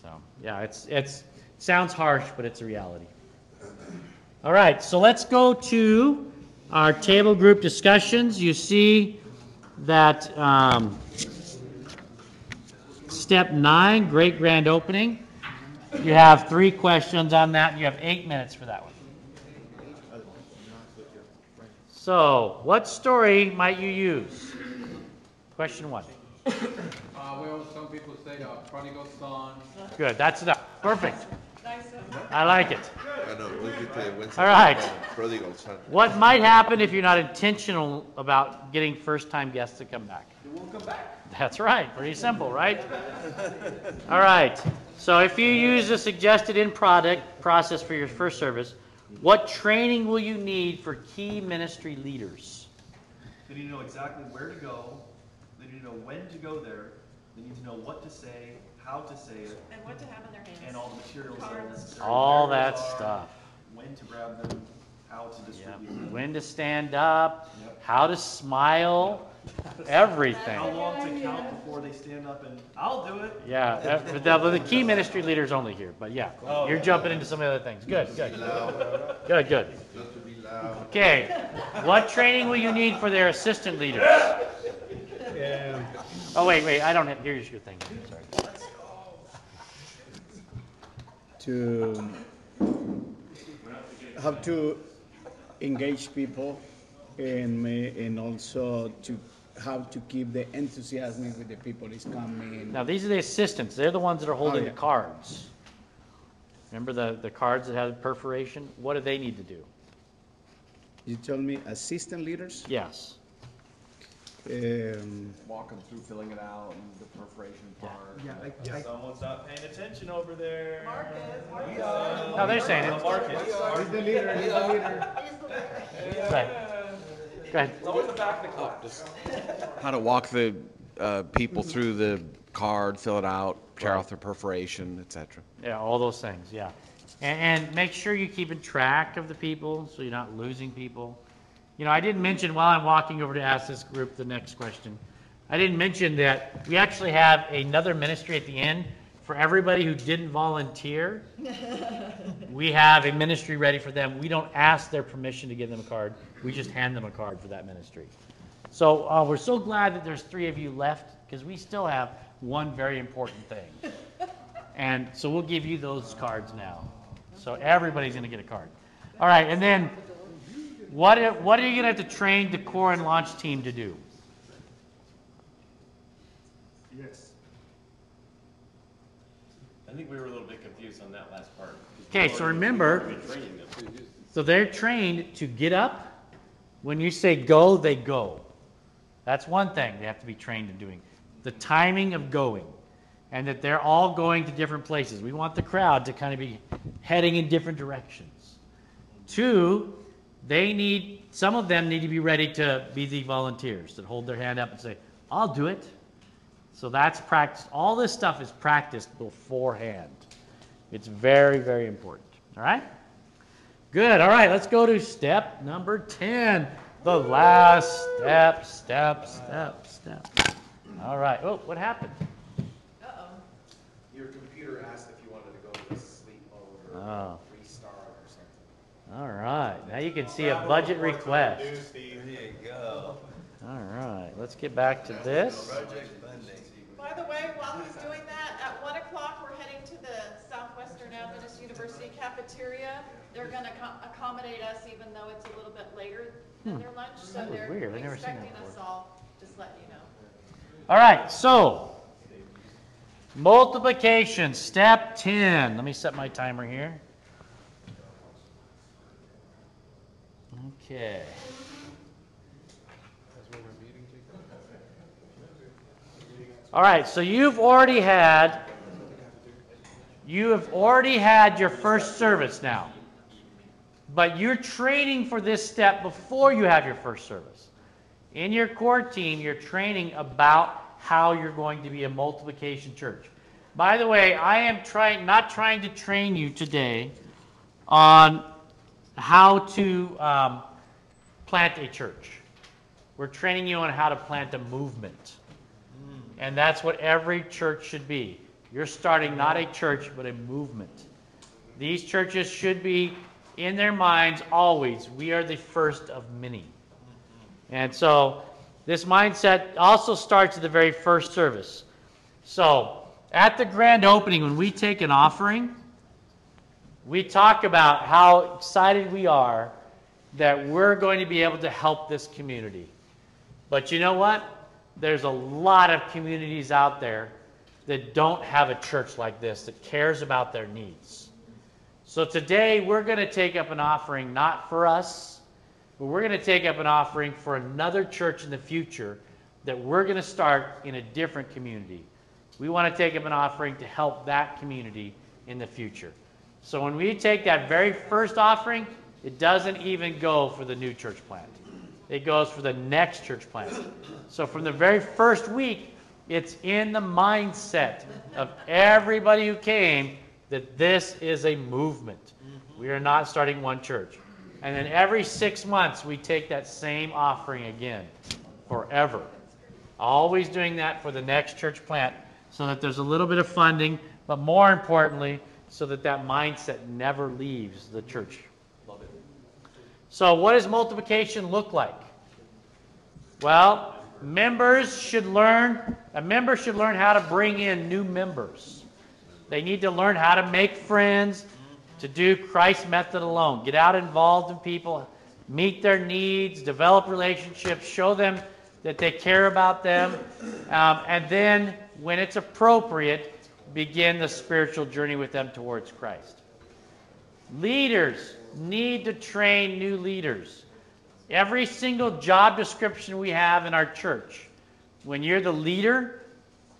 So, yeah, it's, it's, sounds harsh, but it's a reality. All right, so let's go to our table group discussions. You see that, um, Step nine, great grand opening. You have three questions on that, and you have eight minutes for that one. So, what story might you use? Question one. Uh, well, some people say the prodigal son. Good, that's enough. Perfect. I like it. I know, look at the, when's All right. Prodigal son. What might happen if you're not intentional about getting first-time guests to come back? They won't come back. That's right. Pretty simple, right? All right. So if you use the suggested in product process for your first service, what training will you need for key ministry leaders? They need to know exactly where to go, they need to know when to go there, they need to know what to say, how to say it, And what to have in their hands. and all the materials that are necessary. All that are, stuff. When to grab them, how to distribute them. When to stand up, Yep. how to smile, everything. How long to count before they stand up and, I'll do it. Yeah, but the, the key ministry leader's only here, but yeah, Oh. you're jumping into some of the other things. Good, good. Good, good. Not to be loud. Okay, what training will you need for their assistant leaders? Oh, wait, wait, I don't have, here's your thing, sorry. to how to engage people and may, and also to how to keep the enthusiasm with the people is coming. Now, these are the assistants, they're the ones that are holding the yeah. cards. Remember the, the cards that have perforation? What do they need to do? You told me assistant leaders. Yes. Um, Walk them through filling it out and the perforation part. Yeah, I- I- Someone's not paying attention over there. Marcus, Marcus. No, they're saying it. Marcus. He's the leader, he's the leader. Right. Go ahead. Always the back of the class. How to walk the, uh, people through the card, fill it out, tear off the perforation, et cetera. Yeah, all those things, yeah. And, and make sure you're keeping track of the people, so you're not losing people. You know, I didn't mention while I'm walking over to ask this group the next question, I didn't mention that we actually have another ministry at the end for everybody who didn't volunteer. We have a ministry ready for them. We don't ask their permission to give them a card. We just hand them a card for that ministry. So uh, we're so glad that there's three of you left because we still have one very important thing. And so we'll give you those cards now. So everybody's going to get a card. All right, and then what, what are you going to have to train the core and launch team to do? Yes. I think we were a little bit confused on that last part. Okay, so remember-. So they're trained to get up. When you say go, they go. That's one thing they have to be trained in doing. The timing of going. And that they're all going to different places. We want the crowd to kind of be heading in different directions. Two, they need, some of them need to be ready to be the volunteers that hold their hand up and say, I'll do it. So that's practice. All this stuff is practiced beforehand. It's very, very important. All right? Good. All right, let's go to step number 10. The last step, step, step, step. All right. Oh, what happened? Oh, your computer asked if you wanted to go to sleep mode or Oh. restart or something. All right. Now you can see a budget request. There you go. All right. Let's get back to this. By the way, while he's doing that, at one o'clock, we're heading to the Southwestern Adventist University cafeteria. They're gonna accommodate us even though it's a little bit later than Hmm. their lunch, so That was they're weird. I've never seen that expecting us all, just letting you know. All right. So multiplication, step 10. Let me set my timer here. Okay. All right, so you've already had you have already had your first service now. But you're training for this step before you have your first service. In your core team, you're training about how you're going to be a multiplication church. By the way, I am trying not trying to train you today on how to um, plant a church. We're training you on how to plant a movement. And that's what every church should be. You're starting not a church, but a movement. These churches should be in their minds always, we are the first of many. And so this mindset also starts at the very first service. So at the grand opening, when we take an offering, we talk about how excited we are that we're going to be able to help this community. But you know what? There's a lot of communities out there that don't have a church like this that cares about their needs. So today we're going to take up an offering not for us, but we're going to take up an offering for another church in the future that we're going to start in a different community. We want to take up an offering to help that community in the future. So when we take that very first offering, it doesn't even go for the new church plant. It goes for the next church plant. So from the very first week, it's in the mindset of everybody who came that this is a movement. Mm-hmm. We are not starting one church. And then every six months, we take that same offering again, forever. Always doing that for the next church plant so that there's a little bit of funding, but more importantly, so that that mindset never leaves the church. So, what does multiplication look like? Well, members should learn, a member should learn how to bring in new members. They need to learn how to make friends, to do Christ's method alone. Get out involved in people, meet their needs, develop relationships, show them that they care about them, um, and then, when it's appropriate, begin the spiritual journey with them towards Christ. Leaders need to train new leaders. Every single job description we have in our church, when you're the leader,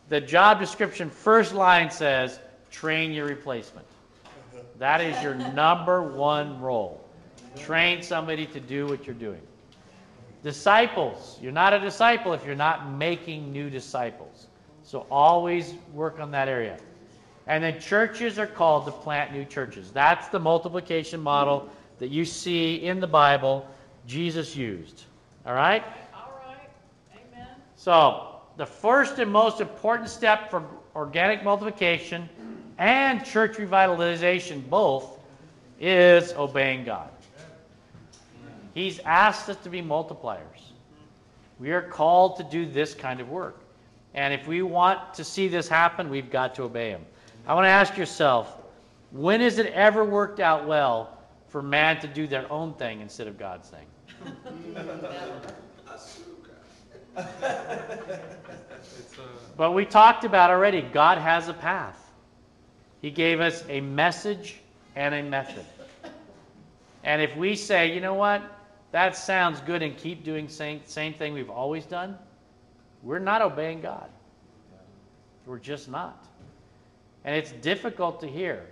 the job description first line says, train your replacement. That is your number one role. Train somebody to do what you're doing. Disciples, you're not a disciple if you're not making new disciples. So always work on that area. And then churches are called to plant new churches. That's the multiplication model that you see in the Bible Jesus used. All right? All right, amen. So, the first and most important step for organic multiplication and church revitalization both is obeying God. He's asked us to be multipliers. We are called to do this kind of work. And if we want to see this happen, we've got to obey Him. I want to ask yourself when has it ever worked out well for man to do their own thing instead of God's thing? But we talked about already, God has a path. He gave us a message and a method. And if we say, you know what, that sounds good and keep doing same, same thing we've always done, we're not obeying God. We're just not. And it's difficult to hear.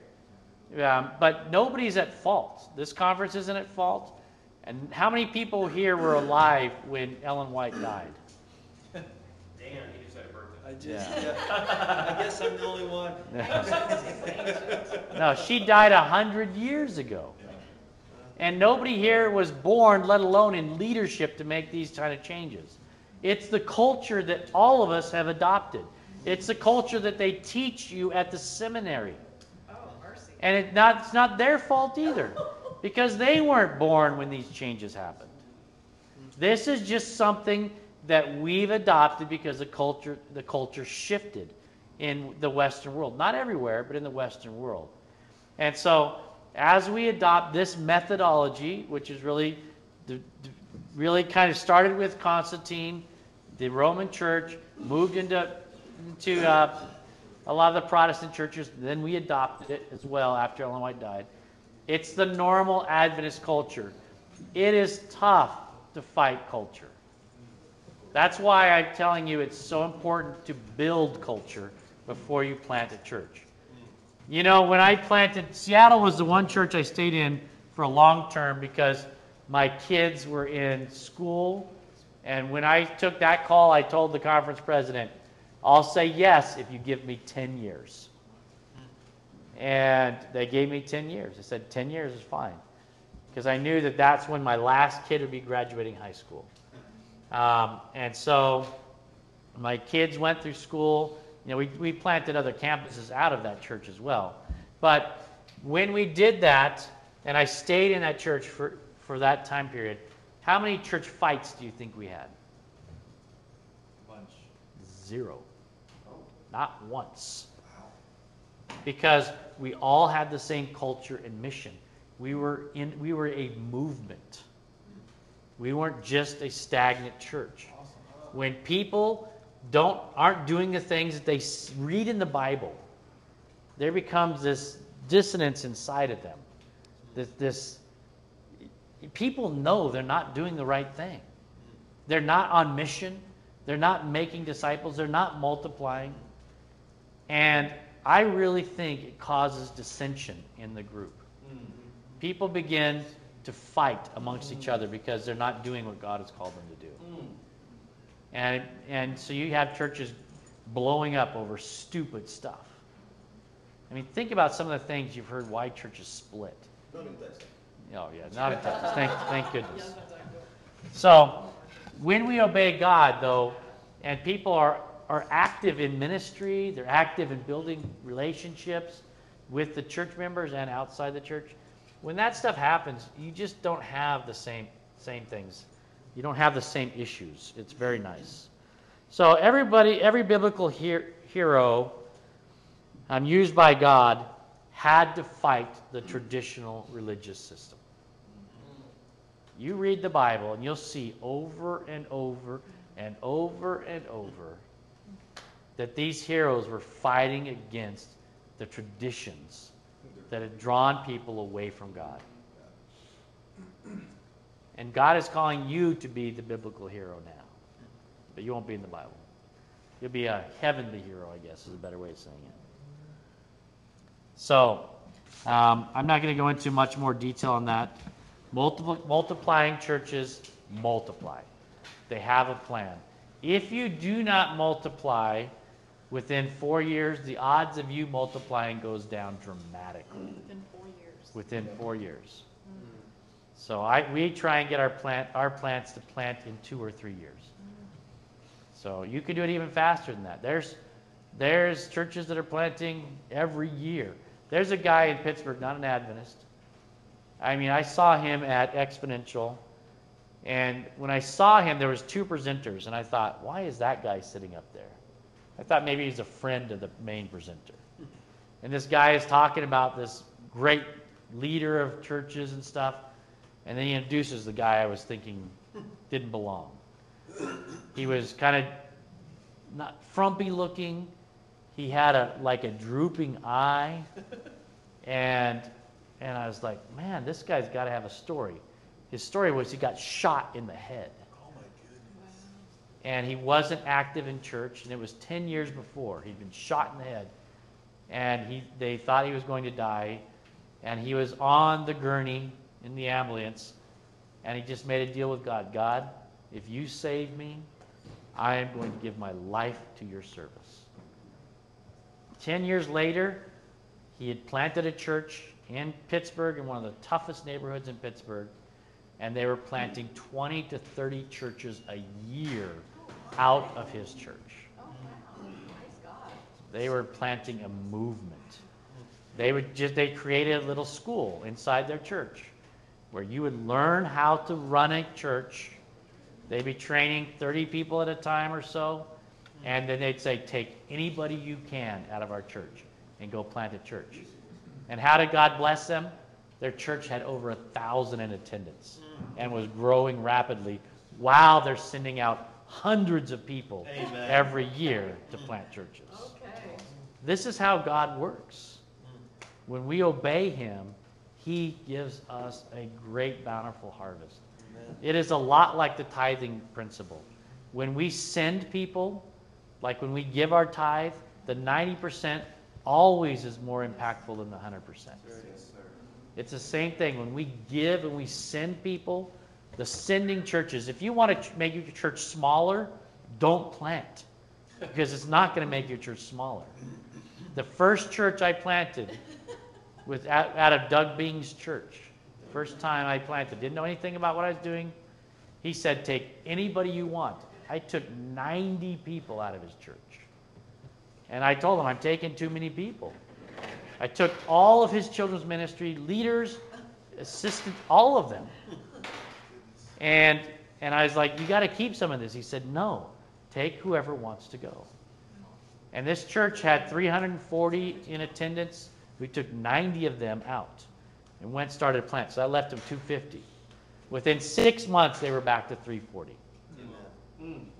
Um, but nobody's at fault. This conference isn't at fault. And how many people here were alive when Ellen White died? Dan, he just had a birthday. I just, yeah. I guess I'm the only one. No, she died a hundred years ago. And nobody here was born, let alone in leadership, to make these kind of changes. It's the culture that all of us have adopted. It's the culture that they teach you at the seminary. Oh, and it not, it's not their fault either, because they weren't born when these changes happened. This is just something that we've adopted because the culture, the culture shifted in the Western world. Not everywhere, but in the Western world. And so, as we adopt this methodology, which is really, really kind of started with Constantine, the Roman Church moved into, into uh, a lot of the Protestant churches. Then we adopted it as well after Ellen White died. It's the normal Adventist culture. It is tough to fight culture. That's why I'm telling you it's so important to build culture before you plant a church. You know, when I planted, Seattle was the one church I stayed in for a long term because my kids were in school. And when I took that call, I told the conference president, I'll say yes if you give me 10 years. And they gave me 10 years. I said, 10 years is fine. Because I knew that that's when my last kid would be graduating high school. Um, and so my kids went through school. You know, we, we planted other campuses out of that church as well. But when we did that, and I stayed in that church for, for that time period, how many church fights do you think we had? Bunch. Zero. Not once. Because we all had the same culture and mission. We were in we were a movement. We weren't just a stagnant church. When people don't aren't doing the things that they read in the Bible, there becomes this dissonance inside of them. This, this people know they're not doing the right thing. They're not on mission. They're not making disciples. They're not multiplying. And I really think it causes dissension in the group. Mm-hmm. People begin to fight amongst each other because they're not doing what God has called them to do. Mm. And, and so you have churches blowing up over stupid stuff. I mean, think about some of the things you've heard why churches split. Not in Oh, yeah, not in Texas. Thank, thank goodness. So, when we obey God, though, and people are, are active in ministry, they're active in building relationships with the church members and outside the church, when that stuff happens, you just don't have the same, same things. You don't have the same issues. It's very nice. So, everybody, every biblical her- hero um, used by God had to fight the traditional religious system. You read the Bible and you'll see over and over and over and over that these heroes were fighting against the traditions that had drawn people away from God. And God is calling you to be the biblical hero now. But you won't be in the Bible. You'll be a heavenly hero, I guess, is a better way of saying it. So, um, I'm not going to go into much more detail on that. Multiple, multiplying churches multiply. They have a plan. If you do not multiply within four years, the odds of you multiplying goes down dramatically. Within four years. Within four years. So I, we try and get our plant, our plants to plant in two or three years. Mm-hmm. So you could do it even faster than that. There's, there's churches that are planting every year. There's a guy in Pittsburgh, not an Adventist. I mean, I saw him at Exponential, and when I saw him, there was two presenters, and I thought, why is that guy sitting up there? I thought maybe he's a friend of the main presenter. And this guy is talking about this great leader of churches and stuff, and then he introduces the guy I was thinking didn't belong. He was kind of not frumpy looking. He had a like a drooping eye, and and I was like, man, this guy's got to have a story. His story was he got shot in the head. And he wasn't active in church, and it was 10 years before. He'd been shot in the head. And he, they thought he was going to die. and he was on the gurney in the ambulance, and he just made a deal with God. God, if you save me, I am going to give my life to your service. Ten years later, he had planted a church in Pittsburgh, in one of the toughest neighborhoods in Pittsburgh, and they were planting 20 to 30 churches a year out of his church. Oh, they were planting a movement. They would just they created a little school inside their church where you would learn how to run a church. They'd be training 30 people at a time or so, and then they'd say, Take anybody you can out of our church and go plant a church. And how did God bless them? Their church had over a thousand in attendance and was growing rapidly while they're sending out hundreds of people Amen. every year to plant churches. This is how God works. When we obey Him, He gives us a great, bountiful harvest. It is a lot like the tithing principle. When we send people, like when we give our tithe, the 90% always is more impactful than the 100%. It's the same thing. When we give and we send people, the sending churches, if you want to make your church smaller, don't plant because it's not going to make your church smaller. The first church I planted was out, out of Doug Bing's church. The first time I planted, didn't know anything about what I was doing. He said, Take anybody you want. I took 90 people out of his church. And I told him, I'm taking too many people. I took all of his children's ministry leaders, assistants, all of them. And, and I was like, You got to keep some of this. He said, No, take whoever wants to go. And this church had 340 in attendance. We took 90 of them out and went started a plant. So I left them 250. Within six months, they were back to 340.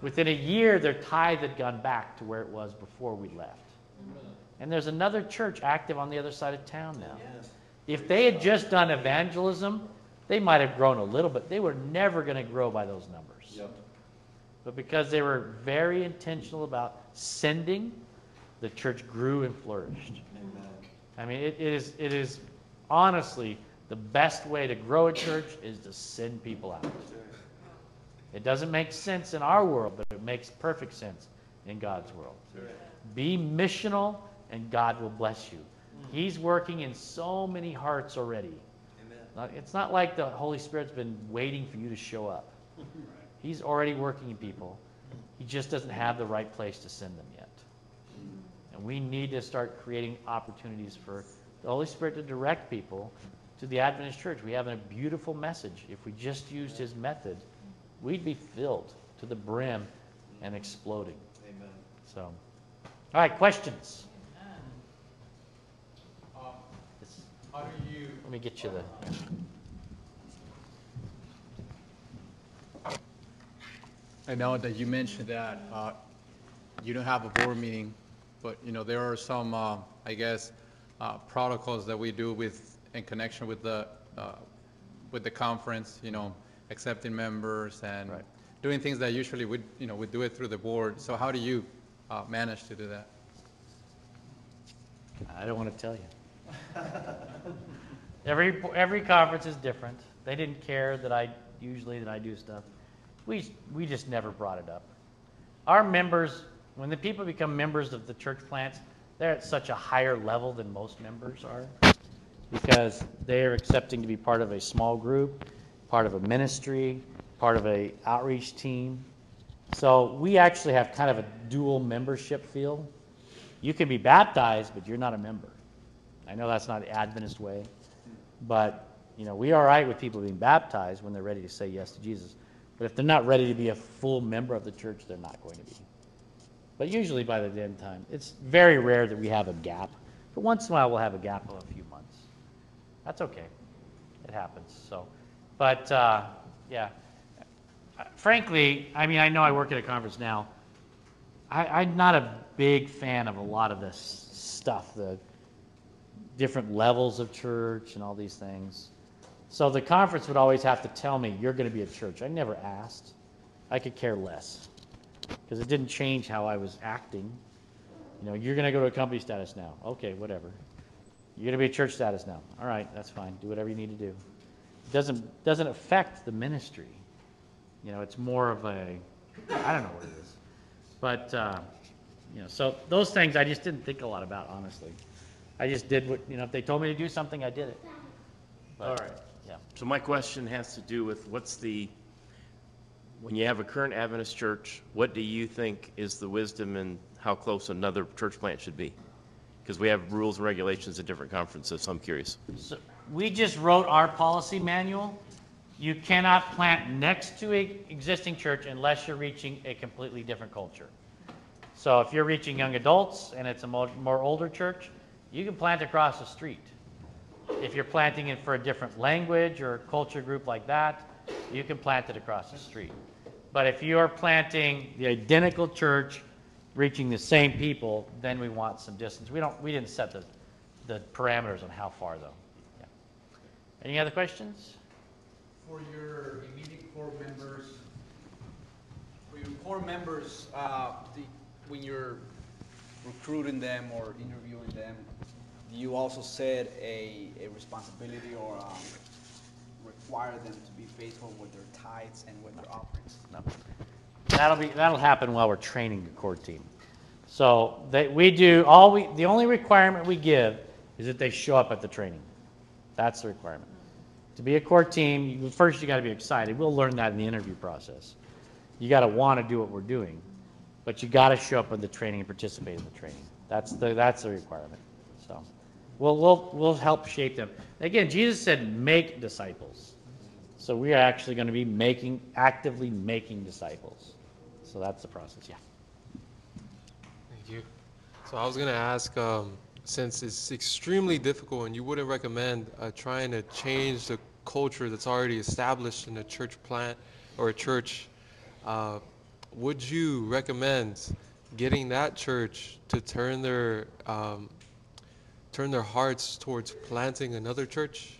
Within a year, their tithe had gone back to where it was before we left. And there's another church active on the other side of town now. If they had just done evangelism, they might have grown a little bit. They were never going to grow by those numbers. But because they were very intentional about sending, the church grew and flourished. I mean, it is, it is honestly the best way to grow a church is to send people out. It doesn't make sense in our world, but it makes perfect sense in God's world. Be missional, and God will bless you. He's working in so many hearts already. Not- It's not like the Holy Spirit's been waiting for you to show up. He's already working in people. He just doesn't have the right place to send them yet. And we need to start creating opportunities for the Holy Spirit to direct people to the Adventist church. We have a beautiful message. If we just used his method, we'd be filled to the brim and exploding. Amen. So, all right, questions? Uh, how do you? Let me get you the. I know that you mentioned that uh, you don't have a board meeting, but, you know, there are some, uh, I guess, uh, protocols that we do with, in connection with the, uh, with the conference, you know, accepting members and doing things that usually we, you know, we do it through the board. So how do you uh, manage to do that? I don't want to tell you. Every, every conference is different. They didn't care that I, usually that I do stuff. We, we just never brought it up. Our members, when the people become members of the church plants, they're at such a higher level than most members are because they are accepting to be part of a small group, part of a ministry, part of a outreach team. So we actually have kind of a dual membership feel. You can be baptized, but you're not a member. I know that's not the Adventist way, but you know we are right with people being baptized when they're ready to say yes to Jesus. But if they're not ready to be a full member of the church, they're not going to be. But usually by the end time, it's very rare that we have a gap. But once in a while, we'll have a gap of a few months. That's okay. It happens. So, but uh, yeah, frankly, I mean, I know I work at a conference now. I, I'm not a big fan of a lot of this stuff, the different levels of church and all these things. So the conference would always have to tell me, you're going to be at church. I never asked. I could care less because it didn't change how I was acting. You know, you're going to go to a company status now. Okay, whatever. You're gonna be a church status now. All right, that's fine. Do whatever you need to do. It Doesn't, doesn't affect the ministry. You know, it's more of a, I don't know what it is. But, uh, you know, so those things I just didn't think a lot about, honestly. I just did what, you know, if they told me to do something, I did it. But, All right. Yeah. So my question has to do with what's the, when you have a current Adventist church, what do you think is the wisdom and how close another church plant should be? Because we have rules and regulations at different conferences, so I'm curious. So we just wrote our policy manual. You cannot plant next to a existing church unless you're reaching a completely different culture. So if you're reaching young adults and it's a more, more older church, you can plant across the street. If you're planting it for a different language or culture group like that, you can plant it across the street. But if you are planting the identical church, reaching the same people, then we want some distance. We don't, we didn't set the, the parameters on how far though. Yeah. Any other questions? For your immediate core members, for your core members, uh, the, when you're recruiting them or interviewing them, you also set a, a responsibility or um, require them to be faithful with their tithes and with their offerings? No. That'll be, that'll happen while we're training the core team. So they, we do, all we, the only requirement we give is that they show up at the training. That's the requirement. To be a core team, you, first you gotta be excited. We'll learn that in the interview process. You gotta wanna do what we're doing, but you gotta show up at the training and participate in the training. That's the, that's the requirement. We'll, we'll, we'll help shape them. Again, Jesus said, make disciples. So we are actually gonna be making, actively making disciples. So that's the process, yeah. Thank you. So I was gonna ask, um, since it's extremely difficult and you wouldn't recommend uh, trying to change the culture that's already established in a church plant or a church, uh, would you recommend getting that church to turn their um, turn their hearts towards planting another church?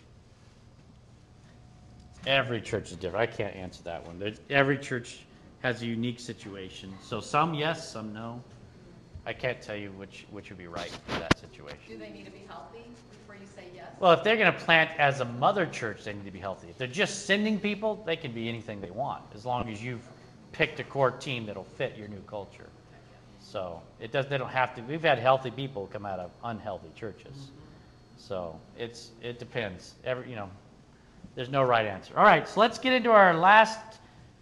Every church is different. I can't answer that one. There's, every church has a unique situation. So some yes, some no. I can't tell you which, which would be right for that situation. Do they need to be healthy before you say yes? Well, if they're going to plant as a mother church, they need to be healthy. If they're just sending people, they can be anything they want, as long as you've picked a core team that'll fit your new culture. So it does. They don't have to. We've had healthy people come out of unhealthy churches. So it's it depends. Every you know, there's no right answer. All right, so let's get into our last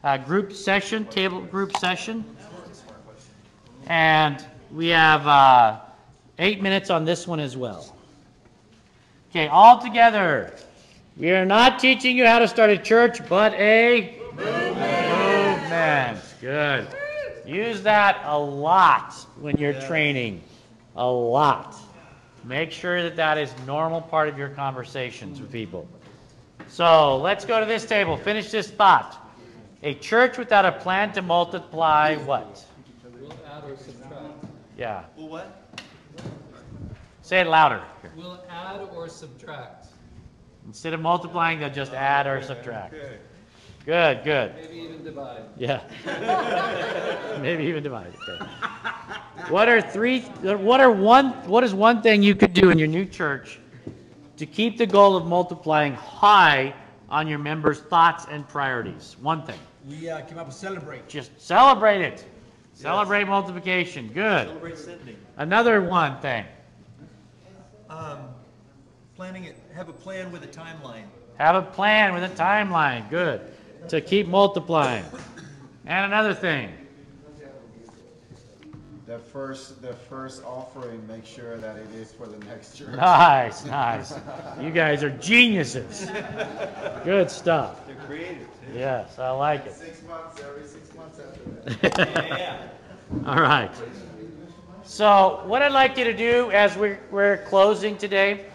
uh, group session, table group session, and we have uh, eight minutes on this one as well. Okay, all together. We are not teaching you how to start a church, but a movement. Good. Use that a lot when you're training. A lot. Make sure that that is normal part of your conversations with people. So let's go to this table. Finish this thought. A church without a plan to multiply what? Will add or subtract. Yeah. Well, what? Say it louder. Will add or subtract. Instead of multiplying, they'll just add or subtract. Good, good. Maybe even divide. Yeah. Maybe even divide. Okay. What are three? What are one? What is one thing you could do in your new church to keep the goal of multiplying high on your members' thoughts and priorities? One thing. We uh, came up with celebrate. Just celebrate it. Celebrate multiplication. Good. Celebrate sending. Another one thing. Um, planning it, have a plan with a timeline. Have a plan with a timeline. Good. To keep multiplying. And another thing. The first, the first offering, make sure that it is for the next church. Nice, nice. You guys are geniuses. Good stuff. They're creative. Yes, I like it. Six months, every six months after that. Yeah. All right. So what I'd like you to do as we're, we're closing today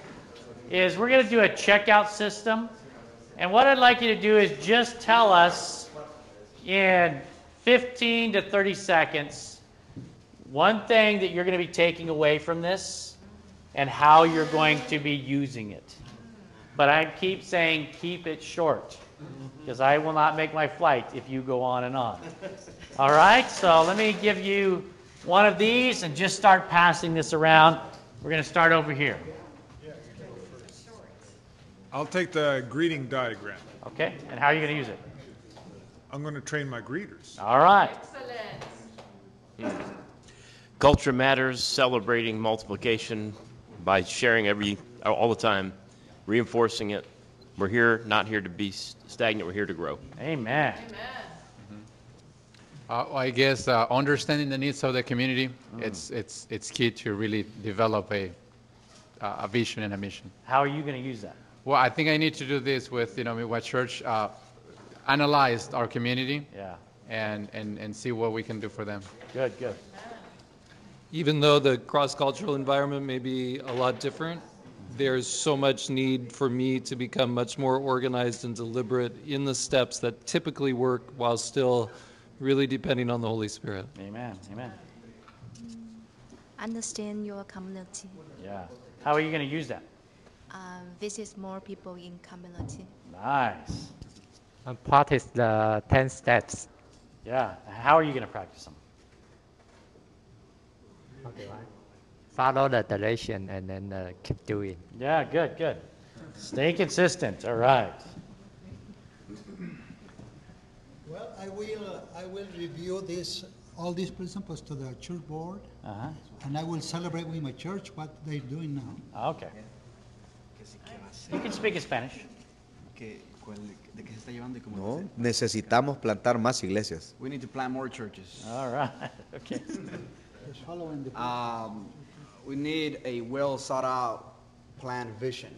is we're going to do a checkout system. And what I'd like you to do is just tell us in 15 to 30 seconds one thing that you're going to be taking away from this and how you're going to be using it. But I keep saying keep it short because I will not make my flight if you go on and on. All right, so let me give you one of these and just start passing this around. We're going to start over here. I'll take the greeting diagram. Okay, and how are you going to use it? I'm going to train my greeters. All right. Culture matters, celebrating multiplication by sharing every, all the time, reinforcing it. We're here, not here to be stagnant, we're here to grow. Amen. Uh, I guess uh, understanding the needs of the community, it's, it's, it's key to really develop a, uh, a vision and a mission. How are you going to use that? Well, I think I need to do this with, you know, what church uh, analyzed our community Yeah. and, and, and see what we can do for them. Good, good. Even though the cross-cultural environment may be a lot different, there's so much need for me to become much more organized and deliberate in the steps that typically work while still really depending on the Holy Spirit. Amen. Amen. understand your community. Yeah. How are you going to use that? Um, visit more people in community. Nice. And practice the 10 steps. Yeah. How are you going to practice them? Follow the direction and then uh, keep doing. Yeah, good, good. Stay consistent. All right. Well, I will, I will review this, all these principles to the church board, Uh-huh. and I will celebrate with my church what they're doing now. Okay. You can speak in Spanish. No, necesitamos plantar más iglesias. We need to plant more churches. All right. Okay. Following the. Um, we need a well sought out planned vision.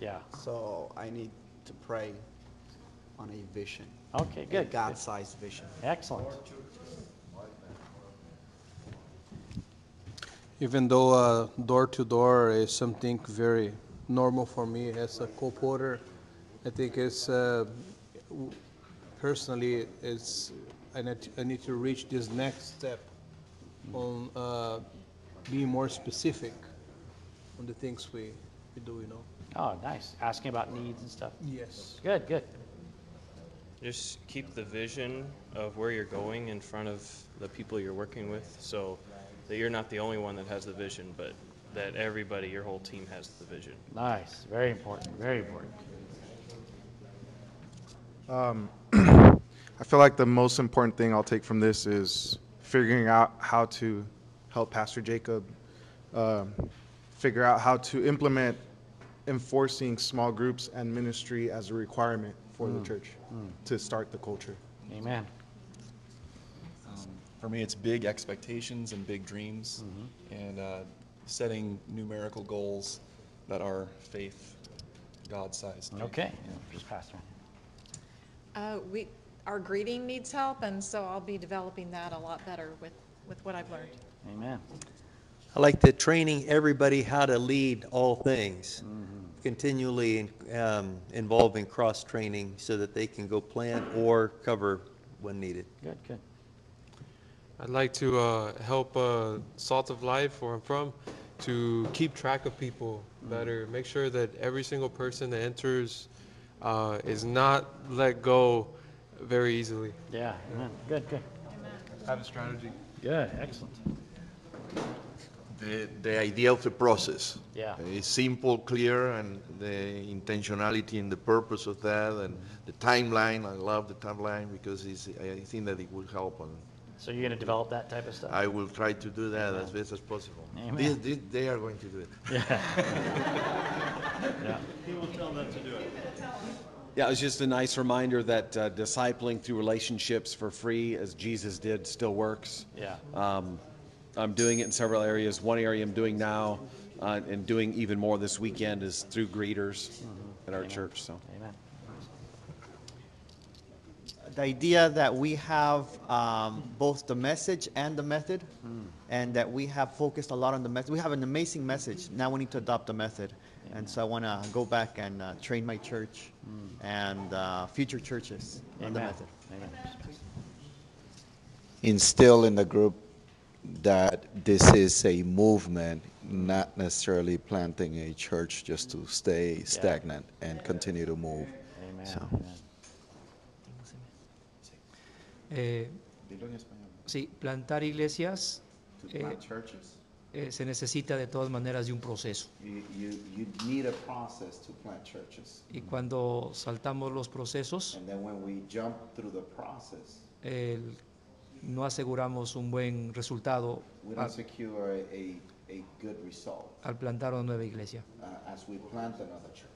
Yeah. So I need to pray on a vision. Okay, good, good. God-sized vision. Excellent. Even though uh, door to door is something very normal for me as a colporteur, I think it's uh, personally it's I need, I need to reach this next step on uh, being more specific on the things we, we do. You know. Oh, nice. Asking about needs and stuff. Yes. Good, good. Just keep the vision of where you're going in front of the people you're working with so that you're not the only one that has the vision, but that everybody, your whole team has the vision. Nice. Very important. Very important. Um, I feel like the most important thing I'll take from this is figuring out how to help Pastor Jacob um, figure out how to implement enforcing small groups and ministry as a requirement for Mm. the church Mm. to start the culture. Amen. Um, For me, it's big expectations and big dreams, Mm-hmm. and uh, setting numerical goals that are faith, God-sized. Okay. Just Pastor. Uh, we, our greeting needs help, and so I'll be developing that a lot better with, with what I've learned. Amen. I like the training everybody how to lead all things, continually um, involving cross-training so that they can go plant or cover when needed. Good, good. I'd like to uh, help uh, Salt of Life, where I'm from, to keep track of people better. Make sure that every single person that enters uh, is not let go very easily. Yeah, amen. Good, good. Have a strategy. Good, excellent. The, the idea of the process. Yeah. It's simple, clear, and the intentionality and the purpose of that, and the timeline. I love the timeline because it's, I think that it will help. And So you're going to develop that type of stuff? I will try to do that as best as possible. Amen. This- this- they are going to do it. Yeah. Yeah. He will tell them to do it. Yeah, it was just a nice reminder that uh, discipling through relationships for free, as Jesus did, still works. Yeah. Um, I'm doing it in several areas. One area I'm doing now, uh, and doing even more this weekend, is through greeters at our church. So. Amen. The idea that we have um, both the message and the method, and that we have focused a lot on the method. We have an amazing message. Now we need to adopt the method. And so I want to go back and uh, train my church and uh, future churches on the method. Amen. instill in the group that this is a movement, not necessarily planting a church just to stay stagnant and continue to move. Amen. So. Eh, sí, plantar iglesias. Eh, eh, se necesita de todas maneras de un proceso. You, you, you need a process to plant churches. Y cuando saltamos los procesos, And then when we jump through the process, el- no aseguramos un buen resultado we al, don't secure a, a, a good result al plantar una nueva iglesia. uh, as we plant another church.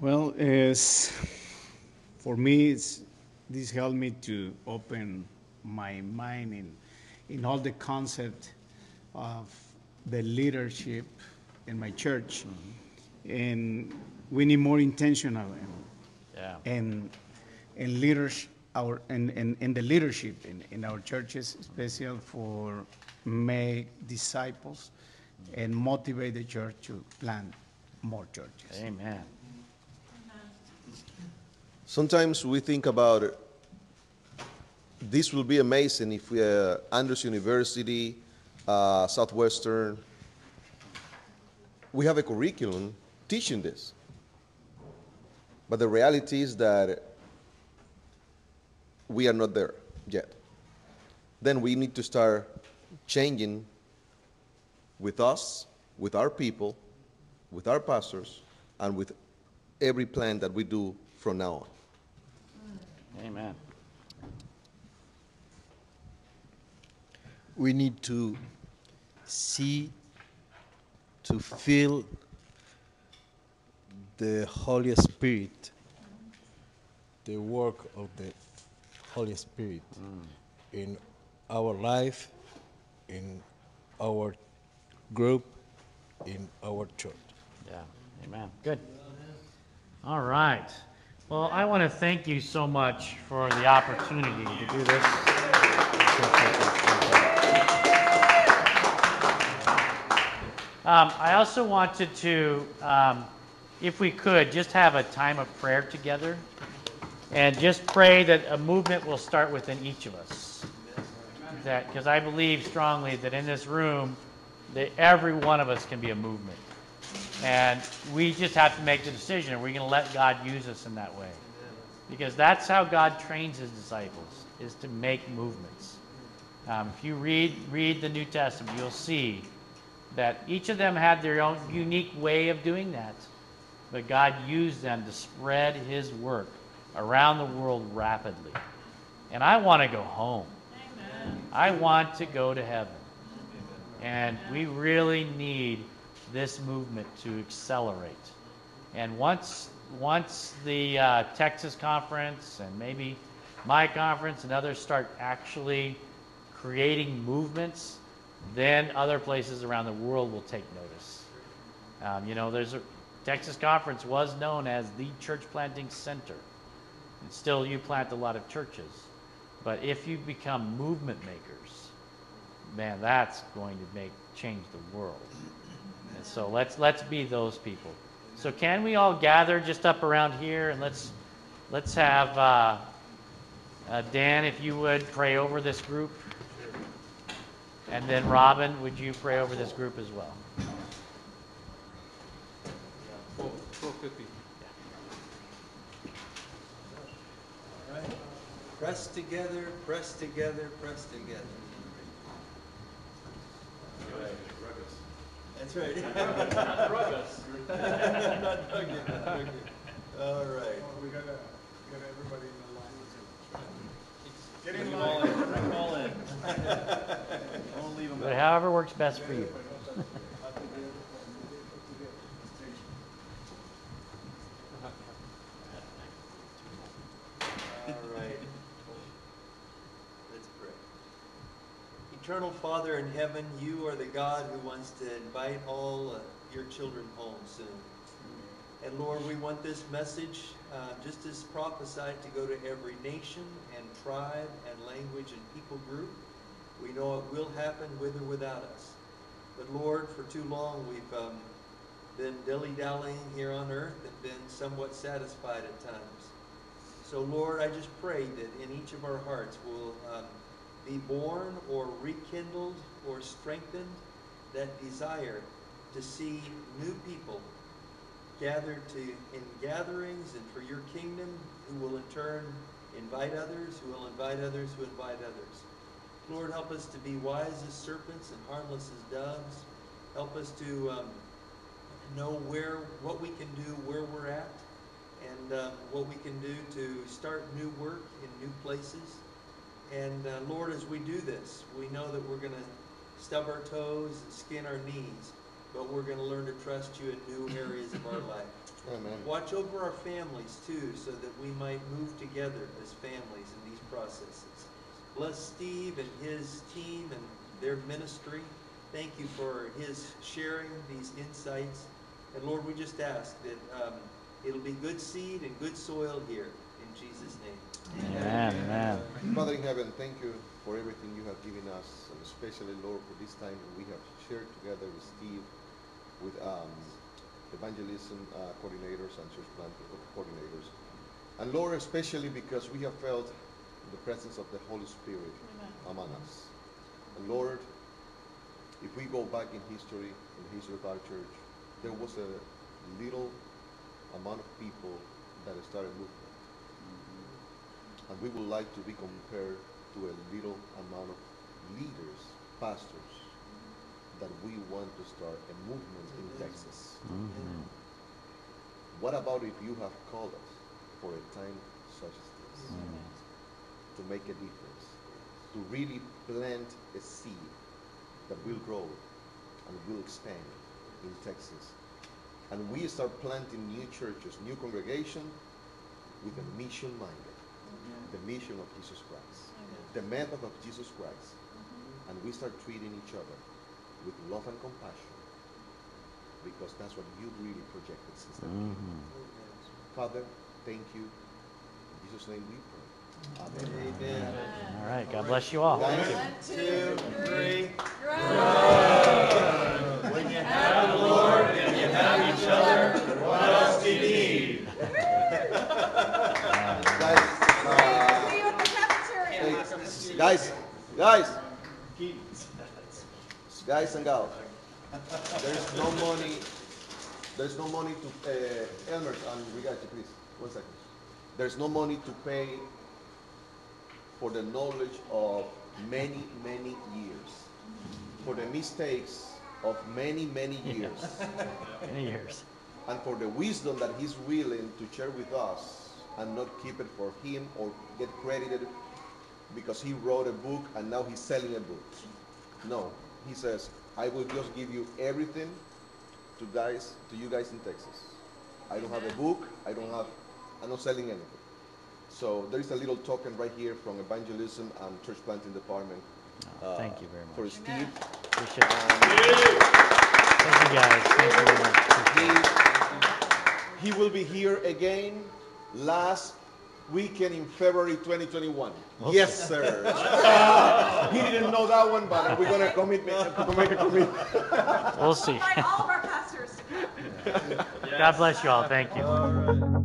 Well, is for me, it's, this helped me to open my mind in, in all the concept of the leadership in my church, mm-hmm. and we need more intentional Yeah. and and leaders our and, and, and the leadership in, in our churches, especially for make disciples and motivate the church to plant more churches. Amen. Sometimes we think about this will be amazing if we, uh, Andrews University, uh, Southwestern, we have a curriculum teaching this. But the reality is that we are not there yet. Then we need to start changing with us, with our people, with our pastors, and with every plan that we do from now on. Amen. we need to see, to feel the Holy Spirit, the work of the Holy Spirit mm. in our life, in our group, in our church. Yeah, amen. Good. All right. Well, I want to thank you so much for the opportunity to do this. Um, I also wanted to, um, if we could, just have a time of prayer together and just pray that a movement will start within each of us. That, because I believe strongly that in this room, that every one of us can be a movement. And we just have to make the decision. Are we going to let God use us in that way? Because that's how God trains his disciples, is to make movements. Um, if you read, read the New Testament, you'll see that each of them had their own unique way of doing that. But God used them to spread his work around the world rapidly. And I want to go home. I want to go to heaven. And we really need this movement to accelerate. And once once the uh, Texas conference and maybe my conference and others start actually creating movements, then other places around the world will take notice. Um, you know, there's a Texas conference was known as the church planting center. And still, you plant a lot of churches. But if you become movement makers, man, that's going to make change the world. So let's let's be those people. So can we all gather just up around here and let's let's have uh, uh, Dan, if you would pray over this group, and then Robin, would you pray over this group as well? Press together, press together, press together. That's right. Not rugged. Not rugged, not rugged. All right. Oh, we gotta, we gotta everybody in the line. Get Bring in 'em line. all in, bring 'em all in. Don't leave 'em But however works best for you. All right. Let's pray. Eternal Father in heaven, you are the God who wants to invite all uh, your children home soon. And Lord, we want this message, uh, just as prophesied, to go to every nation and tribe and language and people group. We know it will happen with or without us. But Lord, for too long we've um, been dilly-dallying here on earth and been somewhat satisfied at times. So Lord, I just pray that in each of our hearts we'll um, be born or rekindled or strengthened that desire to see new people gathered to in gatherings and for your kingdom, who will in turn invite others, who will invite others, who invite others. Lord, help us to be wise as serpents and harmless as doves. Help us to um, know where, what we can do, where we're at, and uh, what we can do to start new work in new places. And uh, Lord, as we do this, we know that we're going to stub our toes, skin our knees, but we're going to learn to trust you in new areas of our life. Amen. Watch over our families too, so that we might move together as families in these processes. Bless Steve and his team and their ministry. Thank you for his sharing these insights. And Lord, we just ask that um, it'll be good seed and good soil here Jesus' name. Amen, amen. Father in heaven, thank you for everything you have given us, and especially, Lord, for this time that we have shared together with Steve, with um, evangelism uh, coordinators and church plant coordinators. And Lord, especially because we have felt the presence of the Holy Spirit among us. And Lord, if we go back in history, in the history of our church, there was a little amount of people that started movement. And we would like to be compared to a little amount of leaders, pastors, that we want to start a movement in Texas. What about if you have called us for a time such as this? To make a difference, to really plant a seed that will grow and will expand in Texas. And we start planting new churches, new congregation with a mission minded, the mission of Jesus Christ, the method of Jesus Christ. Mm-hmm. And we start treating each other with love and compassion because that's what you really projected since the beginning. Mm-hmm. Father, thank you. In Jesus' name we pray. Amen. Amen. All right, God bless you all. Thank you. One, two, three. When you have the Lord and you have each other, what else do you need? Guys, guys, guys and gals, there's no money, there's no money to, uh, Elmer, and we got you, please, one second. There's no money to pay for the knowledge of many, many years, for the mistakes of many, many years. Many years. And for the wisdom that he's willing to share with us and not keep it for him or get credited because he wrote a book and now he's selling a book. No, he says, I will just give you everything to guys, to you guys in Texas. I don't have a book, I don't have, I'm not selling anything. So there is a little token right here from evangelism and church planting department. Oh, thank uh, you very much For much. Steve. Appreciate it. Thank you, guys. Thank you very much. He will be here again last weekend in February 2021. Okay. Yes, sir. he didn't know that one, but we're gonna commit, to make a commitment. We'll see. Invite all of our pastors. God bless you all. Thank you. Thank you.